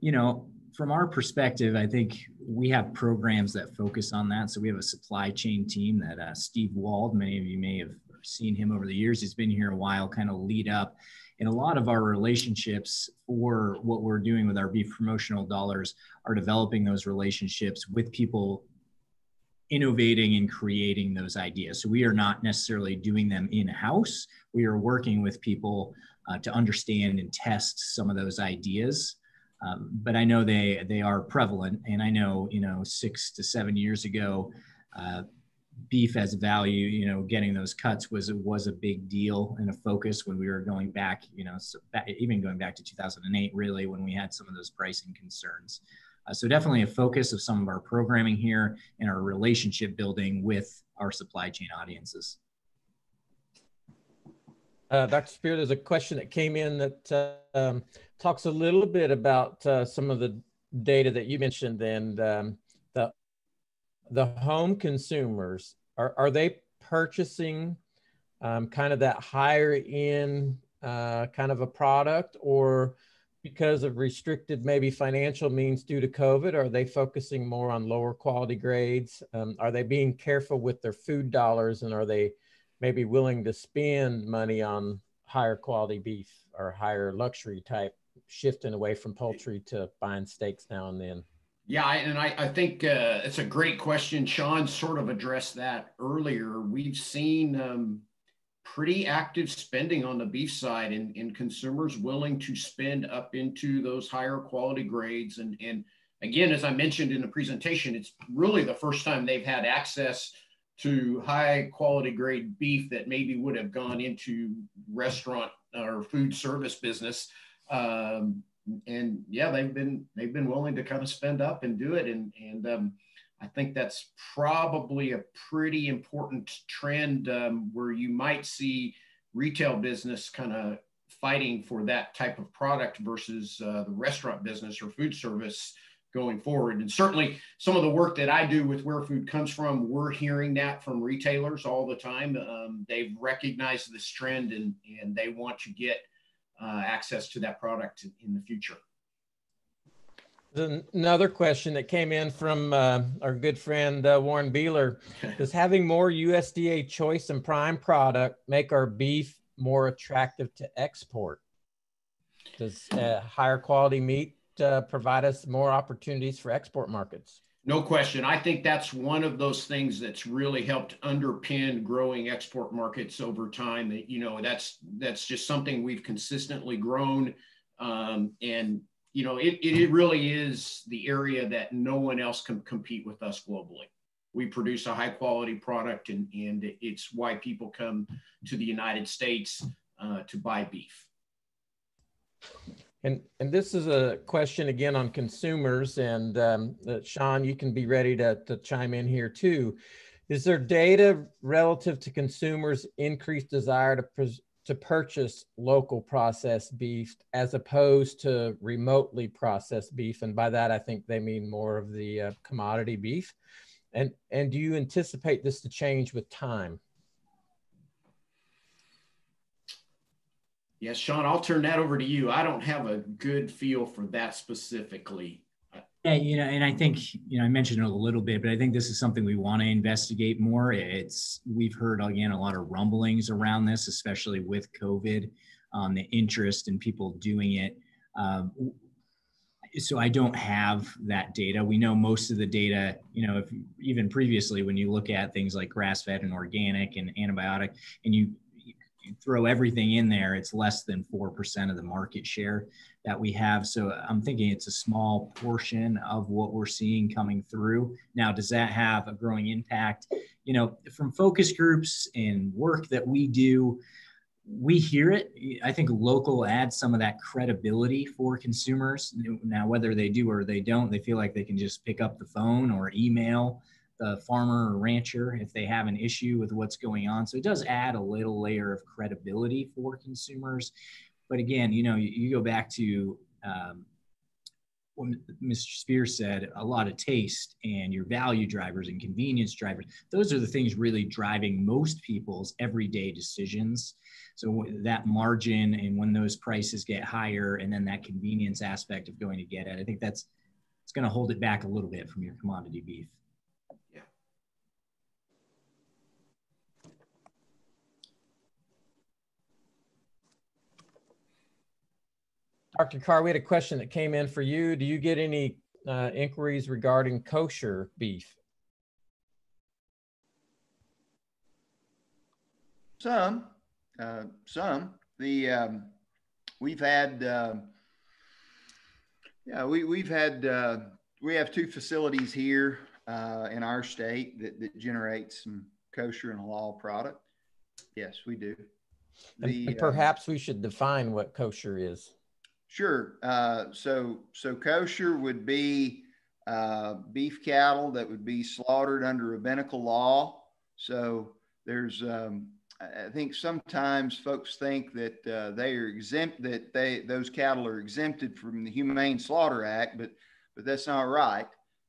you know, from our perspective, I think we have programs that focus on that. So we have a supply chain team that uh, Steve Wald, many of you may have seen him over the years. He's been here a while, kind of lead up. And a lot of our relationships for what we're doing with our beef promotional dollars are developing those relationships with people innovating and creating those ideas. So we are not necessarily doing them in house. We are working with people uh, to understand and test some of those ideas. Um, but I know they they are prevalent, and I know you know six to seven years ago, uh, beef as value, you know, getting those cuts was was a big deal and a focus when we were going back, you know, so back, even going back to 2008, really when we had some of those pricing concerns. Uh, so definitely a focus of some of our programming here and our relationship building with our supply chain audiences. Uh, Dr. Speer, there's a question that came in that uh, um, talks a little bit about uh, some of the data that you mentioned and um, the the home consumers. Are are they purchasing um, kind of that higher end uh, kind of a product, or because of restricted maybe financial means due to COVID? Are they focusing more on lower quality grades? Um, are they being careful with their food dollars, and are they maybe willing to spend money on higher quality beef or higher luxury type, shifting away from poultry to buying steaks now and then? Yeah, and I, I think uh, it's a great question. Shawn sort of addressed that earlier. We've seen um, pretty active spending on the beef side and, and consumers willing to spend up into those higher quality grades. And, and again, as I mentioned in the presentation, it's really the first time they've had access to high quality grade beef that maybe would have gone into restaurant or food service business. Um, and yeah, they've been they've been willing to kind of spend up and do it. And and um, I think that's probably a pretty important trend um, where you might see retail business kind of fighting for that type of product versus uh, the restaurant business or food service going forward. And certainly some of the work that I do with where food comes from, we're hearing that from retailers all the time. Um, they've recognized this trend and, and they want to get uh, access to that product in the future. Another question that came in from uh, our good friend uh, Warren Beeler. Does having more USDA choice and prime product make our beef more attractive to export? Does uh, higher quality meat uh, provide us more opportunities for export markets. No question. I think that's one of those things that's really helped underpin growing export markets over time. That you know, that's that's just something we've consistently grown, um, and you know, it, it really is the area that no one else can compete with us globally. We produce a high quality product, and and it's why people come to the United States uh, to buy beef. And, and this is a question again on consumers and um, uh, Shawn, you can be ready to, to chime in here too. Is there data relative to consumers' increased desire to, to purchase local processed beef as opposed to remotely processed beef? And by that, I think they mean more of the uh, commodity beef. And, and do you anticipate this to change with time? Yes, Shawn, I'll turn that over to you. I don't have a good feel for that specifically. Yeah, you know, and I think you know I mentioned it a little bit, but I think this is something we want to investigate more. It's we've heard again a lot of rumblings around this, especially with COVID, um, the interest in people doing it. Um, so I don't have that data. We know most of the data, you know, if even previously when you look at things like grass-fed and organic and antibiotic, and you throw everything in there, it's less than 4% of the market share that we have. So I'm thinking it's a small portion of what we're seeing coming through. Now, does that have a growing impact? You know, from focus groups and work that we do, we hear it. I think local adds some of that credibility for consumers. Now, whether they do or they don't, they feel like they can just pick up the phone or email the farmer or rancher if they have an issue with what's going on. So it does add a little layer of credibility for consumers. But again, you know, you, you go back to um, what Mr. Spears said, a lot of taste and your value drivers and convenience drivers. Those are the things really driving most people's everyday decisions. So that margin and when those prices get higher, and then that convenience aspect of going to get it, I think that's it's going to hold it back a little bit from your commodity beef. Dr. Carr, we had a question that came in for you. Do you get any uh, inquiries regarding kosher beef? Some, uh, some. The um, we've had, uh, yeah, we we've had uh, we have two facilities here uh, in our state that, that generate some kosher and halal product. Yes, we do. The, and perhaps we should define what kosher is. Sure. Uh, so, so kosher would be uh, beef cattle that would be slaughtered under rabbinical law. So there's, um, I think sometimes folks think that uh, they are exempt, that they those cattle are exempted from the Humane Slaughter Act, but but that's not right.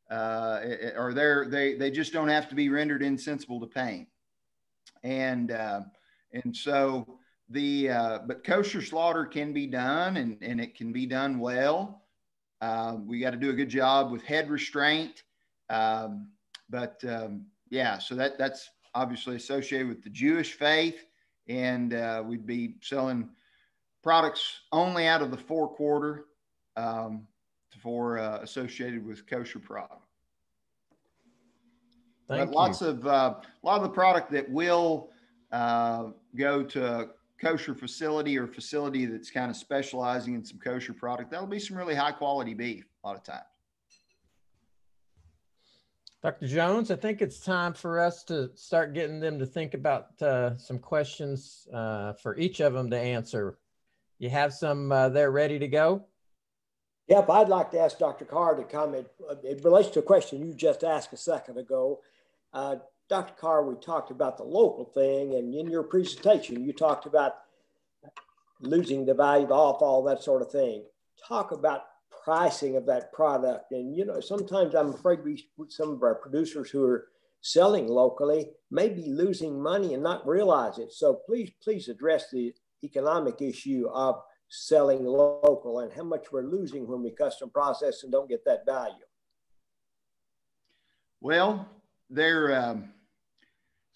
Uh, or they're they they just don't have to be rendered insensible to pain, and uh, and so the uh, but kosher slaughter can be done and, and it can be done well. Uh, we got to do a good job with head restraint. Um, but um, yeah, so that that's obviously associated with the Jewish faith, and uh, we'd be selling products only out of the four quarter um, for uh, associated with kosher product. Thank but lots of uh, a lot of the product that will uh, go to kosher facility or facility that's kind of specializing in some kosher product, that'll be some really high quality beef a lot of times. Dr. Jones, I think it's time for us to start getting them to think about uh, some questions uh, for each of them to answer. You have some uh, there ready to go? Yep, I'd like to ask Dr. Carr to comment. It relates to a question you just asked a second ago. Dr. Carr, we talked about the local thing, and in your presentation, you talked about losing the value off, all that sort of thing. Talk about pricing of that product. And, you know, sometimes I'm afraid we, some of our producers who are selling locally may be losing money and not realize it. So please, please address the economic issue of selling local and how much we're losing when we custom process and don't get that value. Well, there, um,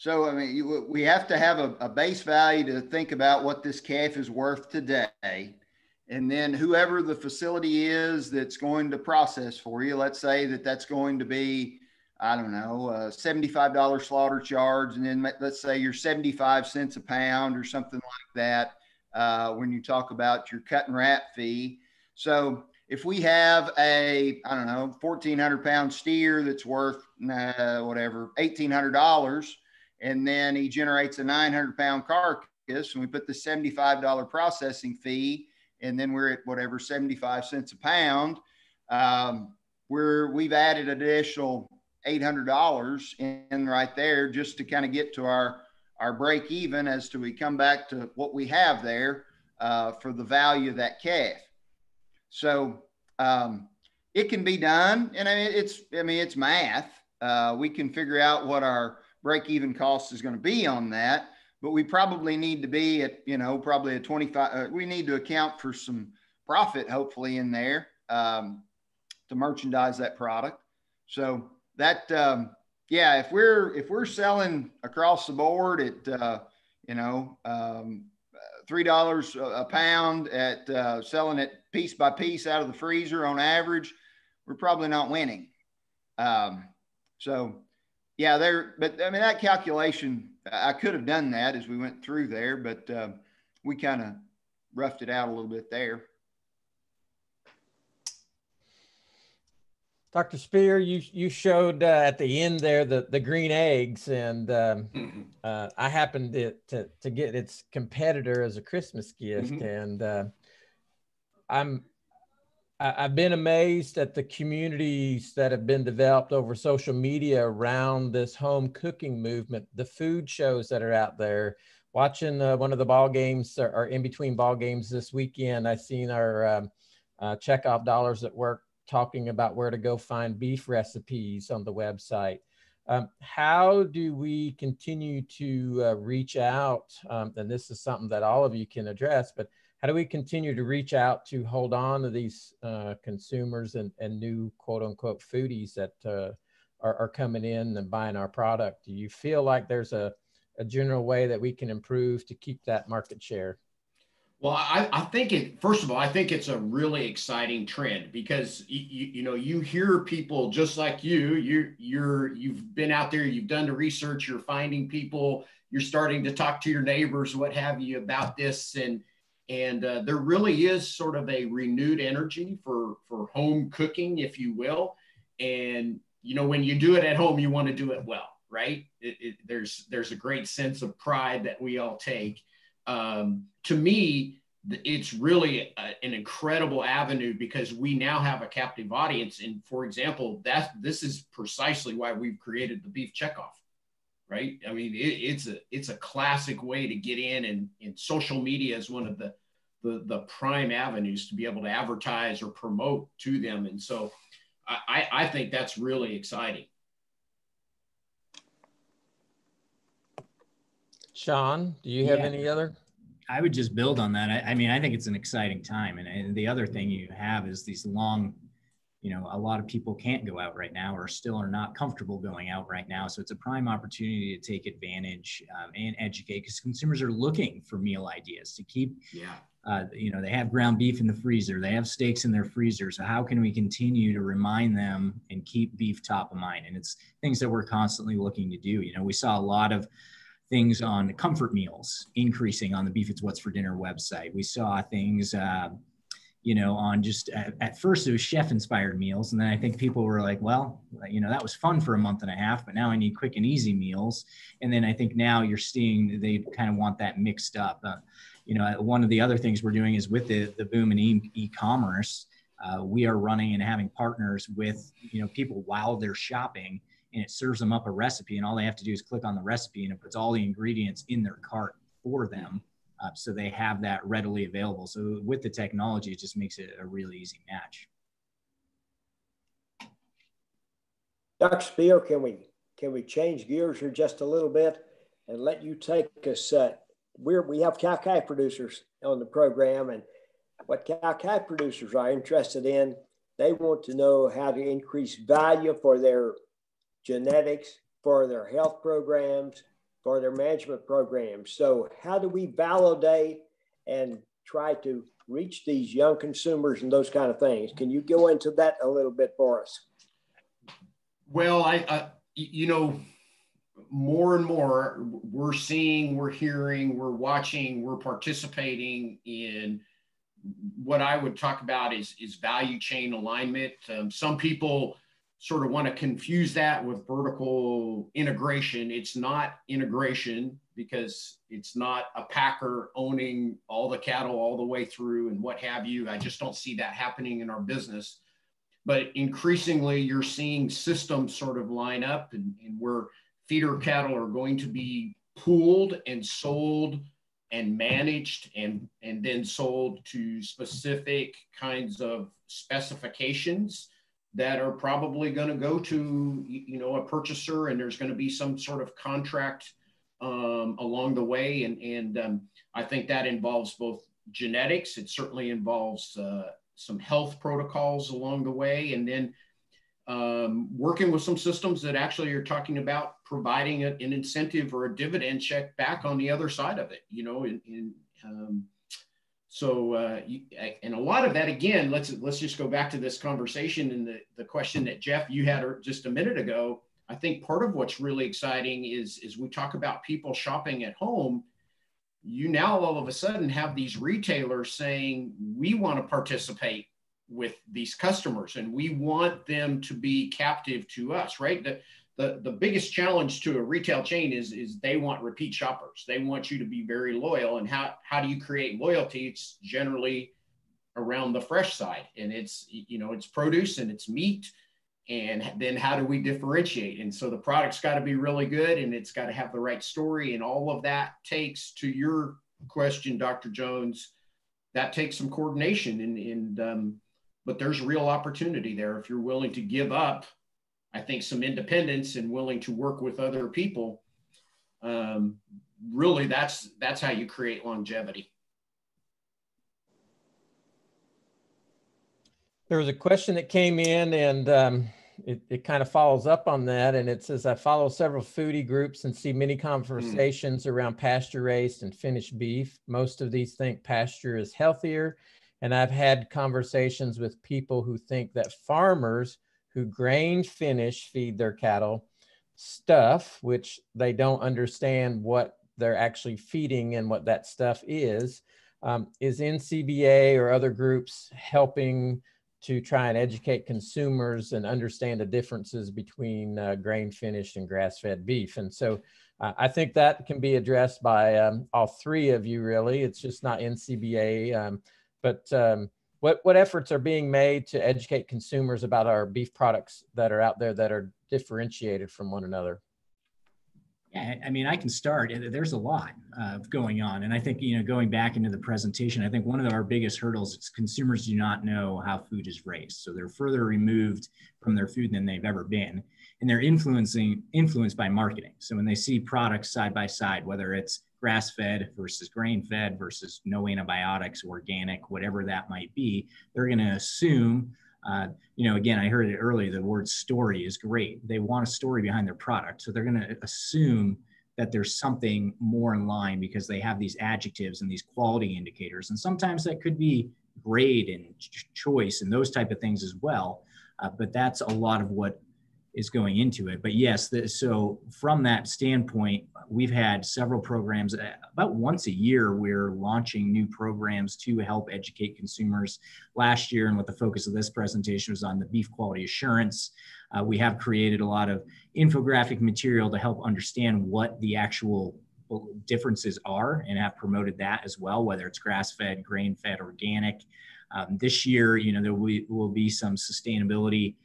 so, I mean, you, we have to have a, a, base value to think about what this calf is worth today. And then whoever the facility is that's going to process for you, let's say that that's going to be, I don't know, a $75 slaughter charge. And then let's say you're 75 cents a pound or something like that uh, when you talk about your cut and wrap fee. So if we have a, I don't know, 1,400 pound steer that's worth uh, whatever, $1,800 and then he generates a 900 pound carcass and we put the $75 processing fee and then we're at whatever 75 cents a pound. Um, we're we've added additional $800 in right there just to kind of get to our our break even as to we come back to what we have there uh, for the value of that calf. So um, it can be done and I mean, it's i mean it's math. Uh, we can figure out what our break even cost is going to be on that. But we probably need to be at, you know, probably a 25, uh, we need to account for some profit hopefully in there um, to merchandise that product. So that, um, yeah, if we're, if we're selling across the board at, uh, you know, um, $3 a pound at uh, selling it piece by piece out of the freezer on average, we're probably not winning. Um, so yeah, there, but I mean, that calculation, I could have done that as we went through there, but uh, we kind of roughed it out a little bit there. Dr. Speer, you you showed uh, at the end there the, the green eggs, and um, mm-hmm. uh, I happened to, to, to get its competitor as a Christmas gift, mm-hmm. and uh, I'm I've been amazed at the communities that have been developed over social media around this home cooking movement, the food shows that are out there. Watching uh, one of the ball games or, or, in between ball games this weekend, I seen our um, uh, checkoff dollars at work talking about where to go find beef recipes on the website. Um, how do we continue to uh, reach out? Um, and this is something that all of you can address, but how do we continue to reach out to hold on to these uh, consumers and, and new quote unquote foodies that uh, are, are coming in and buying our product? Do you feel like there's a, a general way that we can improve to keep that market share? Well, I, I think it, first of all, I think it's a really exciting trend because you, you know, you hear people just like you, you, you're, you've been out there, you've done the research, you're finding people, you're starting to talk to your neighbors, what have you about this. And, and uh, there really is sort of a renewed energy for, for home cooking, if you will. And, you know, when you do it at home, you want to do it well, right? It, it, there's, there's a great sense of pride that we all take um, to me, it's really a, an incredible avenue because we now have a captive audience. And for example, that this is precisely why we've created the beef checkoff, right? I mean, it, it's a it's a classic way to get in, and, and social media is one of the, the the prime avenues to be able to advertise or promote to them. And so, I, I think that's really exciting. Shawn, do you have yeah. any other? I would just build on that. I, I, mean, I think it's an exciting time. And, and the other thing you have is these long, you know, a lot of people can't go out right now or still are not comfortable going out right now. So it's a prime opportunity to take advantage um, and educate because consumers are looking for meal ideas to keep. Yeah. Uh, you know, they have ground beef in the freezer, they have steaks in their freezer. So, how can we continue to remind them and keep beef top of mind? And it's things that we're constantly looking to do. You know, we saw a lot of things on comfort meals increasing on the Beef It's What's for Dinner website. We saw things, uh, you know, on just at, at, first it was chef inspired meals. And then I think people were like, well, you know, that was fun for a month and a half, but now I need quick and easy meals. And then I think now you're seeing they kind of want that mixed up. Uh, you know, one of the other things we're doing is with the, the boom in e- commerce uh, we are running and having partners with, you know, people while they're shopping and it serves them up a recipe and all they have to do is click on the recipe and it puts all the ingredients in their cart for them uh, so they have that readily available. So with the technology it just makes it a really easy match. Dr Speer can we can we change gears here just a little bit and let you take us uh, we're we have cow calf producers on the program and what cow calf producers are interested in they want to know how to increase value for their genetics, for their health programs, for their management programs. So, how do we validate and try to reach these young consumers and those kind of things? Can you go into that a little bit for us? Well, I, I you know, more and more we're seeing, we're hearing, we're watching, we're participating in what I would talk about is, is value chain alignment. Um, some people sort of want to confuse that with vertical integration. It's not integration because it's not a packer owning all the cattle all the way through and what have you. I just don't see that happening in our business. But increasingly, you're seeing systems sort of line up and, and where feeder cattle are going to be pooled and sold and managed and, and then sold to specific kinds of specifications that are probably going to go to you know a purchaser and there's going to be some sort of contract um, along the way. And and um, i think that involves both genetics. It certainly involves uh, some health protocols along the way. And then um, working with some systems that actually are talking about providing a, an incentive or a dividend check back on the other side of it you know in, in um, so, uh, you, and a lot of that, again, let's let's just go back to this conversation and the, the question that Jeff you had just a minute ago. I think part of what's really exciting is is we talk about people shopping at home. You now all of a sudden have these retailers saying we want to participate with these customers and we want them to be captive to us, right? The, the, the biggest challenge to a retail chain is, is they want repeat shoppers. They want you to be very loyal. And how, how do you create loyalty? It's generally around the fresh side and it's, you know, it's produce and it's meat. And then how do we differentiate? And so the product's got to be really good and it's got to have the right story. And all of that takes to your question, Dr. Jones, that takes some coordination and, and um, but there's real opportunity there if you're willing to give up I think some independence and willing to work with other people. Um, really, that's that's how you create longevity. There was a question that came in, and um, it, it kind of follows up on that. And it says, I follow several foodie groups and see many conversations mm. around pasture raised and finished beef. Most of these think pasture is healthier. And I've had conversations with people who think that farmers who grain finish feed their cattle stuff, which they don't understand what they're actually feeding and what that stuff is. Um, is NCBA or other groups helping to try and educate consumers and understand the differences between uh, grain finished and grass fed beef. And so uh, I think that can be addressed by um, all three of you, really. It's just not NCBA. Um, but um, what, what efforts are being made to educate consumers about our beef products that are out there that are differentiated from one another? Yeah, I mean, I can start. There's a lot uh, going on, and I think you know, going back into the presentation, I think one of our biggest hurdles is consumers do not know how food is raised, so they're further removed from their food than they've ever been, and they're influencing influenced by marketing. So when they see products side by side, whether it's grass-fed versus grain-fed versus no antibiotics, organic, whatever that might be, they're going to assume uh, you know, again, I heard it earlier, the word story is great. They want a story behind their product. So they're going to assume that there's something more in line because they have these adjectives and these quality indicators. And sometimes that could be grade and ch- choice and those type of things as well. Uh, but that's a lot of what is going into it. But yes, the, so from that standpoint, we've had several programs. Uh, about once a year, we're launching new programs to help educate consumers. Last year, and what the focus of this presentation was on the beef quality assurance. Uh, we have created a lot of infographic material to help understand what the actual differences are and have promoted that as well, whether it's grass fed, grain fed, organic. Um, this year, you know, there will be, will be some sustainability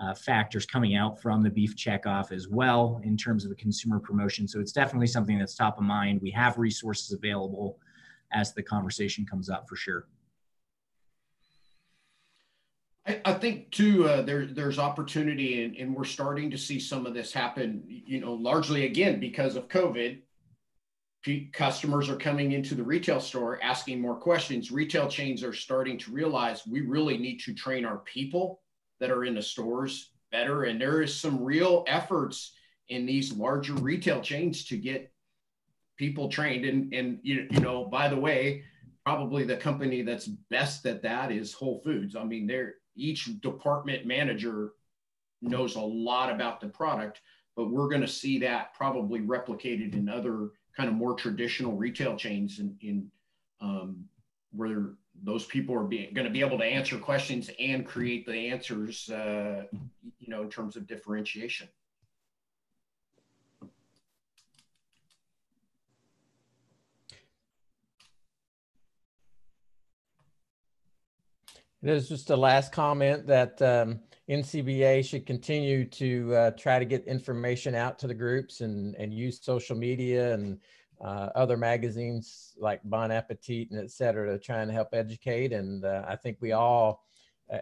uh, factors coming out from the beef checkoff as well in terms of the consumer promotion. So it's definitely something that's top of mind. We have resources available as the conversation comes up for sure. I, think too, uh, there, there's opportunity and, and we're starting to see some of this happen, you know, largely again, because of COVID, customers are coming into the retail store asking more questions. Retail chains are starting to realize we really need to train our people that are in the stores better. And there is some real efforts in these larger retail chains to get people trained. And, and you, you know, by the way, probably the company that's best at that is Whole Foods. I mean, they're each department manager knows a lot about the product, but we're going to see that probably replicated in other kind of more traditional retail chains in, in um, where those people are being going to be able to answer questions and create the answers, uh, you know, in terms of differentiation. There's just a last comment that um, NCBA should continue to uh, try to get information out to the groups and, and use social media and uh, other magazines like Bon Appetit and et cetera to try and help educate. And uh, I think we all,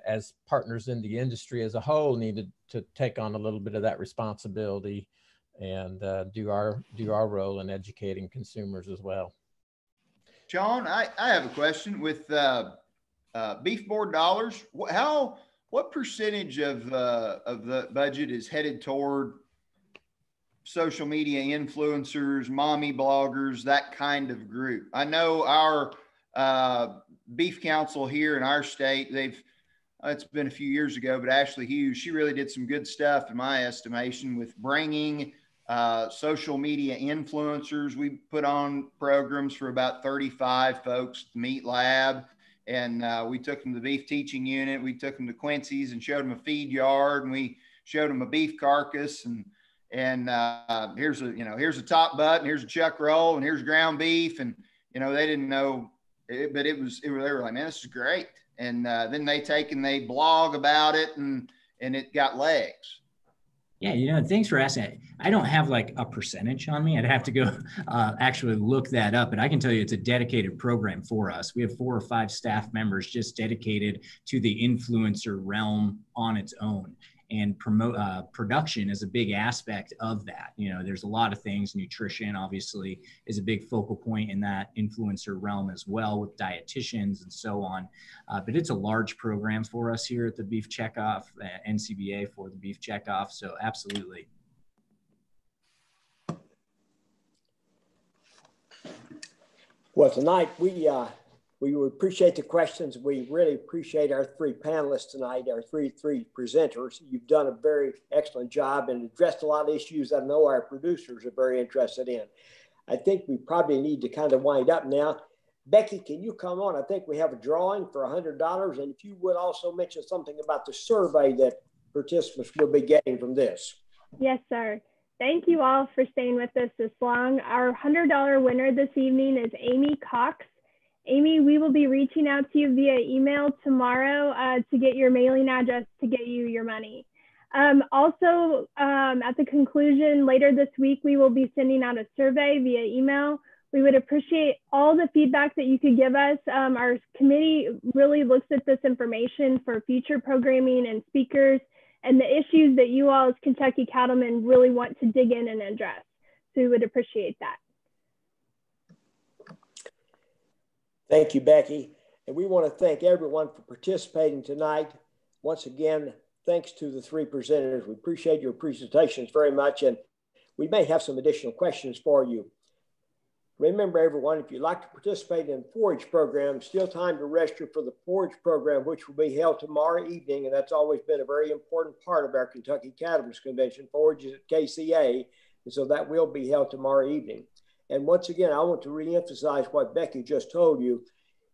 as partners in the industry as a whole, needed to take on a little bit of that responsibility and uh, do our do our role in educating consumers as well. John, I, I have a question with uh, uh, beef board dollars. How what percentage of uh, of the budget is headed toward social media influencers, mommy bloggers, that kind of group. I know our uh, beef council here in our state, they've, it's been a few years ago, but Ashley Hughes, she really did some good stuff in my estimation with bringing uh, social media influencers. We put on programs for about 35 folks Meat Lab. And uh, we took them to the beef teaching unit. We took them to Quincy's and showed them a feed yard, and we showed them a beef carcass. And and uh, here's a you know here's a top butt and here's a chuck roll and here's ground beef and you know they didn't know it, but it was it, they were like man this is great. And uh, then they take and they blog about it and and it got legs. Yeah you know thanks for asking. I don't have like a percentage on me. I'd have to go uh, actually look that up but i can tell you it's a dedicated program for us. We have four or five staff members just dedicated to the influencer realm on its own and promote uh, production is a big aspect of that. You know, there's a lot of things. Nutrition, obviously, is a big focal point in that influencer realm as well, with dietitians and so on. Uh, but it's a large program for us here at the Beef Checkoff, uh, NCBA for the Beef Checkoff. So absolutely. Well, tonight we uh, we appreciate the questions. We really appreciate our three panelists tonight, our three three presenters. You've done a very excellent job and addressed a lot of issues I know our producers are very interested in. I think we probably need to kind of wind up now. Becky, can you come on? I think we have a drawing for $100. And if you would also mention something about the survey that participants will be getting from this. Yes, sir. Thank you all for staying with us this long. Our $100 winner this evening is Amy Cox. Amy, we will be reaching out to you via email tomorrow uh, to get your mailing address to get you your money. Um, also, um, at the conclusion later this week, we will be sending out a survey via email. We would appreciate all the feedback that you could give us. Um, our committee really looks at this information for future programming and speakers and the issues that you all as Kentucky cattlemen really want to dig in and address. So we would appreciate that. Thank you, Becky. And we want to thank everyone for participating tonight. Once again, thanks to the three presenters. We appreciate your presentations very much, and we may have some additional questions for you. Remember, everyone, if you'd like to participate in the forage program, still time to register for the forage program, which will be held tomorrow evening. And that's always been a very important part of our Kentucky Cattlemen's Convention. Forage is at KCA, and so that will be held tomorrow evening. And once again, I want to reemphasize what Becky just told you.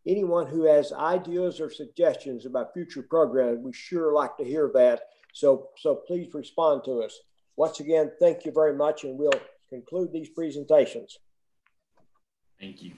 Anyone who has ideas or suggestions about future programs, we sure like to hear that. So, so please respond to us. Once again, thank you very much, and we'll conclude these presentations. Thank you.